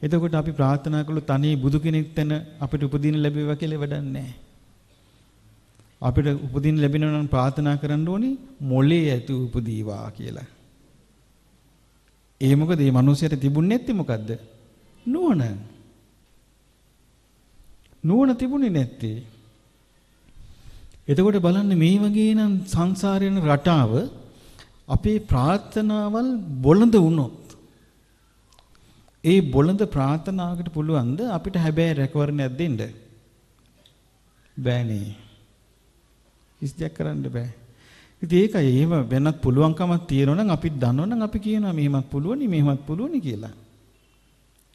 එතකොට අපි ප්‍රාර්ථනා කළොත් තනි බුදු කෙනෙක් තැන අපිට උපදින ලැබෙවා කියලා වැඩක් නැහැ. අපිට උපදින ලැබෙනවා නම් ප්‍රාර්ථනා කරන්න ඕනේ මොලේ ඇති උපදීවා කියලා. ඒ මොකද මේ මිනිහයට තිබුණේ නැත්තේ මොකද්ද? නුවණ. නුවණ තිබුණේ නැත්තේ. එතකොට බලන්න මේ වගේ නම් සංසාරේන රටාව අපේ ප්‍රාර්ථනාවල් බොළඳ වුණොත් ඒ බොළඳ ප්‍රාර්ථනාවකට පුළුවන්ද අපිට හැබැයි රැකවරණයක් දෙන්න? බෑනේ. ඉස්දයක් කරන්න බෑ. ඉතින් ඒකයි එහෙම වෙනත් පුළුවන්කමක් තියෙනවා නම් අපිත් දන්නවනම් අපි කියනවා මෙහෙමත් පුළුවනි මෙහෙමත් පුළුවනි කියලා.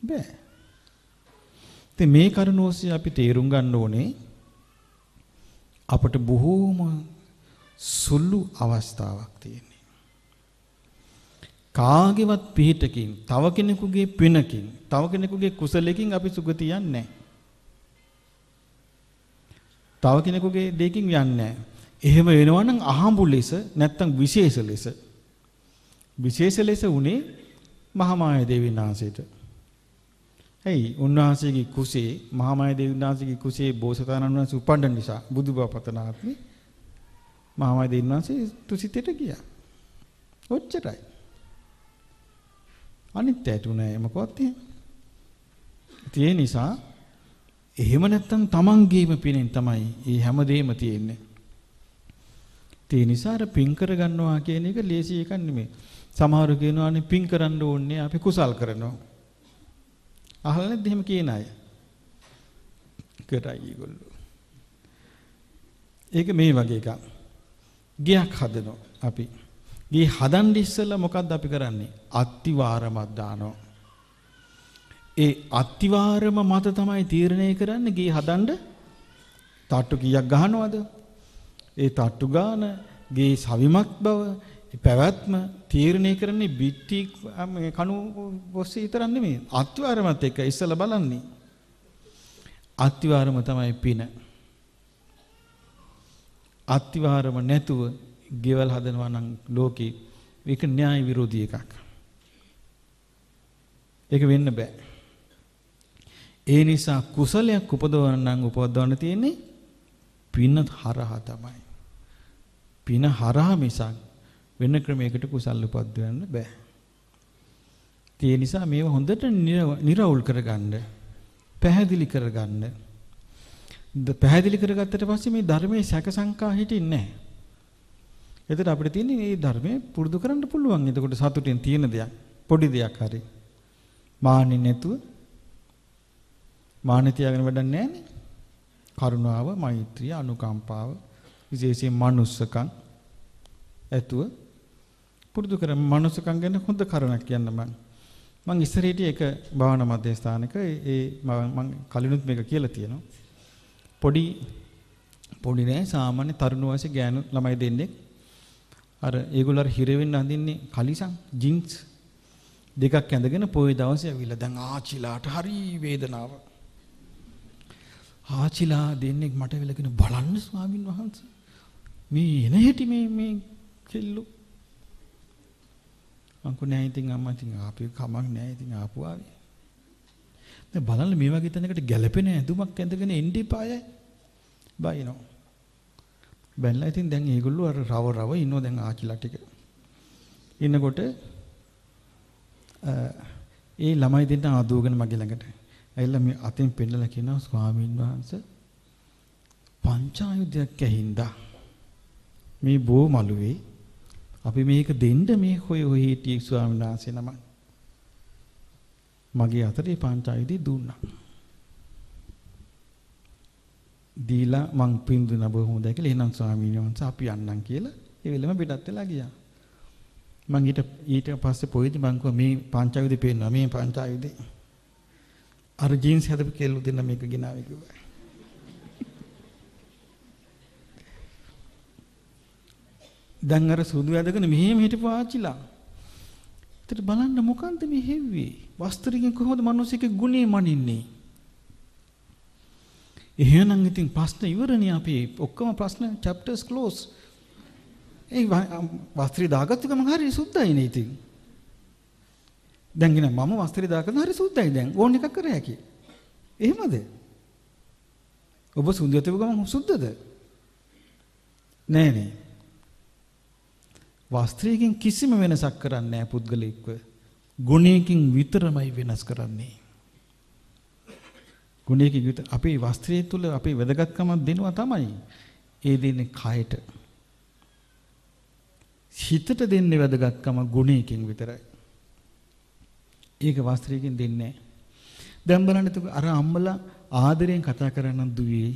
බෑ. ඉතින් මේ කරුණෝසිය අපි තේරුම් ගන්න ඕනේ අපට බොහෝම සුළු අවස්ථාවක් තියෙන්නේ. කාගේවත් පිහිටකින්, තව කෙනෙකුගේ පිනකින්, තව කෙනෙකුගේ කුසලයකින් අපි සුගතිය යන්නේ තව කෙනෙකුගේ දෙයකින් යන්නේ එහෙම වෙනවා නම් අහඹු ලෙස නැත්තම් විශේෂ ලෙස. විශේෂ ලෙස උනේ මහාමාය දේවීන් වහන්සේට. ඇයි? උන්වහන්සේගේ කුසේ මහාමාය දේවනාථගේ කුසේ බෝසතාණන් වහන්සේ උපන්න නිසා බුදුබව පතනාත්මි මහාමාය දේවනාථේ තුසිතට ගියා. ඔච්චරයි. අනිත් ඇට උනේ මොකවත් එහෙම. ඒ නිසා එහෙම නැත්තම් තමන්ගේම පිනෙන් තමයි මේ හැමදේම තියෙන්නේ. ඒ නිසා අර පින් කර ගන්නවා කියන එක ලේසි එකක් නෙමෙයි. සමහරු කියනවානේ පින් කරන්න ඕනේ අපි කුසල් කරනවා. අහලා නැද්ද එහෙම කියන අය? කරයි ඒගොල්ලෝ. ඒක මේ වගේ එකක්. ගයක් හදනවා අපි. ගේ හදන්න ඉස්සෙල්ලා මොකද්ද අපි කරන්නේ? අත්තිවාරමක් දානවා. ඒ අත්තිවාරම මත තමයි තීරණය කරන්නේ ගේ හදන්න තට්ටු කීයක් ගහනවද? ඒ තට්ටු ගාන, ගේ සවිමත් බව, පැවැත්ම තීරණය කරන්නේ බිත්ති මේ කණු ඔස්සේ විතරක් නෙමෙයි. අත්වාරමත් එක්ක ඉස්සලා බලන්නේ. අත්වාරම තමයි පින. අත්වාරම නැතුව ගෙවල් හදනවා නම් ලෝකේ ඒක න්‍යාය විරෝධී එකක්. ඒක වෙන්න බෑ. ඒ නිසා කුසලයක් උපදවන්න නම් උපදවන්න තියෙන්නේ පින හරහා තමයි. පින හරහා මිසක් වෙන ක්‍රමයකට කුසල් උපදවන්න බෑ. ඒ නිසා මේව හොඳට නිරවුල් කරගන්න, පැහැදිලි කරගන්න. පැහැදිලි කරගත්තට පස්සේ මේ ධර්මයේ සැක සංකා හිටින්නේ නැහැ. එතකොට අපිට තියෙන්නේ මේ ධර්මයේ පුරුදු කරන්න පුළුවන්. එතකොට සතුටින් තියෙන දෙයක්, පොඩි දෙයක් හරි. මාන්නේ නැතුව මාන්නේ තියාගෙන වැඩක් නැහැ කරුණාව, මෛත්‍රිය, අනුකම්පාව, විශේෂයෙන් මනුස්සකම් ඇතුව පුරුදු කරමු. මනුස්සකම් ගැන හොඳ කරුණක් කියන්න මම. මං ඉස්සරහට එක භාවනා මධ්‍යස්ථානක ඒ මම කලිනුත් මේක කියලා තියෙනවා. පොඩි පොඩි නෑ සාමාන්‍ය තරුණ වයසේ ගෑනු ළමයි දෙන්නෙක් අර ඒගොල්ලෝ අර හිර වෙන්න අඳින්නේ කලිසම් ජීන්ස් දෙකක් ඇඳගෙන පොයේ දවසේ ඇවිල්ලා දැන් ආචිලාට හරි වේදනාව. ආචිලා දෙන්නෙක් මට වෙලගෙන බලන්න ස්වාමින් වහන්සේ. මේ එන හැටි මේ මේ කෙල්ලු. අංකු නෑ ඉතින් අම්මා ඉතින් ආපේ කමක් නෑ ඉතින් ආපු ආවේ. දැන් බලන්න මේ වගේ තැනකට ගැළපෙන ඇඳුමක් ඇඳගෙන එන්න එපායයි. බයිනෝ. බැලලා ඉතින් දැන් ඒගොල්ලෝ අර රව රව ඉන්නෝ දැන් ආචිලා ටික. ඉන්නකොට ඒ ළමයි දෙන්න ආදෝගෙන මගේ ළඟට. ඇවිල්ලා මේ අතින් පෙන්නලා කියනවා ස්වාමීන් වහන්සේ පංචායුධයක් ඇහින්දා මේ බෝ මළුවේ අපි මේක දෙන්න මේ හොය හොය හිටියේ ස්වාමීන් වහන්සේ නම. මගේ අතේ පංචායුධය දුන්නා. දීලා මං පින්දුන බොහොම හොඳයි කියලා එහෙනම් ස්වාමීන් වහන්සේ අපි යන්නම් කියලා ඒ වෙලෙම පිටත් වෙලා ගියා. මං ඊට ඊට පස්සේ පොයිදි මං කිව්වා මේ පංචායුධය පේනවා මේ පංචායුධය. අර ජීන්ස් හදපු කෙල්ල දෙන්න මේක ගෙනාවේ කිව්වා. දැන් අර සුදු ඇදගෙන මෙහෙම හිටපු ආච්චිලා. ඒතර බලන්න මොකන්ද මේ හෙව්වේ? වස්ත්‍රයෙන් කොහොමද මිනිස්සෙක් ගුණේ මනින්නේ? එහෙනම් ඉතින් ප්‍රශ්න ඉවරනේ අපි ඔක්කොම ප්‍රශ්න chapters close. ඒ වස්ත්‍රය දාගත්ත ගමන් හරි සුද්ධයිනේ ඉතින්. දැන් ඉතින් මම වස්ත්‍රය දාගන්න හරි සුද්ධයි දැන් ඕන එකක් කර හැකි. එහෙමද? ඔබ සුන්දරතව ගමන් සුද්ධද? නෑ නේ. වස්ත්‍රයකින් කිසිම වෙනසක් කරන්නේ නැහැ පුද්ගලෙක්ව. ගුණයකින් විතරමයි වෙනස් කරන්නේ. ගුණයකින් විතර අපේ වස්ත්‍රය තුල අපේ වැදගත්කමක් දෙනවා තමයි. ඒ දෙන්නේ කයට. හිතට දෙන්නේ වැදගත්කම ගුණයකින් විතරයි. ඒක වස්ත්‍රයකින් දෙන්නේ නැහැ. දැන් බලන්න අර අම්මලා ආදරෙන් කතා කරන්න දුවේ.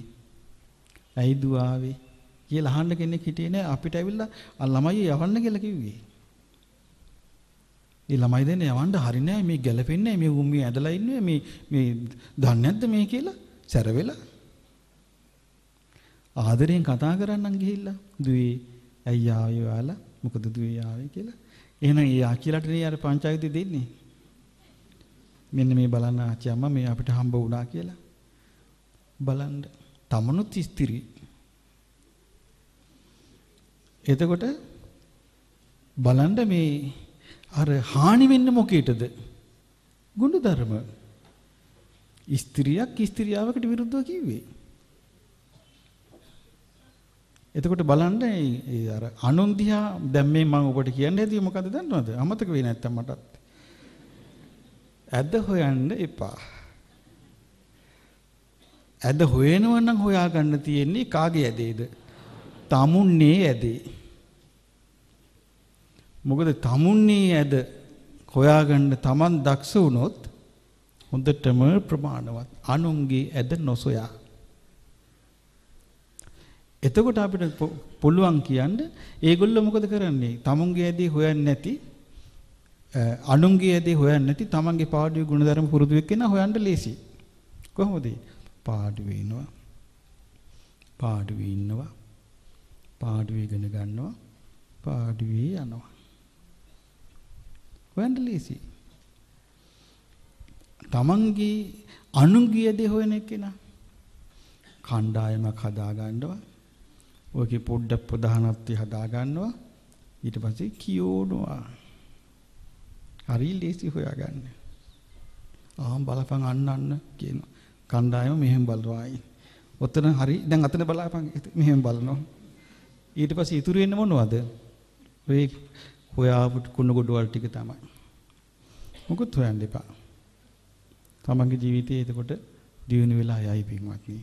ඇයි දුආවේ? කියලා අහන්න කෙනෙක් හිටියේ නෑ අපිට ඇවිල්ලා අර ළමයි යවන්න කියලා කිව්වේ. ඒ ළමයි දෙන්නේ යවන්න හරි නෑ මේ ගැලපෙන්නේ මේ උන් මේ ඇදලා ඉන්නේ මේ මේ දන්නේ නැද්ද මේ කියලා සැර වෙලා. ආදරෙන් කතා කරන්නම් ගිහිල්ලා දුවේ ඇයි ආවේ ඔයාලා මොකද දුවේ ආවේ කියලා. එහෙනම් ඒ ආච්චිලට නේ අර පංචායතය දෙන්නේ. මෙන්න මේ බලන්න ආච්චි අම්මා මේ අපිට හම්බ වුණා කියලා. බලන්න තමනුත් ස්ත්‍රී එතකොට බලන්න මේ අර හානි වෙන්න මොකේටද? ගුණධර්ම. ස්ත්‍රියක් ස්ත්‍රියාවකට විරුද්ධව කිව්වේ. එතකොට බලන්න ඒ අර අනුන් දිහා දැන් මේ මම ඔබට කියන්න හැදුවේ මොකද්ද දන්නවද? අමතක වෙයි නැත්තම් මටත්. ඇද හොයන්න එපා. ඇද හොයනවා නම් හොයාගන්න තියෙන්නේ කාගේ ඇදේද? tamunne ඇදේ. මොකද tamunne ඇද හොයාගන්න Taman දක්ෂ වුණොත් හොඳටම ප්‍රමාණවත් අනුන්ගේ ඇද නොසොයා. එතකොට අපිට පුළුවන් කියන්න ඒගොල්ලෝ මොකද කරන්නේ? tamunගේ ඇදී හොයන්නේ නැති අනුන්ගේ ඇදී හොයන්නේ නැති tamanගේ පාඩුවේ ගුණධර්ම පුරුදු වෙක්කන හොයන්න ලේසි. කොහොමද? පාඩු වෙනවා. පාඩුවේ ඉන්නවා. පාඩුවේ ඉගෙන ගන්නවා. පාඩුවේ යනවා. හොයන්න ලේසි. තමන්ගේ අනුගිය දේ හොයන එකේනා කණ්ඩායමක් හදා ගන්නවා. ඔයකේ පොඩ්ඩක් ප්‍රධානත්වය හදා ගන්නවා. ඊට පස්සේ කියෝනවා. හරි ලේසි හොයාගන්න. ආම් බලපන් අන්න අන්න කියන කණ්ඩායම මෙහෙම බලවායි. ඔතන හරි දැන් අතන බලපන් මෙහෙම බලනවා. ඊට පස්සේ ඉතුරු වෙන්නේ මොනවද? ඔය හොයාපු කුණ ගොඩවල් ටික තමයි. මොකුත් හොයන්න එපා. තමන්ගේ ජීවිතයේ එතකොට දියුණු වෙලා යයි පින්වත්නි.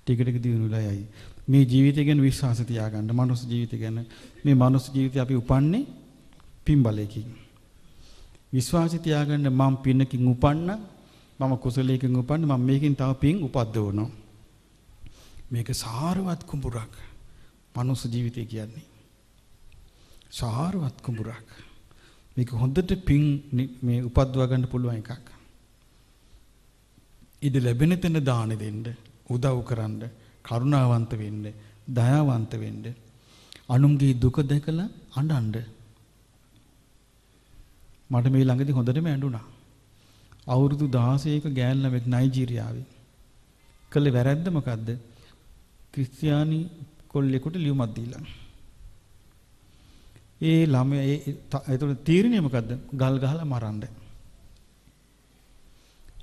ටික ටික දියුණු වෙලා යයි. මේ ජීවිතය ගැන විශ්වාස තියාගන්න. මනුස්ස ජීවිතය ගැන මේ මනුස්ස ජීවිතය අපි උපන්නේ පින්බලයකින්. විශ්වාසය තියාගන්න මම පින්නකින් උපන්න මම කුසලයකින් උපන්න මම මේකෙන් තව පින් උපද්දවනවා. මේක සාරවත් කුඹුරක්. මනුස්ස ජීවිතය කියන්නේ. සාරවත් කුඹුරක්. මේක හොඳට පින් මේ උපද්දවා ගන්න පුළුවන් එකක්. ඉඩ ලැබෙන තැන දාන දෙන්න, උදව් කරන්න, කරුණාවන්ත වෙන්න, දයාවන්ත වෙන්න. අනුන්ගේ දුක දැකලා අඬන්න. මට මේ ළඟදී හොඳටම ඇඬුණා. අවුරුදු 16ක ගෑන් ළමෙක් නයිජීරියාවේ. කළේ වැරද්ද මොකද්ද? ක්‍රිස්තියානි කොල්ලෙකුට ලියුමක් දීලා. ඒ ළමයා ඒ ඒතකොට තීරණය මොකද්ද? ගල් ගහලා මරන්න.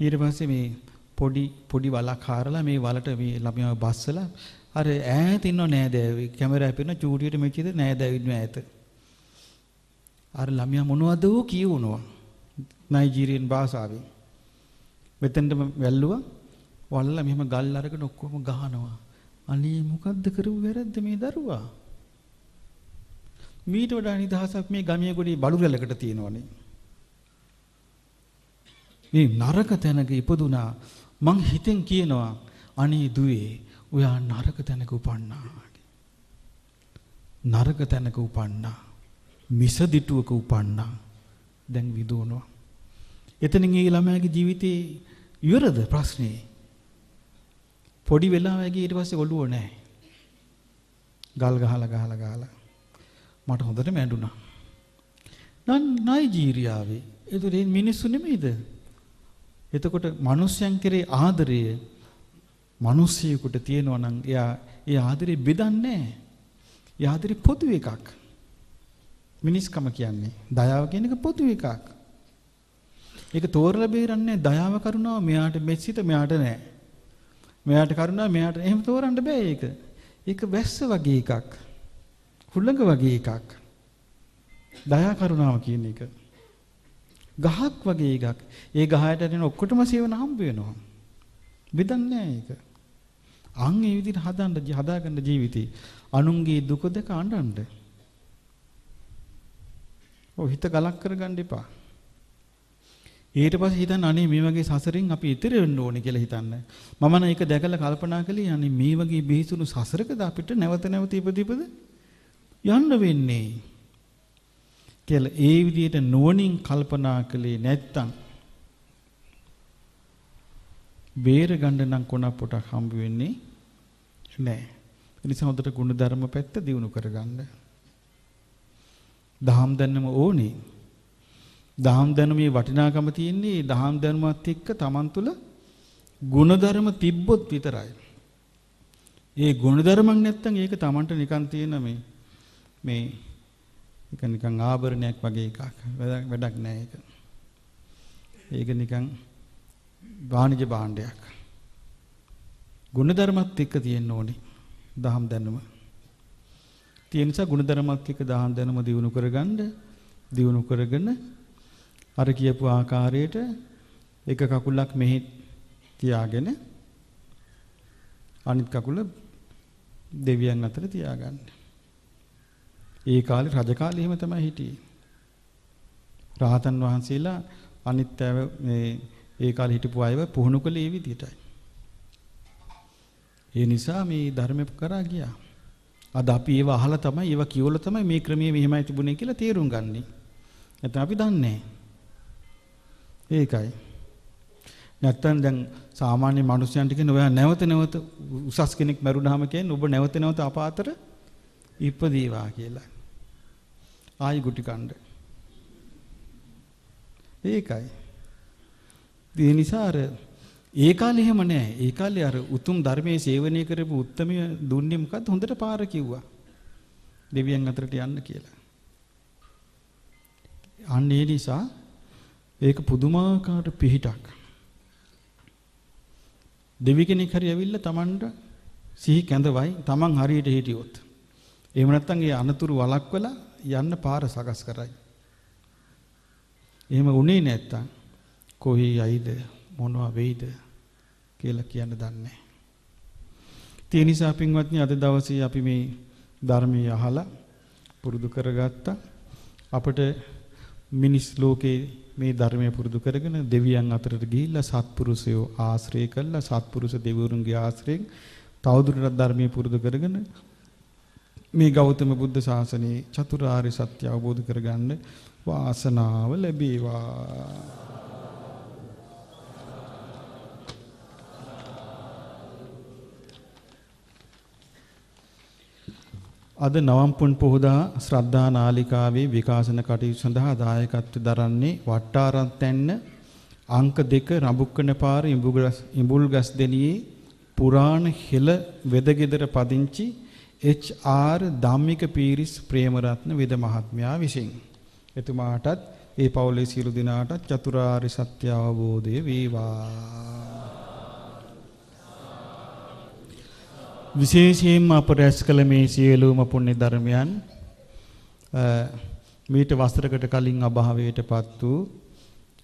ඊට පස්සේ මේ පොඩි පොඩි වලක් හාරලා මේ වලට මේ ළමයා බස්සලා අර ඈත ඉන්නව නෑදෑයෝ කැමරාවේ පේන චූටියට මෙච්චිද නෑදෑයෝ ඉන්නව ඈත. අර ළමයා මොනවද කියවනවා. නයිජීරියන් භාෂාවෙන්. මෙතෙන්ටම වැල්ලුවා. වල්ලා මෙහෙම ගල් අරගෙන ඔක්කොම ගහනවා. අනේ මොකද්ද කරපු වැරද්ද මේ දරුවා? මීට වඩා නිදහසක් මේ ගමිය ගොඩේ බලු රැලකට තියෙනවනේ. මේ නරක තැනක ඉපදුනා මං හිතෙන් කියනවා අනේ දුවේ ඔයා නරක තැනක උපන්නා. නරක තැනක උපන්නා. මිසදිටුවක උපන්නා. දැන් විදුවනවා. එතනින් ඒ ළමයාගේ ජීවිතේ ඉවරද ප්‍රශ්නේ? පොඩි වෙලාවකදී ඊට පස්සේ ඔළුව නැහැ. ගල් ගහලා ගහලා ගහලා මට හොඳටම ඇඬුණා. නන් නයිජීරියාවේ. ඒතර මිනිස්සු නෙමෙයිද? එතකොට මිනිස්යන් කෙරේ ආදරය මිනිසියෙකුට තියෙනවා නම් එයා ඒ ආදරේ බෙදන්නේ නැහැ. ඒ ආදරේ පොදු එකක්. මිනිස්කම කියන්නේ දයාව කියන එක පොදු එකක්. ඒක තෝරලා බේරන්නේ දයාව කරුණාව මෙයාට මෙසිත මෙයාට නෑ. මෙයාට කරුණාව මෙයාට එහෙම තෝරන්න බෑ ඒක. ඒක වැස්ස වගේ එකක්. හුළඟ වගේ එකක්. දයා කරුණාව කියන එක. ගහක් වගේ එකක්. ඒ ගහයට දෙන ඔක්කොටම සේවන හම්බ වෙනවා. බෙදන්නේ ඒක. අන් ඒ විදිහට හදන්න හදාගන්න ජීවිතේ අනුන්ගේ දුක දෙක අඬන්න. ඔය හිත ගලක් කරගන්න එපා. ඊට පස්සේ හිතන්න අනේ මේ වගේ සසරින් අපි ඉතිර වෙන්න ඕනේ කියලා හිතන්න. මම නම් ඒක දැකලා කල්පනා කළේ අනේ මේ වගේ බිහිසුණු සසරකද අපිට නැවත නැවත ඉපදිපද යන්න වෙන්නේ කියලා ඒ විදිහට නුවණින් කල්පනා කළේ නැත්තම් බේර ගන්න නම් කොන පොටක් හම්බ වෙන්නේ නැහැ. ඒ නිසා හොඳට ගුණ ධර්ම පැත්ත දියුණු කරගන්න. දහම් දැනම ඕනේ. දහම් දැනුමේ වටිනාකම තියෙන්නේ දහම් දැනුමත් එක්ක Taman තුල ගුණධර්ම තිබ්බොත් විතරයි. ඒ ගුණධර්මක් නැත්තම් ඒක Tamanට නිකන් තියෙන මේ මේ ඒක නිකන් ආභරණයක් වගේ එකක්. වැඩක් නෑ ඒක. ඒක නිකන් වාණිජ භාණ්ඩයක්. ගුණධර්මත් එක්ක තියෙන්න ඕනේ. දහම් දැනුම. තියෙන නිසා ගුණධර්මත් එක්ක දහම් දැනුම දිනු කරගන්න දිනු කරගෙන අර කියපු ආකාරයට එක කකුලක් මෙහි තියාගෙන අනිත් කකුල දෙවියන් අතර තියාගන්න. ඒ කාලේ රජ කාලේ එහෙම තමයි හිටියේ. රාහතන් වහන්සේලා අනිත් මේ ඒ කාලේ හිටපු අයව පුහුණු කළේ ඒ විදිහටයි. ඒ නිසා මේ ධර්ම කරා ගියා. අද අපි ඒව අහලා තමයි ඒව කියවලා තමයි මේ ක්‍රමයේ මෙහෙමයි තිබුණේ කියලා තේරුම් ගන්නේ. නැත්නම් අපි දන්නේ ඒකයි. නැත්තම් දැන් සාමාන්‍ය මිනිස්යන්ට කියන ඔයා නැවත නැවත උසස් කෙනෙක් මරුණාම කියන්නේ ඔබ නැවත නැවත අපාතර ඉපදීවා කියලා. ආයි ගුටි කණ්ඩ. ඒකයි. ඒ නිසා අර ඒ කාලේ එහෙම නෑ. ඒ කාලේ අර උතුම් ධර්මයේ සේවනය කරපු උත්තමිය දුන්නේ මොකද්ද? හොඳට පාර කිව්වා. දෙවියන් අතරට යන්න කියලා. අන්න ඒ නිසා ඒක පුදුමාකාර පිහිටක්. දෙවි කෙනෙක් හරි ඇවිල්ලා Tamanට සිහි කැඳවයි Taman හරියට හිටියොත්. එහෙම නැත්නම් ඒ අනතුරු වළක්වලා යන්න පාර සකස් කරයි. එහෙම උනේ නැත්තම් කොහි යයිද මොනවා වෙයිද කියලා කියන්න දන්නේ නැහැ. ඒ නිසා පින්වත්නි අද දවසේ අපි මේ ධර්මය අහලා පුරුදු කරගත්තා. අපිට මිනිස් ලෝකේ මේ ධර්මය පුරුදු කරගෙන දෙවියන් අතරට ගිහිල්ලා සත්පුරුෂයෝ ආශ්‍රය කළා සත්පුරුෂ දෙවිවරුන්ගේ ආශ්‍රයෙන් තවදුරටත් ධර්මය පුරුදු කරගෙන මේ ගෞතම බුද්ධ ශාසනයේ චතුරාර්ය සත්‍ය අවබෝධ කරගන්න වාසනාව ලැබේවා. අද නවම්පුන් පොහොදා ශ්‍රද්ධා නාලිකාවේ විකාශන කටයුතු සඳහා දායකත්ව දරන්නේ වට්ටාරන්තැන්න අංක 2 රඹුක්කන පාර ඉඹුල්ගස් දෙනියේ පුරාණ හෙළ වෙදගෙදර පදිංචි එච්.ආර්. ධම්මික පීරිස් ප්‍රේමරත්න වෙද මහත්මයා විසින් එතුමාටත් ඒ පවුලේ සියලු දෙනාටත් චතුරාර්ය සත්‍ය අවබෝධය වේවා විශේෂයෙන්ම අප රැස් කළ මේ සියලුම පුණ්‍ය ධර්මයන් මීට වසරකට කලින් අභාවයටපත් වූ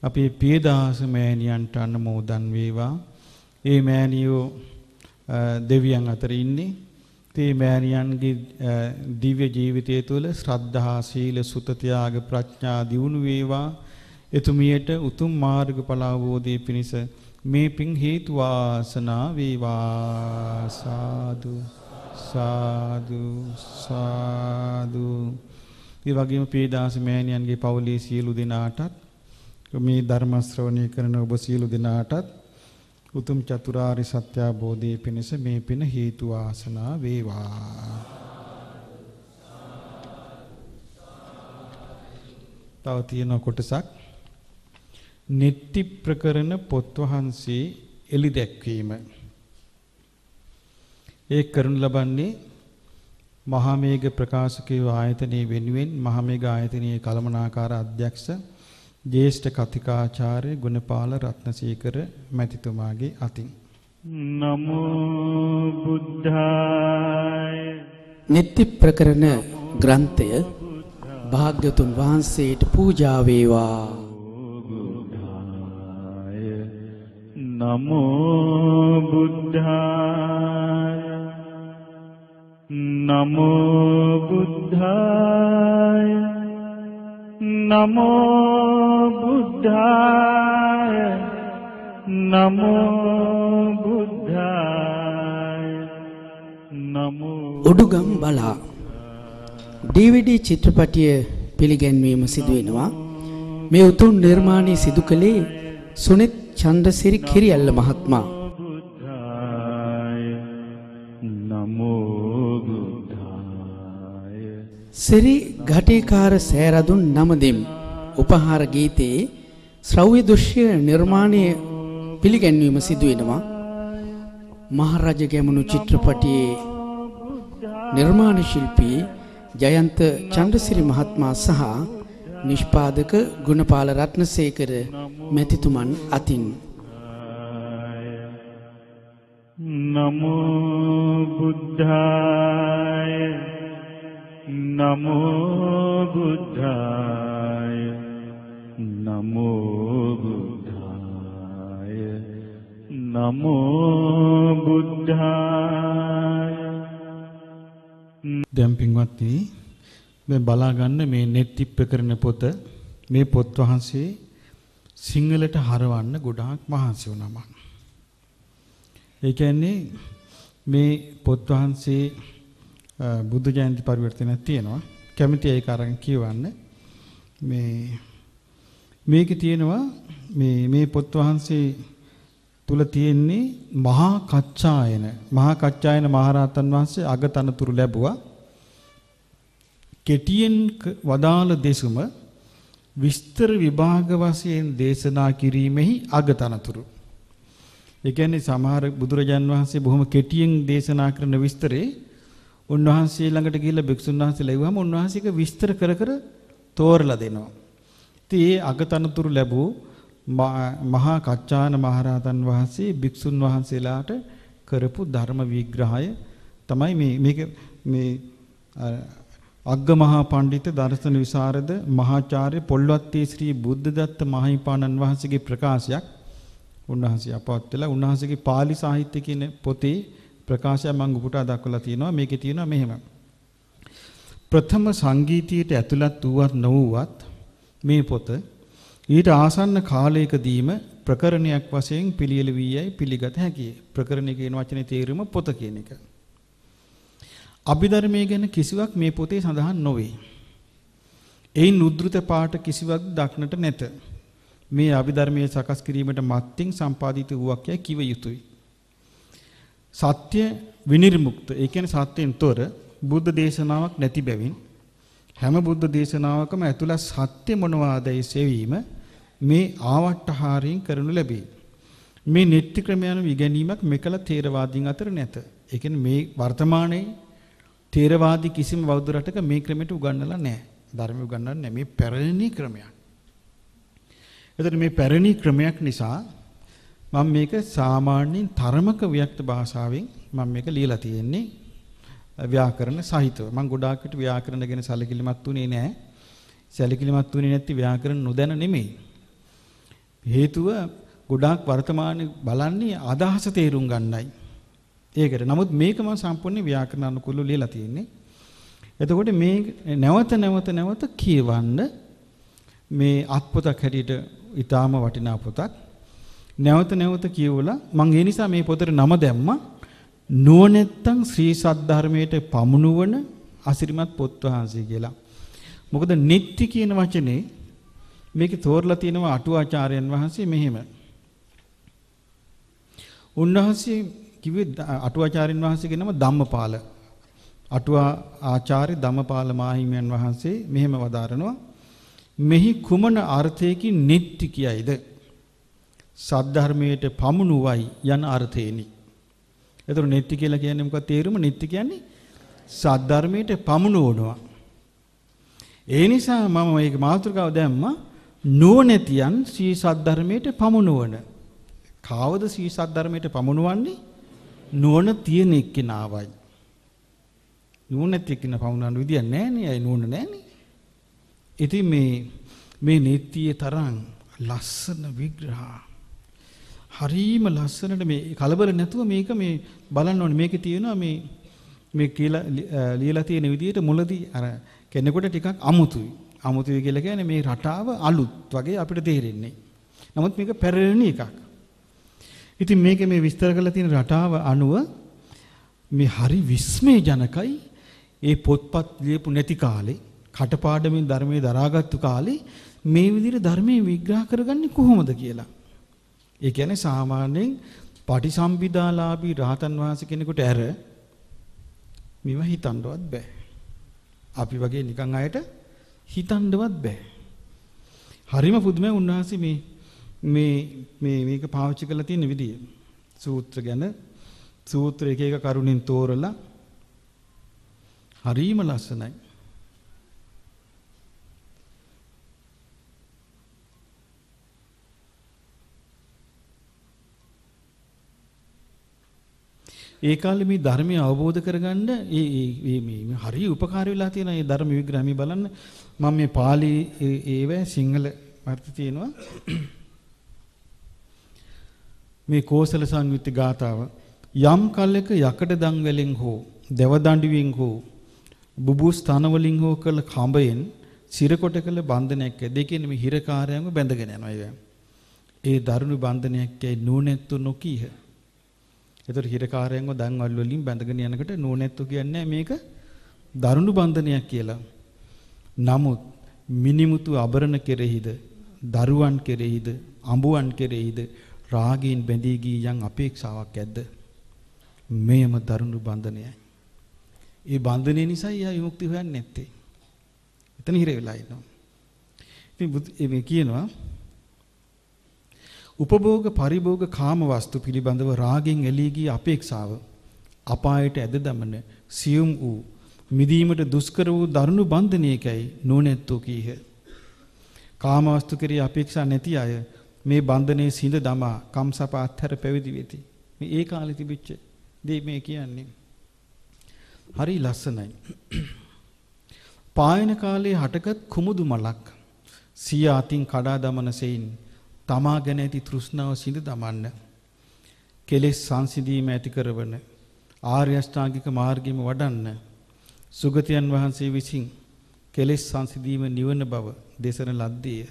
අපේ පියදාස මෑණියන්ට අනුමෝදන් වේවා. ඒ මෑණියෝ දෙවියන් අතර ඉන්නේ. තේ මෑණියන්ගේ දිව්‍ය ජීවිතය තුළ ශ්‍රද්ධා, සීල, සුත, ත්‍යාග, ප්‍රඥා දියුණු වේවා. එතුමියට උතුම් මාර්ගඵල අවබෝධයේ පිණිස මේ පින් හේතු වාසනා වේවා සාදු සාදු සාදු ඒ වගේම පීදාස මෑණියන්ගේ පවුලේ සියලු දෙනාටත් මේ ධර්ම ශ්‍රවණය කරන ඔබ සියලු දෙනාටත් උතුම් චතුරාර්ය සත්‍ය අවබෝධයේ පිණිස මේ පින හේතු වාසනා වේවා. තව තියෙන කොටසක්. නෙත්ති ප්‍රකරණ පොත් වහන්සේ එලි දැක්වීම. ඒ කරනු ලබන්නේ මහාමේඝ ප්‍රකාශකේ ආයතනයේ වෙනුවෙන් මහාමේඝ ආයතනයේ කළමනාකාර අධ්‍යක්ෂ ජේෂ්ඨ කතිකාචාර්ය ගුණපාල රත්නසේකර මැතිතුමාගේ අතින්. නමෝ බුද්ධාය. නිත්‍ය ප්‍රකරණ ග්‍රන්ථය භාග්‍යතුන් වහන්සේට පූජා වේවා. නමෝ බුද්ධාය. නමෝ බුද්ධාය නමෝ බුද්ධාය නමෝ බුද්ධාය නමෝ උඩුගම් බලා DVD චිත්‍රපටිය පිළිගැන්වීම සිදු වෙනවා මේ උතුම් නිර්මාණය සිදු කළේ සුනිත් චන්ද්‍රසිරි කිරියල්ල මහත්මයා. සිරි ඝටිකාර සෑරදුන් නමදිම්. උපහාර ගීතයේ ශ්‍රව්‍ය දෘශ්‍ය නිර්මාණය පිළිගැන්වීම සිදු වෙනවා මහරජ ගැමුණු චිත්‍රපටයේ නිර්මාණ ශිල්පී ජයන්ත චන්ද්‍රසිරි මහත්මයා සහ නිෂ්පාදක ගුණපාල රත්නසේකර මැතිතුමන් අතින්. නමෝ බුද්ධාය. නමෝ බුද්ධාය නමෝ බුද්ධාය නමෝ බුද්ධාය දැන් පින්වත්නි මේ බලා ගන්න මේ නෙත්ති ප්‍රකරණ පොත මේ පොත් වහන්සේ සිංහලට හරවන්න ගොඩාක් මහන්සි වුණා මම. ඒ කියන්නේ මේ පොත් වහන්සේ බුද්ධ ජයන්ති පරිවර්තනයක් තියෙනවා. කැමති ඒක අරන් කියවන්න. මේ මේකේ තියෙනවා මේ මේ පොත් වහන්සේ තුල තියෙන්නේ මහා කච්චායන මහා කච්චායන මහරහතන් වහන්සේ අගතනතුරු ලැබුවා කෙටියෙන් ක- වදාළ දෙසුම විස්තර විභාග වශයෙන් දේශනා කිරීමෙහි අගතනතුරු ඒ කියන්නේ සමහර බුදුරජාන් වහන්සේ බොහොම කෙටියෙන් දේශනා කරන විස්තරේ උන්වහන්සේ ළඟට ගිහිල්ලා භික්ෂුන් වහන්සේ ලැබුවම උන්වහන්සේක විස්තර කර කර තෝරලා දෙනවා. ඉතින් ඒ අගතනතුරු ලැබූ මා- මහා කච්චායන මහරහතන් වහන්සේ භික්ෂුන් වහන්සේලාට කරපු ධර්ම විග්‍රහය තමයි මේ මේක මේ අ, අග්ගමහා පඬිත දර්ශන විසරද මහාචාර්ය පොල්වත්තේ ශ්‍රී බුද්ධදත්ත මහින්පාණන් වහන්සේගේ ප්‍රකාශයක් උන්වහන්සේ අපවත් වෙලා උන්වහන්සේගේ pāli සාහිත්‍ය කියන පොතේ ප්‍රකාශය මම උපුටා දක්වලා තියෙනවා මේකේ තියෙනවා මෙහෙම ප්‍රථම සංගීතයට ඇතුළත් වූවත් නොවුවත් මේ පොත ඊට ආසන්න කාලයකදීම ප්‍රකරණයක් වශයෙන් පිළියෙල වී යයි පිළිගත හැකිය. ප්‍රකරණය කියන වචනේ තේරුම පොත කියන එක. අභිධර්මයේ ගැන කිසිවක් මේ පොතේ සඳහන් නොවේ. එයින් උද්ෘත පාඨ කිසිවක් දක්නට නැත. මේ අභිධර්මයේ සකස් කිරීමට මත්ින් සම්පාදිත වූවක් යයි කිව යුතුය. සත්‍ය විනිර්මුක්ත ඒ කියන්නේ සත්‍යයෙන් තොර බුද්ධ දේශනාවක් නැති බැවින් හැම බුද්ධ දේශනාවකම ඇතුළත් සත්‍ය මොනවාදයි සෙවීම මේ ආවට්ටහාරයෙන් කරනු ලැබේ. මේ නෙත්ති ක්‍රමයන් ඉගෙනීමක් මෙකල තේරවාදීන් අතර නැත. ඒ කියන්නේ මේ වර්තමානයේ තේරවාදී කිසිම බෞද්ධ රටක මේ ක්‍රමයට උගන්වලා නැහැ. ධර්ම උගන්වන්නේ නැහැ. මේ පැරණි ක්‍රමයක්. එතකොට මේ පැරණි ක්‍රමයක් නිසා මම මේක සාමාන්‍යයෙන් තරමක ව්‍යක්ත භාෂාවෙන් මම මේක ලියලා තියෙන්නේ ව්‍යාකරණ සහිතව. මම ගොඩාක් විට ව්‍යාකරණ ගැන සැලකිලිමත් වුණේ නැහැ. සැලකිලිමත් වුණේ නැති ව්‍යාකරණ නොදැන නෙමෙයි. හේතුව ගොඩාක් වර්තමානයේ බලන්නේ අදහස තේරුම් ගන්නයි. ඒකට. නමුත් මේක මම සම්පූර්ණ ව්‍යාකරණ අනුකූලව ලියලා තියෙන්නේ. එතකොට මේ නැවත නැවත නැවත කියවන්න මේ අත්පොතක් හැටියට ඊටාම වටිනා පොතක්. නැවත නැවත කියවලා මම ඒ නිසා මේ පොතේ නම දැම්මා නුවණැත්තන් ශ්‍රී සද්ධර්මයට පමුණුවන අසිරිමත් පොත් වහන්සේ කියලා. මොකද නිත්‍ය කියන වචනේ මේකේ තෝරලා තියෙනවා අටුවාචාර්යයන් වහන්සේ මෙහෙම. උන්වහන්සේ කිව්වේ ද- අටුවාචාර්යන් වහන්සේගේ නම ධම්මපාල. අටුවා ආචාර්ය ධම්මපාල මාහිමියන් වහන්සේ මෙහෙම වදාරනවා මෙහි කුමන අර්ථයකින් නිත්‍ය කියයිද? සද්ධර්මයට පමුණුවයි යන අර්ථේනි. එතකොට නිත්‍ය කියලා කියන්නේ මොකක්ද තේරුම? නිත්‍ය කියන්නේ සද්ධර්මයට පමුණුවනවා. ඒ නිසා මම මේක මාතෘකාව දැම්මා නුවණැතියන් සී සද්ධර්මයට පමුණුවන. කාවද සී සද්ධර්මයට පමුණුවන්නේ? නුවණ තියෙන එක්කෙනාවයි. නුවණැති එක්කෙනා පමුණවන්න විදියක් නැහැ නේ. අය නුවණ නැහැ නේ. ඉතින් මේ මේ නීතියේ තරම් ලස්සන විග්‍රහ හරීම ලස්සනට මේ කලබල නැතුව මේක මේ බලන්න ඕනේ. මේකේ තියෙනවා මේ මේ කියලා ලි- අ, ලියලා තියෙන විදිහට මුලදී අර කෙනෙකුට ටිකක් අමුතුයි. අමුතුයි කියලා කියන්නේ මේ රටාව අලුත් වගේ අපිට තේරෙන්නේ. නමුත් මේක පැරණි එකක්. ඉතින් මේක මේ විස්තර කරලා තියෙන රටාව අනුව මේ හරි විස්මයජනකයි ඒ පොත්පත් ලියපු නැති කාලේ කටපාඩමින් ධර්මයේ දරාගත්තු කාලේ මේ විදිහට ධර්මයේ විග්‍රහ කරගන්නේ කොහොමද කියලා. ඒ කියන්නේ සාමාන්‍යයෙන් පටිසම්භිදාලාභී රහතන් වහන්සේ කෙනෙකුට ඇර මේව හිතන්නවත් බෑ. අපි වගේ නිකන් අයට හිතන්නවත් බෑ. හරිම පුදුමයි උන්වහන්සේ මේ මේ මේ මේක පාවිච්චි කරලා තියෙන විදිය. සූත්‍ර ගැන සූත්‍ර එක එක කරුණෙන් තෝරලා හරිම ලස්සනයි. ඒ කාලේ මේ ධර්මය අවබෝධ කරගන්න ඒ ඒ මේ මේ හරිය උපකාර වෙලා තියෙන මේ ධර්ම විග්‍රහය මේ බලන්න මම මේ pāli ඒව සිංහල අර්ථ තියෙනවා මේ කෝසල සංයුත්ති ගාතාව යම් කල්යක යකඩ දන් වලින් හෝ දෙවදඬුවෙන් හෝ බුබු ස්ථාන වලින් හෝ කළ කඹයෙන් සිරකොට කළ බන්ධනයක් දෙකෙන් මේ හිරකාරයන්ව බැඳගෙන යනවා ඒවා. ඒ දරුණු බන්ධනයක් ඇයි නූනැත්තු නොකීහ. ඒතර හිරකාරයන්ව දන්වල් වලින් බැඳගෙන යනකොට නූනැත්තු කියන්නේ මේක දරුණු බන්ධනයක් කියලා. නමුත් මිනිමුතු අබරණ කෙරෙහිද දරුවන් කෙරෙහිද අඹුවන් කෙරෙහිද රාගයෙන් බැඳී ගිය යම් අපේක්ෂාවක් ඇද්ද? මෙයම දරුණු බන්ධනයයි. ඒ බන්ධනය නිසා යා විමුක්ති හොයන්නේ නැත්තේ. එතන හිර වෙලා ඉන්නවා. ඉතින් මේ කියනවා උපභෝග පරිභෝග කාම වස්තු පිළිබඳව රාගෙන් එළී ගිය අපේක්ෂාව අපායට ඇද දමන සියුම් වූ මිදීමට දුෂ්කර වූ දරුණු බන්ධනයකයි නොනැත්තෝ කීහ. කාම වස්තු කෙරෙහි අපේක්ෂා නැති අය මේ බන්ධනයේ සිඳ දමා කම්සප අත්හැර පැවිදි වෙති. මේ ඒ කාලේ තිබිච්ච දේ මේ කියන්නේ. හරි ලස්සනයි. පායන කාලේ හටගත් කුමුදු මලක් සිය අතින් කඩා දමන සෙයින් තමා ගැන ඇති තෘෂ්ණාව සිඳ දමන්න කෙලෙස් සංසිඳීම ඇති කරවන ආර්ය අෂ්ටාංගික මාර්ගෙම වඩන්න සුගතයන් වහන්සේ විසින් කෙලෙස් සංසිඳීම නිවන බව දේශන ලද්දේය.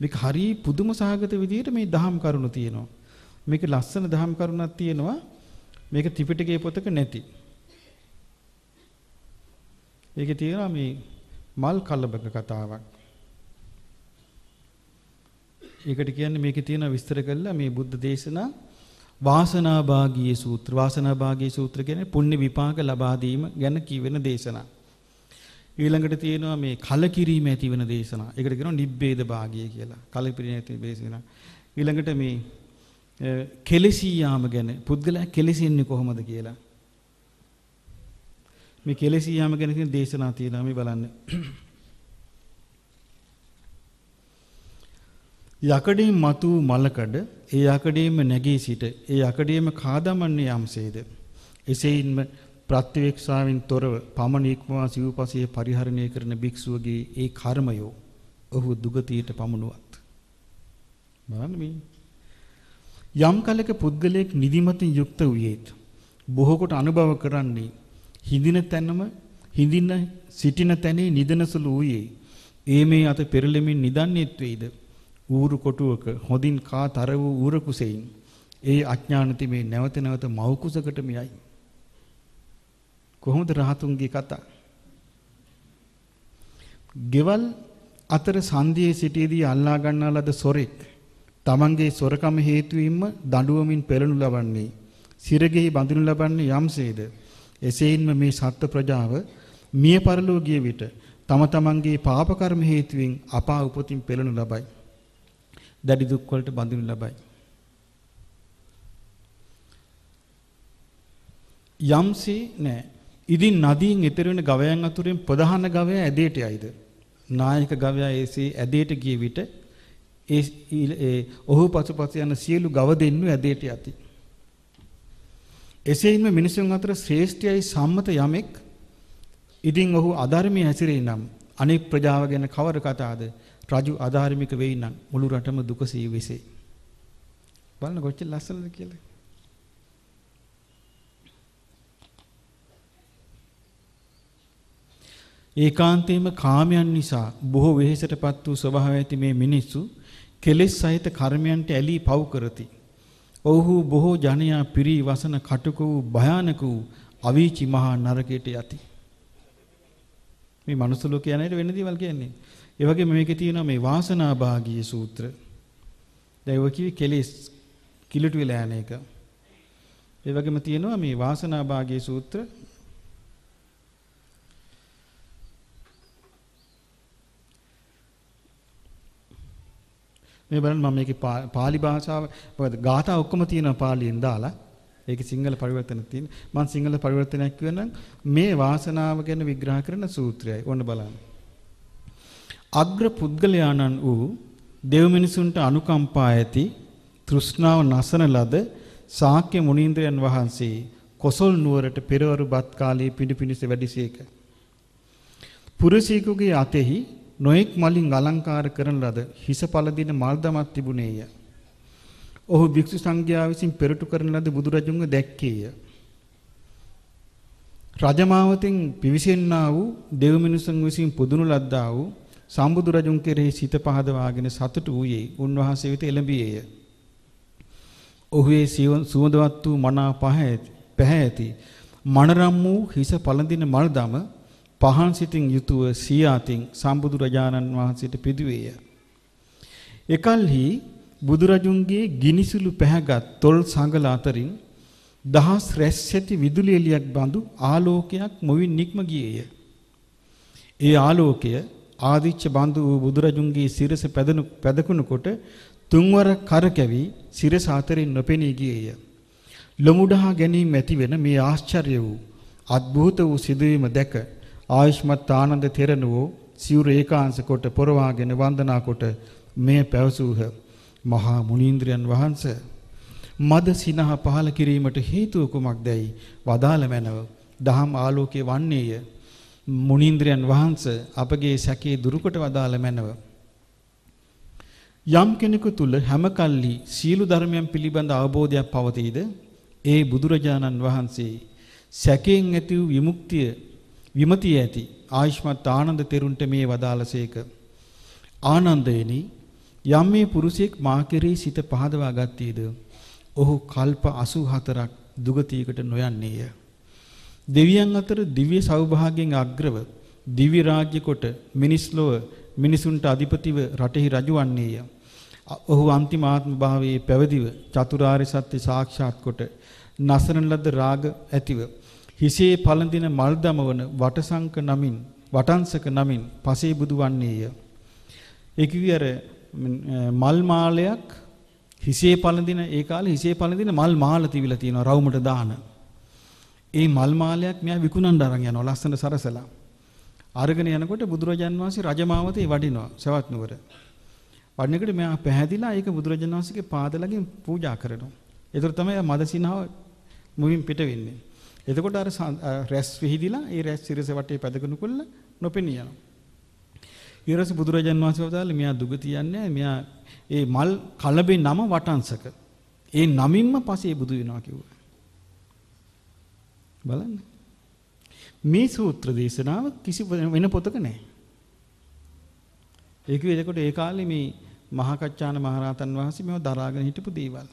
මේක හරි පුදුම සහගත විදිහට මේ දහම් කරුණු තියෙනවා. මේක ලස්සන දහම් කරුණක් තියෙනවා. මේක ත්‍රිපිටකයේ පොතක නැති. ඒකේ තියෙනවා මේ මල් කලබක කතාවක්. ඒකට කියන්නේ මේකේ තියෙන විස්තර කළා මේ බුද්ධ දේශනා වාසනාභාගී සූත්‍ර වාසනාභාගී සූත්‍ර කියන්නේ පුණ්‍ය විපාක ලබා දීම ගැන කියවෙන දේශනා. ඊළඟට තියෙනවා මේ කලකිරීම ඇති වෙන දේශනා. ඒකට කියනවා නිබ්බේද භාගිය කියලා. කලකිරීම ඇති දේශනා. ඊළඟට මේ කෙලෙසී යාම ගැන පුද්ගලයා කෙලෙසින්නේ කොහොමද කියලා. මේ කෙලෙසී යාම ගැන කියන දේශනා තියෙනවා මේ බලන්න. යකඩින් මතු මලකඩ ඒ යකඩින්ම නැගී සිට ඒ යකඩින්ම කාදමන්නේ යම්සේද? එසේින්ම ප්‍රත්‍යවේක්ෂාවෙන් තොරව පමණ ඉක්මවා සිව්පසයේ පරිහරණය කරන භික්ෂුවගේ ඒ කර්මයෝ ඔහු දුගතියට පමුණුවත්. බලන්න මේ. යම් කලක පුද්ගලයෙක් නිදිමතින් යුක්ත වූයේත් බොහෝ කොට අනුභව කරන්නේ හිඳින තැනම හිඳින සිටින තැනේ නිදනසලු වූයේ ඒ මේ අත පෙරළෙමින් නිදන්නේත් වෙයිද? ඌරු කොටුවක හොඳින් කා තර වූ ඌර කුසෙයින් ඒ අඥානති මේ නැවත නැවත මව් කුසකට මෙයයි කොහොමද රහතුන්ගේ කතා? ගෙවල් අතර සංදියේ සිටියේදී අල්ලා ගන්නා ලද සොරෙක් තමන්ගේ සොරකම හේතුවින්ම දඬුවමින් පෙළනු ලබන්නේ සිරගෙහි බඳිනු ලබන්නේ යම්සේද? එසේින්ම මේ සත්ත්ව ප්‍රජාව මිය පරලෝ ගිය විට තම තමන්ගේ පාප කර්ම හේතුවෙන් අපා උපතින් පෙළනු ලබයි. දැඩි දුක් වලට බඳිනු ලබයි. යම්සේ නෑ. ඉදින් නදියෙන් ඈතර වෙන ගවයන් අතුරෙන් ප්‍රධාන ගවයා ඇදේට යයිද? නායක ගවයා ඒසේ ඇදේට ගිය විට ඒ ඔහු පසුපස යන සියලු ගව දෙන්නු ඇදේට යති. එසේයින්ම මිනිසුන් අතර ශ්‍රේෂ්ඨයයි සම්මත යමෙක් ඉදින් ඔහු අධර්මයේ හැසිරේ නම් අනෙක් ප්‍රජාව ගැන කවර කතාද රජු අධාර්මික වෙයි නම් මුළු රටම දුකසේ වෙසේ. බලන්න කොච්චර ලස්සනද කියලා. ඒකාන්තයෙන්ම කාමයන් නිසා බොහෝ වෙහෙසටපත් වූ ස්වභාවය ඇති මේ මිනිස්සු කෙලෙස් සහිත කර්මයන්ට ඇලී පව් කරති. ඔව්හු බොහෝ ජනයා පිරී වසන කටුක වූ භයානක වූ අවීචි මහා නරකයට යති. මේ මනුස්ස ලෝකේ යන වෙන දේවල් කියන්නේ. ඒ වගේම මේකේ තියෙනවා මේ වාසනාභාගී සූත්‍ර. දැන් ඔය කිවි කෙලෙස් කිලුට වෙලා යන එක. ඒ වගේම තියෙනවා මේ වාසනාභාගී සූත්‍ර. මේ බලන්න මම මේකේ පාලි භාෂාව මොකද ගාථා ඔක්කොම තියෙනවා පාලියෙන් දාලා ඒකේ සිංහල පරිවර්තන තියෙන මම සිංහල පරිවර්තනයක් කියවනම් මේ වාසනාව ගැන විග්‍රහ කරන සූත්‍රයයි ඕන්න බලන්න අග්‍ර පුද්ගලයාණන් වූ දෙව් මිනිසුන්ට අනුකම්පා ඇති තෘෂ්ණාව නසන ලද ශාක්‍ය මුනීන්ද්‍රයන් වහන්සේ කොසල් නුවරට පෙරවරු බත් කාලයේ පිඬු පිණිස වැඩිසේක. පුරසීකුගේ අතෙහි නොඑක් මලින් අලංකාර කරන ලද හිස පළදින මල් දමක් තිබුණේය. ඔහු භික්ෂු සංඝයා විසින් පෙරටු කරන ලද බුදුරජුන්ව දැක්කේය. රජමාවතෙන් පිවිසෙන්නා වූ දෙව් මිනිසුන් විසින් පුදුණු ලද්දා වූ සම්බුදු රජුන් කෙරෙහි සිත පහදවාගෙන සතුටු වූයේ උන්වහන්සේ වෙත එළඹියේය. ඔහුගේ සුවඳවත් වූ මනා පැහැ ඇති මනරම් වූ හිස පළඳින මල්දම පහන් සිතින් යුතුව සියාතින් සම්බුදු රජාණන් වහන්සේට පිදුවේය. එකල්හි බුදුරජුන්ගේ ගිනිසුළු පැහැගත් තොල් සඟල අතරින් දහස් රැස් ඇති විදුලි එළියක් බඳු ආලෝකයක් මොවින් නික්ම ගියේය. ඒ ආලෝකය ආදිච්ච බඳු වූ බුදුරජුන්ගේ සිරස පැදනු පැදකුණු කොට තුන්වර කරකැවි සිරස අතරින් නොපෙනී ගියේය. ලොමුඩහා ගැනීම ඇතිවෙන මේ ආශ්චර්ය වූ අద్භූත වූ සිදුවීම දැක ආයුෂ්මත් ආනන්ද තෙරණුවෝ සිවුර ඒකාංශ කොට පොරවාගෙන වන්දනා කොට මෙය පැවසූහ. මහා මුනීන්ද්‍රයන් වහන්සේ මද සිනහ පහල කිරීමට හේතුව කුමක්දයි වදාළ මැනව දහම් ආලෝකයේ වන්නේය මුනීන්ද්‍රයන් වහන්සේ අපගේ සැකේ දුරුකොට වදාළ මැනව. යම් කෙනෙකු තුල හැම කල්ලි සීළු ධර්මයන් පිළිබඳ අවබෝධයක් පවතීද? ඒ බුදුරජාණන් වහන්සේ සැකයෙන් ඇති වූ විමුක්තිය විමතිය ඇති ආයුෂ්මත් ආනන්ද තෙරුන්ට මේ වදාළසේක. ආනන්දේනි යම් මේ පුරුෂයෙක් මා කෙරෙහි සිත පහදවා ගත්තේද? ඔහු කල්ප 84ක් දුගතියකට නොයන්නේය. දෙවියන් අතර දිව්‍ය සෞභාගයෙන් අග්‍රව දිව්‍ය රාජ්‍ය කොට මිනිස් ලොව මිනිසුන්ට අධිපතිව රටෙහි රජවන්නේය ඔහු අන්තිම ආත්ම භාවයේ පැවදිව චතුරාර්ය සත්‍ය සාක්ෂාත් කොට නසන ලද රාග ඇතිව හිසේ පළඳින මල් දමවන වටසංක නමින් වටංශක නමින් පසේ බුදු වන්නේය. ඒ කිවි අර මල් මාලයක් හිසේ පළඳින ඒ කාලේ හිසේ පළඳින මල් මාල තිබිලා තියෙනවා රවුමට දාන. ඒ මල් මාලයක් මෙයා විකුණන්න අරන් යනවා ලස්සන සරසලා. අරගෙන යනකොට බුදුරජාන් වහන්සේ රජමාවතේ වඩිනවා සවැත් නුවර. වඩනකොට මෙයා පැහැදිලා ඒක බුදුරජාන් වහන්සේගේ පාදලකින් පූජා කරනවා. ඒතර තමයි මදසිනාව මුවින් පිට වෙන්නේ. එතකොට අර රැස් විහිදිලා ඒ රැස් සිරස වටේ පැදගනු කොල්ල නොපෙනී යනවා. ඊරස බුදුරජාන් වහන්සේ වදාළේ මෙයා දුගතියන්නේ මෙයා ඒ මල් කලබේ නම වටංශක. ඒ නමින්ම පසේ බුදු වෙනවා කිව්වා. බලන්න. මේ සූත්‍ර දේශනාව කිසි වෙන පොතක නැහැ. ඒක එතකොට ඒ කාලේ මේ මහා කච්චාන මහරහතන් වහන්සේ මේව දරාගෙන හිටපු දේවල්.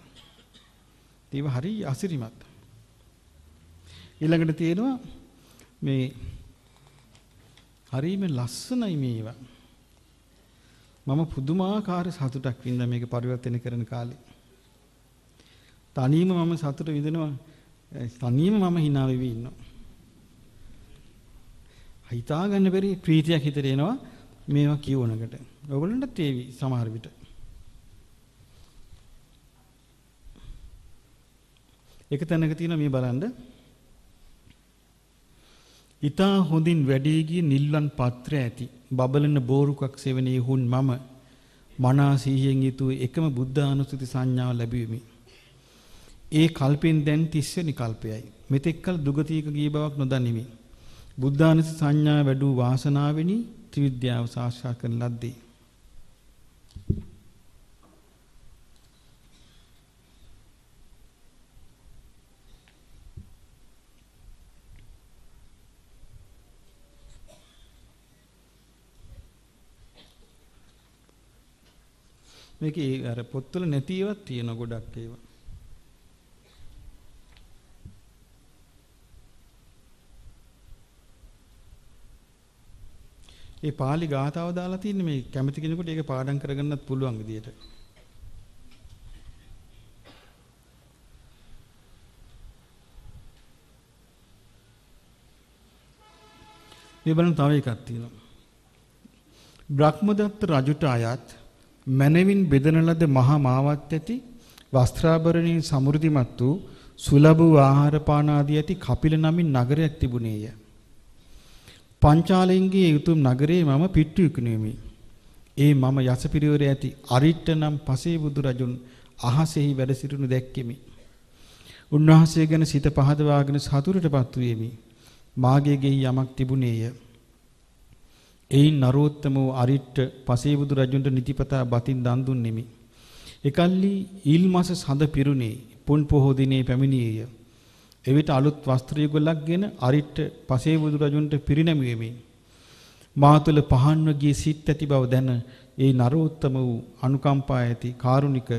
ඒව හරි අසිරිමත්. ඊළඟට තියෙනවා මේ හරිම ලස්සනයි මේවා. මම පුදුමාකාර සතුටක් වින්දා මේක පරිවර්තන කරන කාලේ. තනියම මම සතුට විඳිනවා. තනියම මම hina වෙවි ඉන්නවා. හිතා ගන්න බැරි ප්‍රීතියක් හිතට එනවා මේවා කියවනකට. ඔයගොල්ලන්ටත් ඒවි සමහර විට. එක තැනක තියෙන මේ බලන්න. ඊතා හොඳින් වැඩි ගිය නිල්වන් පත්‍ර ඇති බබලන බෝරුකක් සෙවණේ හුන් මම මනා සීයෙන් යුතු එකම බුද්ධානුස්සති සංඥාව ලැබීමි. ඒ කල්පෙන් දැන් 30 වෙනි කල්පයයි. මෙතෙක්කල් දුගතියක ගිය බවක් නොදනිමි. බුද්ධානුස්සති සංඥා වැඩූ වාසනාවෙනි ත්‍රිවිද්‍යාව සාක්ෂාත් කරන ලද්දේ. මේකේ අර පොත්වල නැති ඒවාත් තියෙන ගොඩක් ඒවා. ඒ pāli ගාථාව දාලා තින්නේ මේ කැමති කෙනෙකුට ඒක පාඩම් කරගන්නත් පුළුවන් විදියට. මේ බලන්න තව එකක් තියෙනවා. බ්‍රහ්මදත්ත රජුට අයත් මනවින් බෙදන ලද මහා මාවත් ඇති වස්ත්‍රාභරණින් සමෘද්ධිමත් වූ සුලභ වූ ආහාර පාන ආදී ඇති කපිල නමින් නගරයක් තිබුණේය. පංචාලයන්ගේ උතුම් නගරේ මම පිට්ටු විකුණෙමි. ඒ මම යසපිරිවර ඇති අරිට්ට නම් පසේ බුදු රජුන් අහසෙහි වැඩ සිටිනු දැක්කෙමි. උන්වහන්සේ ගැන සිත පහදවාගෙන සතුටටපත් වූෙමි. මාගේ ගෙහි යමක් තිබුණේය. එයින් නරෝත්තම වූ අරිට්ට පසේබුදු රජුන්ට නිතිපතා බතින් දන් දුන්නෙමි. එකල්ලි ඊල් මාස සඳ පිරුණේ පුන් පොහෝ දිනේ පැමිණියේය. එවිට අලුත් වස්ත්‍ර යුගලක්ගෙන අරිට්ට පසේබුදු රජුන්ට පිරිනැමුවෙමි. මා තුළ පහන්ව ගිය සිත් ඇති බව දැන ඒ නරෝත්තම වූ අනුකම්පා ඇති කාරුණික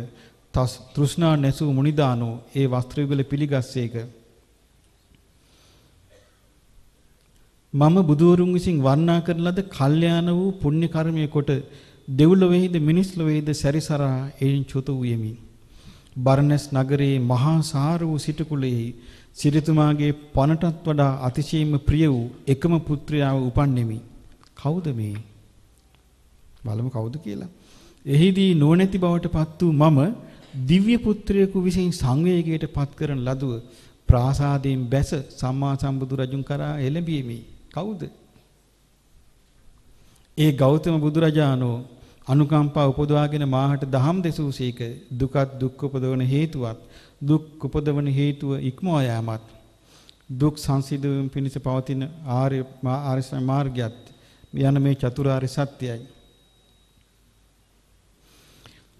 තෘෂ්ණා නැසූ මුනිදානෝ ඒ වස්ත්‍ර යුගල පිළිගස්සේක. මම බුදුවරුන් විසින් වර්ණනා කරන ලද කල්යාණ වූ පුණ්‍ය කර්මයේ කොට දෙව්ලොවේද මිනිස් ලොවේද සැරිසරා එයින් චුත වූයෙමි. බර්ණස් නගරයේ මහා සාර වූ සිටුකුලෙහි සිරිතුමාගේ පනටත් වඩා අතිශයින්ම ප්‍රිය වූ එකම පුත්‍රයාව උපන්නෙමි. කවුද මේ? බලමු කවුද කියලා. එහිදී නොනැති බවට පත් වූ මම දිව්‍ය පුත්‍රයෙකු විසින් සංවේගයට පත් කරන ලදුව ප්‍රාසාදයෙන් බැස සම්මා සම්බුදු රජුන් කරා එළඹීමි. කවුද? ඒ ගෞතම බුදුරජාණෝ අනුකම්පා උපදවාගෙන මාහට දහම් දෙසූසේක දුකත් දුක් උපදවන හේතුවත් දුක් උපදවන හේතුව ඉක්මවා යාමත් දුක් සංසිඳවීම පිණිස පවතින ආර්ය ආර්ය මාර්ගයත් යන මේ චතුරාර්ය සත්‍යයයි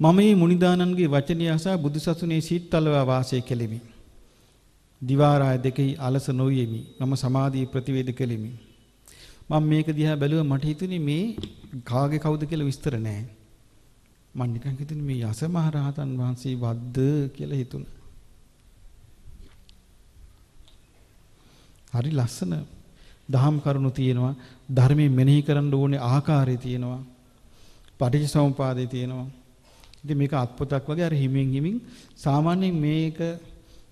මම මේ මුනිදානන්ගේ වචනය අසා බුදුසසුනේ සීත්තලවා වාසය කෙලිමි. දිවාරාය දෙකෙහි අලස නොයෙමි. මම සමාධිය ප්‍රතිවේද කෙලිමි. මම මේක දිහා බැලුවා මට හිතුනේ මේ කාගේ කවුද කියලා විස්තර නැහැ. මම නිකන් හිතුනේ මේ යස මහ රහතන් වහන්සේ වද්ද කියලා හිතුණා. හරි ලස්සන දහම් කරුණු තියෙනවා ධර්මයෙන් මෙනෙහි කරන්න ඕනේ ආකාරය තියෙනවා පටිච්චසමුපාදේ තියෙනවා ඉතින් මේක අත්පොතක් වගේ අර හිමින් හිමින් සාමාන්‍යයෙන් මේක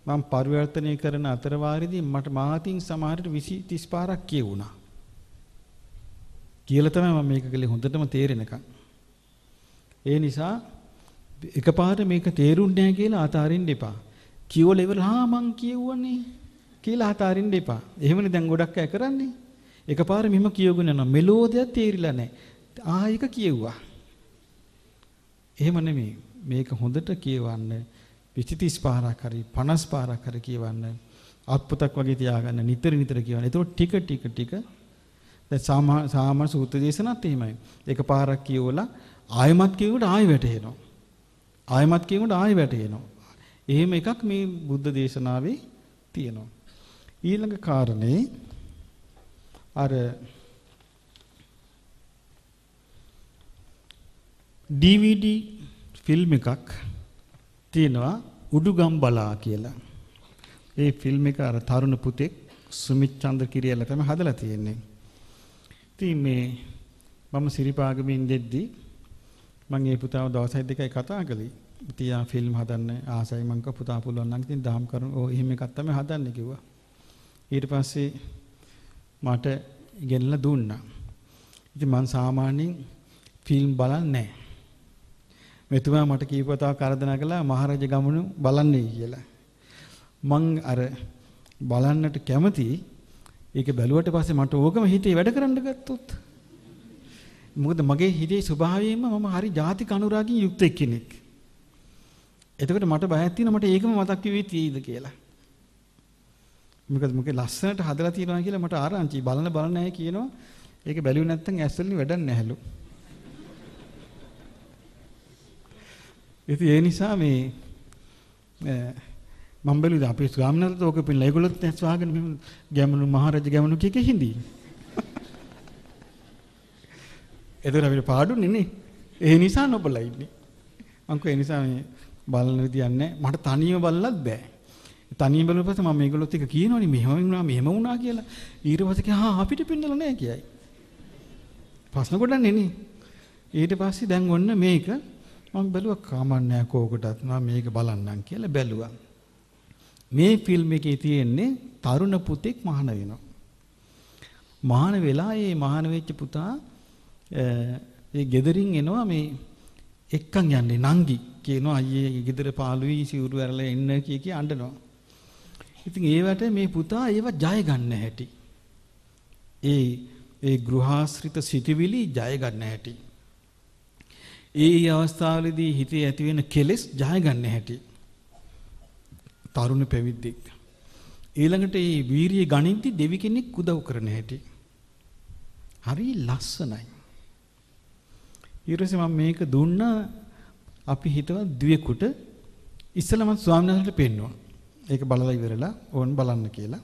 මම පරිවර්තනය කරන අතර වාරෙදී මට මාතින් සමහරට 20 30 පාරක් කියුණා. කියලා තමයි මම මේක කළේ හොඳටම තේරෙනකන්. ඒ නිසා එකපාරට මේක තේරුන්නේ නැහැ කියලා අතාරින්න එපා. කියවල ඉවර හා මං කියවන්නේ කියලා අතාරින්න එපා. එහෙමනේ දැන් ගොඩක් අය කරන්නේ. එකපාර මෙහෙම කියවගෙන යනවා. මෙලෝදියක් තේරිලා නැහැ. ආයෙක කියුවා. එහෙම නෙමෙයි. මේක හොඳට කියවන්න 20 30 පාරක් හරි 50 පාරක් හරි කියවන්න අත්පොතක් වගේ තියාගන්න නිතර නිතර කියවන්න. ඒතකොට ටික ටික ටික දැන් සාමාන්‍ය සූත්‍ර දේශනත් එහෙමයි. එක පාරක් කියවලා ආයමත් කියවුවට ආයෙ වැටෙනවා. ආයමත් කියවුවට ආයෙ වැටෙනවා. එහෙම එකක් මේ බුද්ධ දේශනාවේ තියෙනවා. ඊළඟ කාරණේ අර DVD ෆිල්ම් එකක් තියෙනවා උඩුගම්බලා කියලා. ඒ ෆිල්ම් එක අර තරුණ පුතෙක් සුමිත් චන්ද්‍ර කිරියලා තමයි හදලා තියෙන්නේ. ඉතින් මේ මම සිරිපාගමින් දෙද්දි මම ඒ පුතාව දවසයි දෙකයි කතා කළේ. ඉතින් ෆිල්ම් හදන්න ආසයි මං කව පුතා පුළුවන් නම් ඉතින් දහම් කරුණු ඔය එහෙම එකක් තමයි හදන්නේ කිව්වා. ඊට පස්සේ මට ඉගෙනලා දුන්නා. ඉතින් මං සාමාන්‍යයෙන් ෆිල්ම් බලන්නේ නැහැ. මෙතුමා මට කීපතාවක් කරදනා කළා මහරජ ගමනු බලන්නේ කියලා. මං අර බලන්නට කැමති ඒක බැලුවට පස්සේ මට ඕකම හිතේ වැඩ කරන්න ගත්තොත් මොකද මගේ හිතේ ස්වභාවයෙන්ම මම හරි ಜಾති කනුරාගින් යුක්ත කෙනෙක්. එතකොට මට බයක් තියෙනවා මට ඒකම මතක් වෙවි තියෙයිද කියලා. මොකද මොකේ ලස්සනට හදලා තියෙනවා කියලා මට ආරංචි බලන බලන අය කියනවා ඒක බැලුවේ නැත්නම් ඇස් වලින් වැඩක් නැහැලු. ඉතින් ඒ නිසා මේ මම බැලුවා අපේ ස්වාමීනාත් ඕක පිළිලා ඒගොල්ලොත් ඇස් වහගෙන මෙහෙම ගැමුණු මහරජ ගැමුණු කිය කිය හිඳී. එතන අපිට පාඩුනේ නේ. ඒ නිසා නොබලා ඉන්නේ. මං ඒ නිසා මේ බලන විදියන්නේ මට තනියම බලලත් බෑ. තනියම බලන පස්සේ මම මේගොල්ලොත් එක කියනවනේ මෙහෙම වුණා මෙහෙම වුණා කියලා. ඊට පස්සේ කියා අපිට පින්නල නෑ කියයි. ප්‍රශ්න ගොඩන්නේ නේ. ඊට පස්සේ දැන් ඔන්න මේක මම බැලුවා කාමන්නෑ කෝකටත් මම මේක බලන්නම් කියලා බැලුවා. මේ ෆිල්ම් එකේ තියෙන්නේ තරුණ පුතෙක් මහාන වෙනවා. මහාන වෙලා ඒ මහාන වෙච්ච පුතා ඒ ගෙදරින් එනවා මේ එක්කන් යන්නේ නංගි කියනවා අයියේ ගෙදර පාළුයි සිවුරු ඇරලා එන්න කිය කිය අඬනවා. ඉතින් ඒවට මේ පුතා ඒව ජය ගන්න හැටි. ඒ ඒ ගෘහාශ්‍රිත සිටිවිලි ජය ගන්න හැටි. ඒ අවස්ථාවලදී හිතේ ඇති වෙන කෙලෙස් ජය ගන්න හැටි. තරුණ පැවිද්දෙක්. ඊළඟට මේ වීරිය ගණින්ති දෙවි කෙනෙක් උදව් කරන හැටි. හරි ලස්සනයි. ඊට මම මේක දුන්නා අපි හිතවා දුවෙකුට ඉස්සලම ස්වාමීන් වහන්සේට පෙන්නුවා. ඒක බලලා ඉවරලා ඕන් බලන්න කියලා.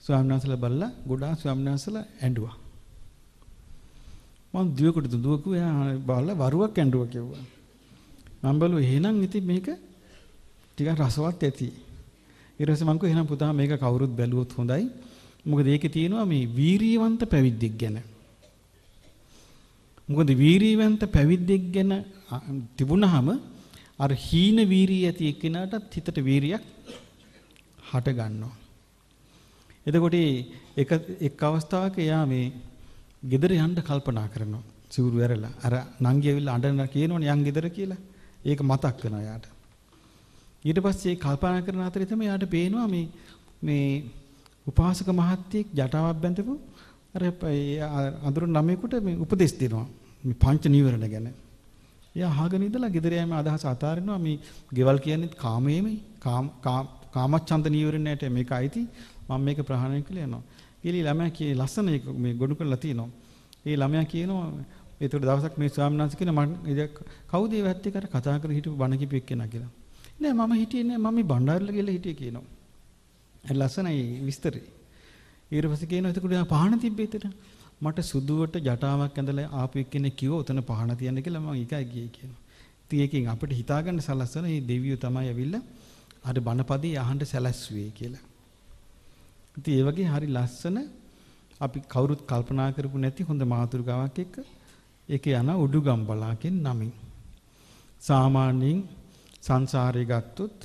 ස්වාමීන් වහන්සේලා බලලා ගොඩාක් ස්වාමීන් වහන්සේලා ඇඬුවා. මම දුවෙකුට දුවකු එයා බලලා වරුවක් ඇඬුවා කිව්වා. මම බැලුවා එහෙනම් ඉතින් මේක ටිකක් රසවත් ඇති. ඊට පස්සේ මම කිව්වා එහෙනම් පුතා මේක කවුරුත් බැලුවොත් හොඳයි. මොකද ඒකේ තියෙනවා මේ වීරියවන්ත පැවිද්දෙක් ගැන. මොකද වීරීවන්ත පැවිද්දෙක් ගැන අ, තිබුණාම අර හීන වීරිය ඇති එක්කෙනාටත් හිතට වීරියක් හට ගන්නවා. එතකොට ඒ එක එක් අවස්ථාවක එයා මේ ගෙදර යන්න කල්පනා කරනවා. සිවුරු ඇරලා අර නංගි ඇවිල්ලා අඬන කියනවනේ යන් ගෙදර කියලා. ඒක මතක් වෙනවා යාට. ඊට පස්සේ කල්පනා කරන අතරේ තමයි යාට පේනවා මේ මේ උපාසක මහත්තයෙක් ජටාවක් බැඳපු අර අඳුරු ළමයෙකුට මේ උපදෙස් දෙනවා. මේ පංච නීවරණ ගැන. එයා අහගෙන ඉඳලා ගෙදර යෑම අදහස අතාරිනවා මේ ගෙවල් කියන්නේ කාමයේමයි. කාම කාමච්ඡන්ද නීවරණයට මේක අයිති. මම මේක ප්‍රහාණය කළා යනවා. ඊළි ළමයා කී ලස්සන එක මේ ගොනු කරලා තිනවා. ඒ ළමයා කියනවා ඒතකොට දවසක් මේ ස්වාමීන් වහන්සේ කියන මම කවුද ඒ වැත්තේ කර කතා කර හිටපු බණ කිපු එක්කෙනා කියලා. නෑ මම හිටියේ නෑ මම මේ බණ්ඩාරල ගිහලා හිටියේ කියනවා. ඒ ලස්සනයි විස්තරේ. ඊට පස්සේ කියනවා එතකොට ආ පහන තිබ්බේ එතන. මට සුදුවට ජටාවක් ඇඳලා ආපු එක්කෙනෙක් කිව්වා උතන පහන තියන්න කියලා මම ඒකයි ගියේ කියනවා. ඉතින් ඒකෙන් අපිට හිතාගන්න සලස්සන මේ දෙවියෝ තමයි ඇවිල්ලා අර බණපදේ අහන්න සැලැස්සුවේ කියලා. ඉතින් ඒ වගේ හරි ලස්සන අපි කවුරුත් කල්පනා කරපු නැති හොඳ මාතෘකාවක් එක්ක ඒකේ යන උඩුගම්බලාකින් නමින්. සාමාන්‍යයෙන් සංසාරේ ගත්තොත්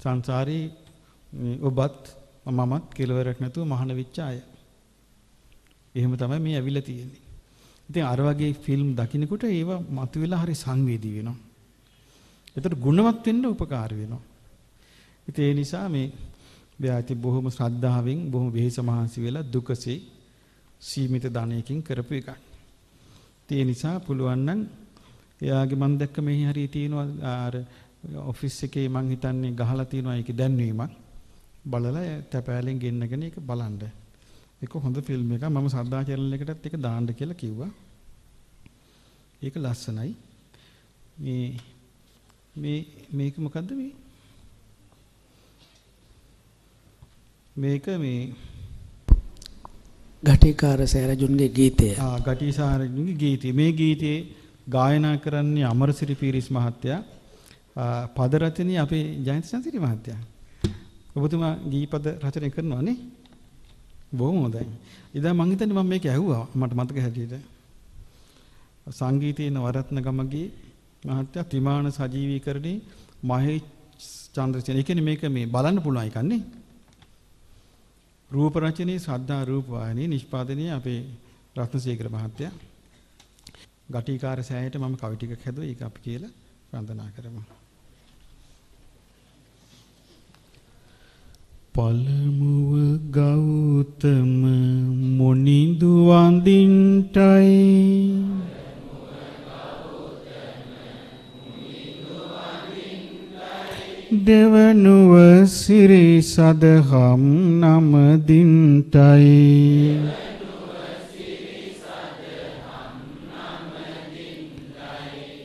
සංසාරේ ඔබත් මමත් කෙලවරක් නැතුව මහාන වෙච්ච අය. එහෙම තමයි මේ ඇවිල්ලා තියෙන්නේ. ඉතින් අර වගේ ෆිල්ම් දකින්නකොට ඒව මතුවෙලා හරි සංවේදී වෙනවා. ඒතර ගුණවත් වෙන්න උපකාර වෙනවා. ඉතින් ඒ නිසා මේ බයාති බොහොම ශ්‍රද්ධාවෙන් බොහොම වෙහෙස මහන්සි වෙලා දුකසේ සීමිත ධනයකින් කරපු එකක්. ඒ නිසා පුළුවන් නම් එයාගේ මම දැක්ක මෙහි හරිය තියෙනවා අර ඔෆිස් එකේ මං හිතන්නේ ගහලා තියෙනවා ඒකේ දැන්වීමක්. බලලා තැපෑලෙන් ගෙන්නගෙන ඒක බලන්න. ඒක හොඳ ෆිල්ම් එකක්. මම සද්දා channel එකටත් ඒක දාන්න කියලා කිව්වා. ඒක ලස්සනයි. මේ මේ මේක මොකද්ද මේ? මේක මේ ගටිකාර සෑරජුන්ගේ ගීතය. ආ ගටිසාරජුන්ගේ ගීතය. මේ ගීතේ ගායනා කරන්නේ අමරසිරි පීරිස් මහත්තයා. පද රචනයේ අපේ ජයන්ත සංසිරි මහත්තයා. ඔබතුමා ගීපද රචනය කරනවා නේ? බොහොම හොඳයි. ඉතින් මම හිතන්නේ මම මේක ඇහුවා මට මතක හැටියට. සංගීතයේ වරත්න ගමගේ මහත්තයා ත්‍රිමාණ සජීවීකරණේ මහේෂ් චන්ද්‍රසේන. ඒ කියන්නේ මේක මේ බලන්න පුළුවන් එකක් නේ? රූප රචනයේ ශ්‍රද්ධා රූප වාහිනී නිෂ්පාදනයේ අපේ රත්නසේකර මහත්තයා. ගටිකාර සෑයට මම කවි ටිකක් හැදුවා. ඒක අපි කියලා වන්දනා කරමු. පළමුව ගෞතම මොනිදු වඳින්ටයි. දෙවනුව සිරි සදහම් නමදින්ටයි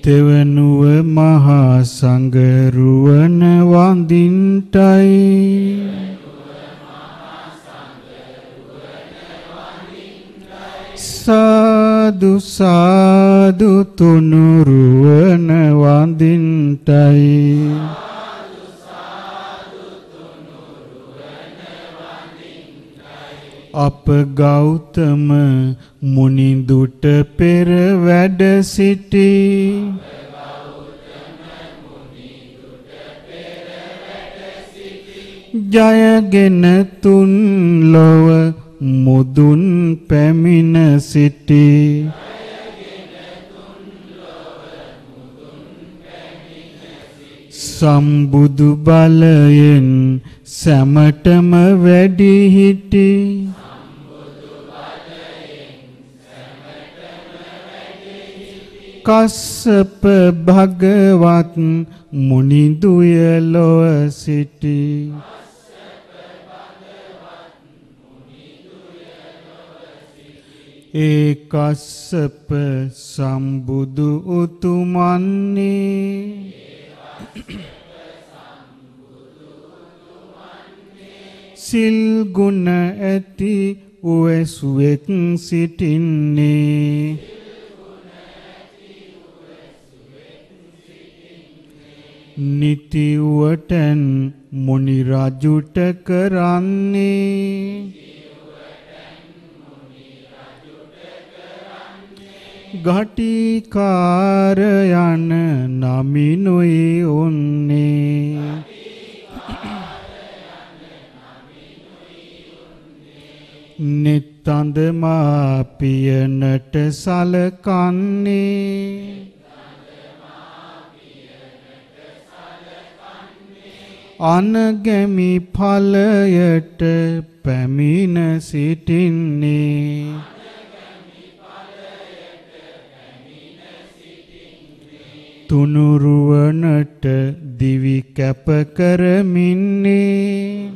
තෙවනුව මහා සංගරුවන වඳින්ටයි සාදු සාදු තුනුරුවන වඳින්ටයි අප ගෞතම මුනිදුට පෙර වැඩ සිටි. ජයගෙන තුන් ලොව මුදුන් පැමිණ සිටි. සම්බුදු බලයෙන් සැමටම වැඩි හිටි කස්සප භගවත් මුනිදුය ලොව සිටි. ඒ කස්සප සම්බුදු උතුමන්නේ. සිල් ගුණ ඇති උවැසුවෙක් සිටින්නේ. නිතිවටන් මුනි රජුට කරන්නේ. ගටිකාර යන නමිනුයි උන්නේ. නිත්තඳ මාපියනට සලකන්නේ. අනගැමි ඵලයට පැමිණ සිටින්නේ. තුනුරුවනට දිවි කැප කරමින්නේ.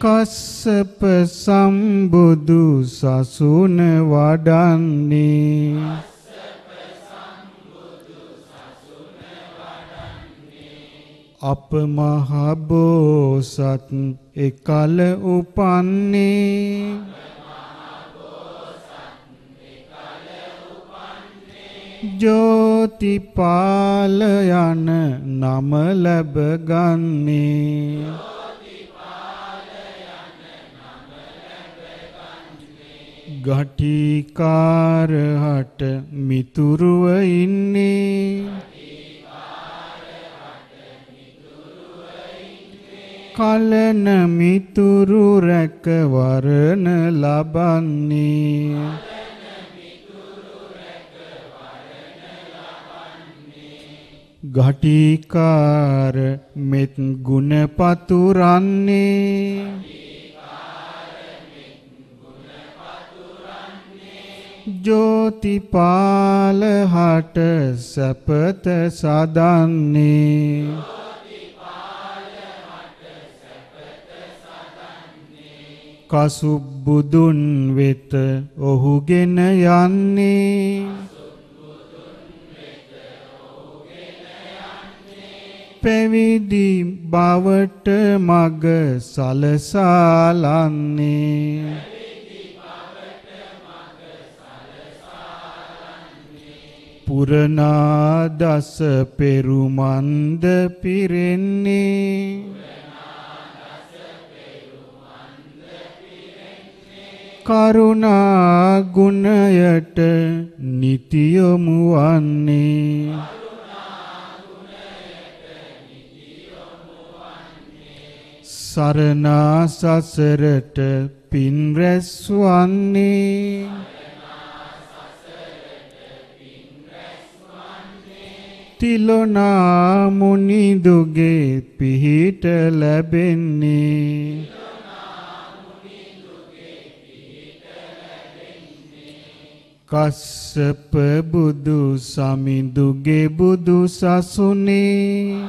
කස්සප සම්බුදු සසුන වඩන්නේ. අප මහබෝසත් එකල උපන්නේ. ජෝතිපාල යන නම ලැබගන්නේ. ගටිකාරහට මිතුරුව ඉන්නේ. කලන මිතුරු රැකවරණ ලබන්නේ. ගටිකාර මෙත් ගුණ පතුරන්නේ. ජෝතිපාල හට සැපත සදන්නේ. කසුබ්බුදුන් වෙත ඔහුගෙන යන්නේ. පැවිදි බවට මග සලසාලන්නේ. පුරනා දස පෙරුමන්ද පිරෙන්නේ. කරුණා ගුණයට නිතියොමු වන්නේ. සරණා සසරට පින් රැස්වන්නේ තිලොනා මුනිදුගේ පිහිට ලැබෙන්නේ. කස්සප බුදු සමිඳුගේ බුදු සසුනේ.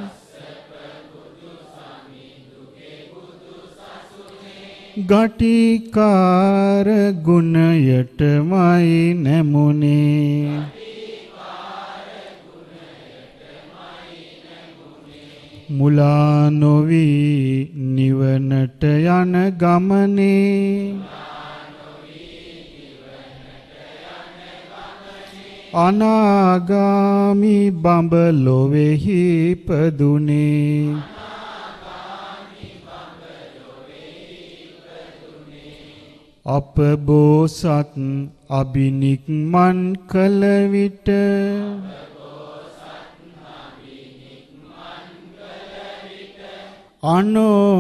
ගටිකාර ගුණයටමයි නැමුණේ මුලා නොවී නිවනට යන ගමනේ. අනාගාමි බඹලොවෙහි ඉපදුනේ අප බෝසත් අබිනික්මන් කළ විට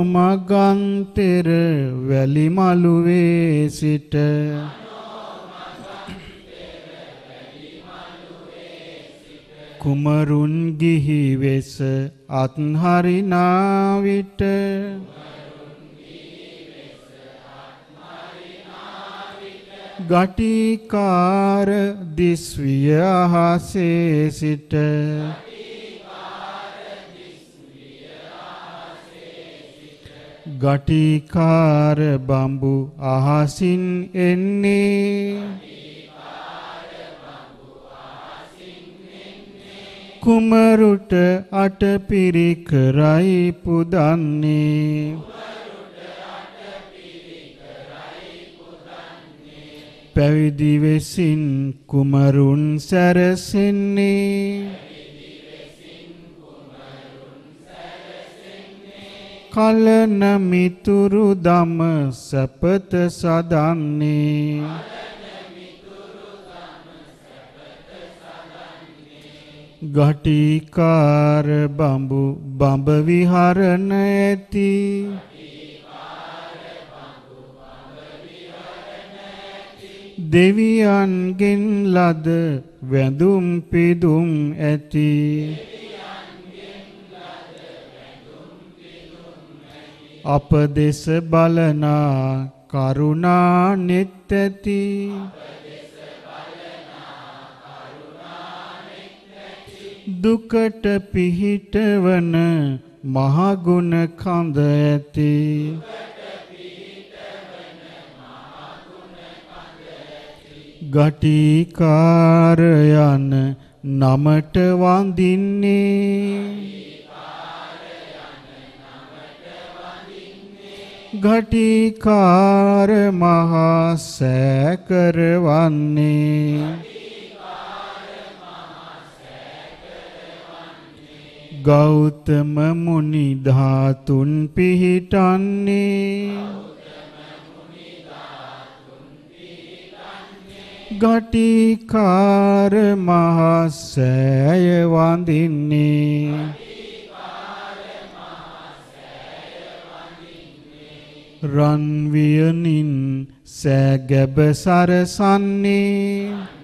අනෝමගන්තෙර වැලිමලුවේ සිට කුමරුන් ගිහි වෙස අත්හරිනා විට ගටිකාර දිස්විය අහසේ සිට ගටිකාර බම්බු අහසින් එන්නේ කුමරුට අටපිරිකරයි පුදන්නේ? පැවිදි වෙසින් කුමරුන් සැරසෙන්නේ? කලන මිතුරු දම සැපත සදන්නේ? ගටිකාර බඹු බඹ විහරණ ඇති. දෙවියන්ගෙන් ලද වැඳුම් පිදුම් ඇති. අප දෙස බලනා කරුණා නෙත් ඇති. දුකට පිහිටවන මහගුණ කඳ ඇති. ගටිකාර යන නමට වඳින්නේ. ගටිකාර මහා සෑකරවන්නේ ගෞතම මුනි ධාතුන් පිහිටන්නේ. ගටිකාර මහා සෑය වඳින්නේ. රන් වියනින් සෑගැබ සරසන්නේ.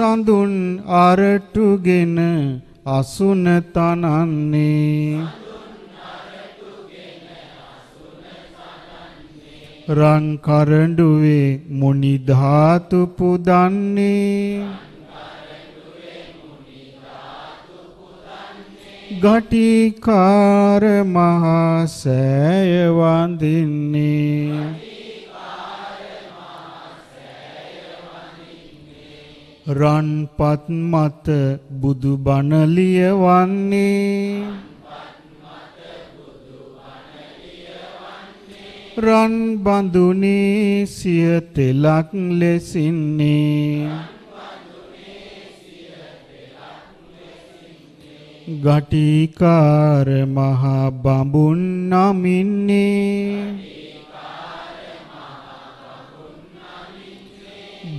සඳුන් අරටුගෙන අසුන තනන්නේ. රන් කරඬුවේ මුනි ධාතු පුදන්නේ. ගටිකාර මහා සෑය වඳින්නේ. රන්පත් මත බුදු බණ ලියවන්නේ. රන් බඳුනේ සිය තෙලක් ලෙසින්නේ. ගටිකාර මහා බඹුන් නමින්නේ.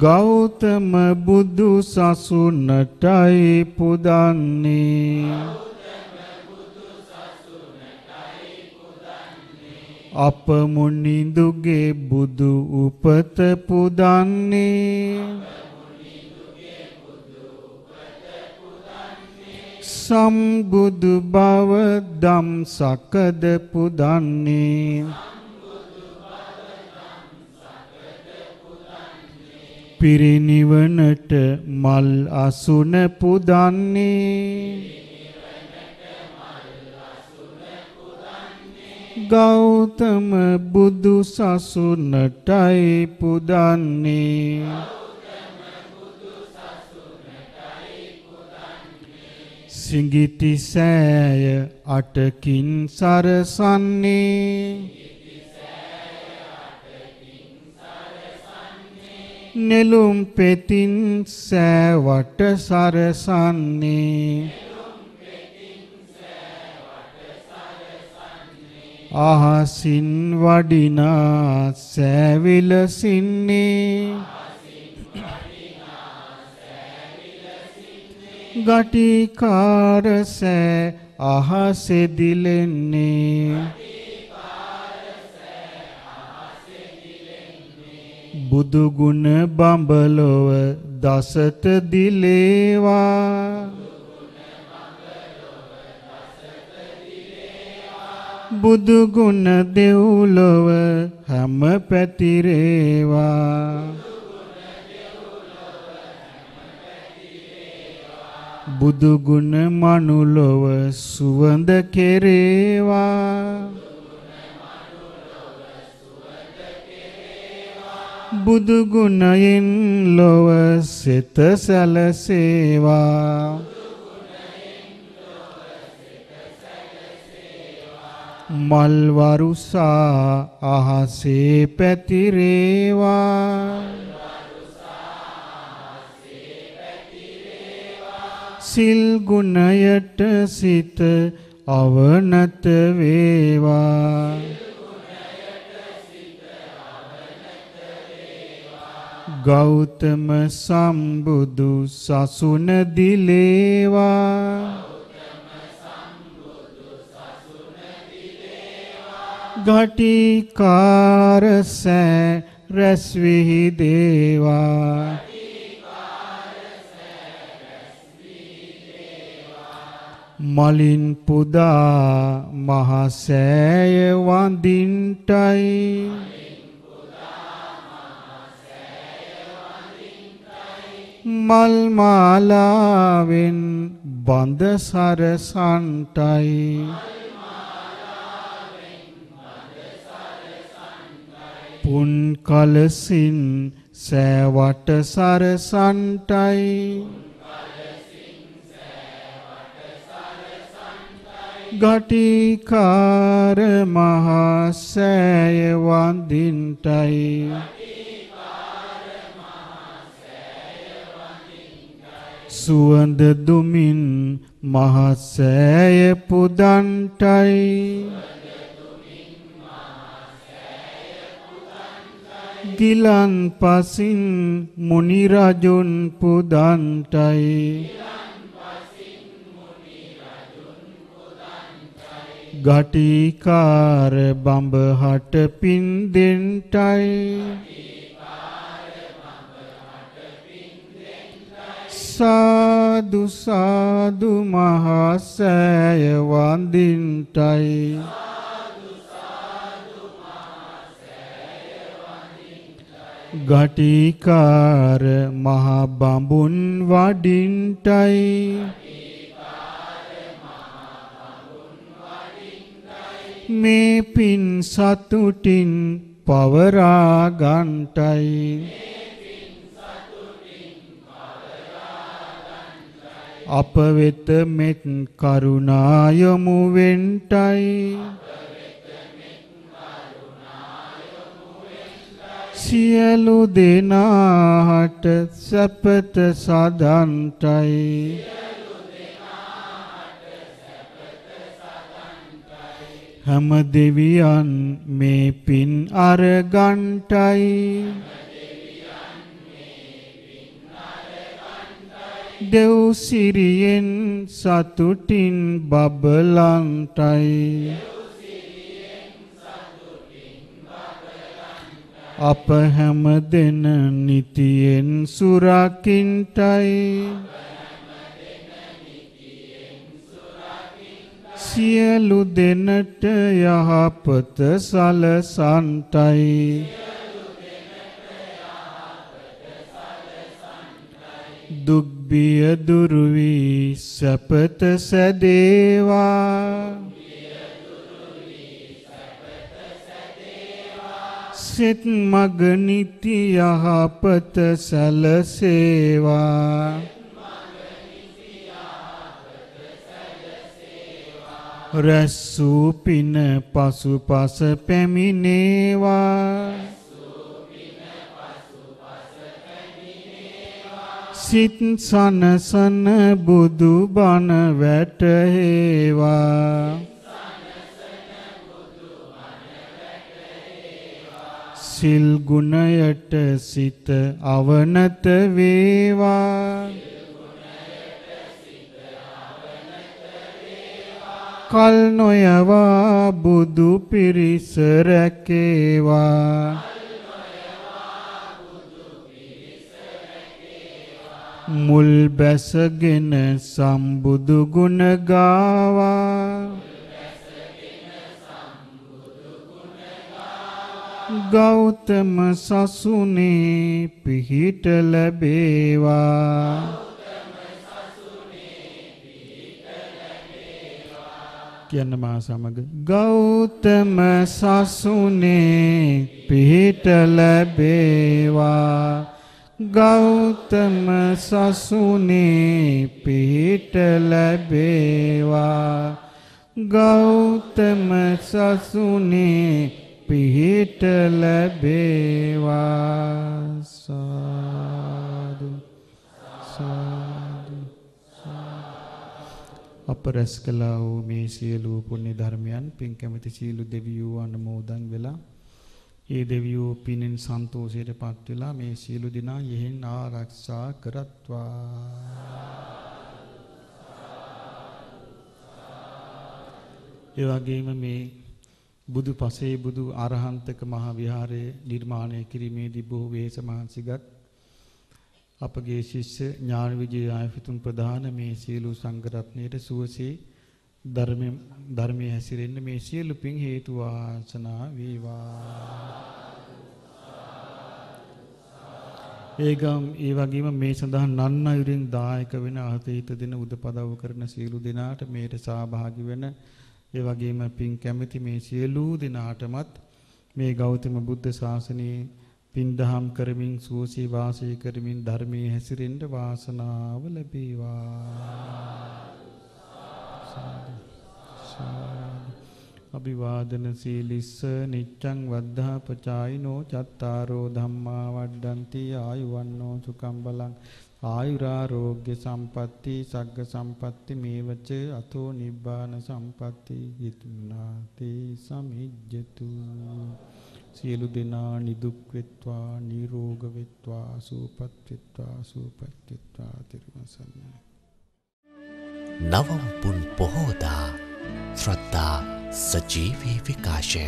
ගෞතම බුදු සසුනටයි පුදන්නේ. අප මුනිදුගේ බුදු උපත පුදන්නේ. සම්බුදු බව දම් සකද පුදන්නේ. පිරිනිවනට මල් අසුන පුදන්නේ. ගෞතම බුදු සසුනටයි පුදන්නේ. සිඟිති සෑය අටකින් සරසන්නේ. නෙළුම් පෙතින් සෑවට සරසන්නේ. අහසින් වඩිනා සෑවිලසින්නේ ගටිකාර සෑ අහසෙදිලෙන්නේ. බුදුගුණ බඹලොව දසත දිලේවා. බුදුගුණ දෙව්ලොව හැම පැතිරේවා. බුදුගුණ මනුලොව සුවඳ කෙරේවා. බුදුගුණයෙන් ලොව සිත සැලසේවා. මල්වරුසා අහසේ පැතිරේවා. සිල් ගුණයට සිත අවනත වේවා. ගෞතම සම්බුදු සසුන දිලේවා. ගටිකාර සෑ රැස්විහි දේවා. මලින් පුදා මහසෑය වඳින්ටයි. මල්මාලාවෙන් බඳ සරසන්ටයි. පුන් කලසින් සෑවට සරසන්ටයි. ගටිකාර මහසෑය වඳින්ටයි. සුවඳ දුමින් මහසෑය පුදන්ටයි. ගිලන් පසින් මුනිරජුන් පුදන්ටයි. ගටිකාර බඹහට පින් දෙන්ටයි. සාදු සාදු මහසෑය වඳින්ටයි. ගටිකාර මහ බඹුන් වඩින්ටයි. මේ පින් සතුටින් පවරා ගන්ටයි. අප වෙත මෙත් කරුණායමු වෙන්ටයි. සියලු දෙනාහට සැපත සදන්ටයි. හැම දෙවියන් මේ පින් අරගන්ටයි. දෙව් සිරියෙන් සතුටින් බබලන්ටයි. අප හැම දෙන නිතියෙන් සුරකින්ටයි. සියලු දෙනට යහපත සලසන්ටයි. දුක්බිය දුරුවී සැපත සැදේවා. සෙත් මගනිති යහපත සැලසේවා. රැස්සූ පින පසුපස පැමිණේවා. සිත් සනසන බුදු බණ වැටහේවා. සිල් ගුණයට සිත අවනත වේවා. කල් නොයවා බුදු පිරිස රැකේවා. මුල් බැසගෙන සම්බුදු ගුණ ගාවා ගෞතම සසුනේ පිහිට ලැබේවා. කියන්න මා සමග. ගෞතම සසුනේ පිහිට ලැබේවා. ගෞතම සසුනේ පිහිට ලැබේවා. ගෞතම සසුනේ පිහිට ලැබේවා. සාදු සාදු සාදු. අප රැස් කළා වූ මේ සියලු පුණ්‍ය ධර්මයන් පින් කැමති සීලු දෙවියෝ අනුමෝදන් වෙලා ඒ දෙවියෝ පිනෙන් සන්තෝෂයටපත් වෙලා මේ සියලු දිනා යෙහෙන් ආරක්ෂා කරත්වා. ඒ වගේම මේ බුදු පසේ බුදු අරහන්තක මහ විහාරයේ නිර්මාණය කිරීමේදී බොහෝ වේස මහන්සිගත් අපගේ ශිෂ්‍ය ඥාන විජය ආයතන ප්‍රධාන මේ සියලු සංඝ රත්නයේ සුවසේ ධර්මයේ ධර්මයේ හැසිරෙන්න මේ සියලු පින් හේතු වාසනා වේවා. ඒගම් ඒ වගේම මේ සඳහා නන්න අයුරින් දායක වෙන අහිත දෙන උදපදව කරන සියලු දෙනාට මේට සහභාගී වෙන ඒ වගේම පින් කැමැති මේ සියලු දෙනාටමත් මේ ගෞතම බුද්ධ ශාසනයේ පින්දහම් කරමින් සුවසේ වාසය කරමින් ධර්මයේ හැසිරෙන්න වාසනාව ලැබේවා. අභිවාදන සීලිස්ස නිච්ඡං වද්ධා පචායිනෝ චත්තාරෝ ධම්මා වඩ්ඩಂತಿ ආයුවන්නෝ සුකම් බලං. ආයුරාෝග්‍ය සම්පatti සග්ග සම්පatti මේවච අතෝ නිබ්බාන සම්පatti හිතුනාති සමිජ්ජතු. සියලු දෙනා නිදුක් වෙත්වා නිරෝග වෙත්වා සුවපත් වෙත්වා සුවපත් වෙත්වා තිරුවසන්නයි නවම් පුන් පොහෝදා ශ්‍රද්ධා සජීවී විකාශය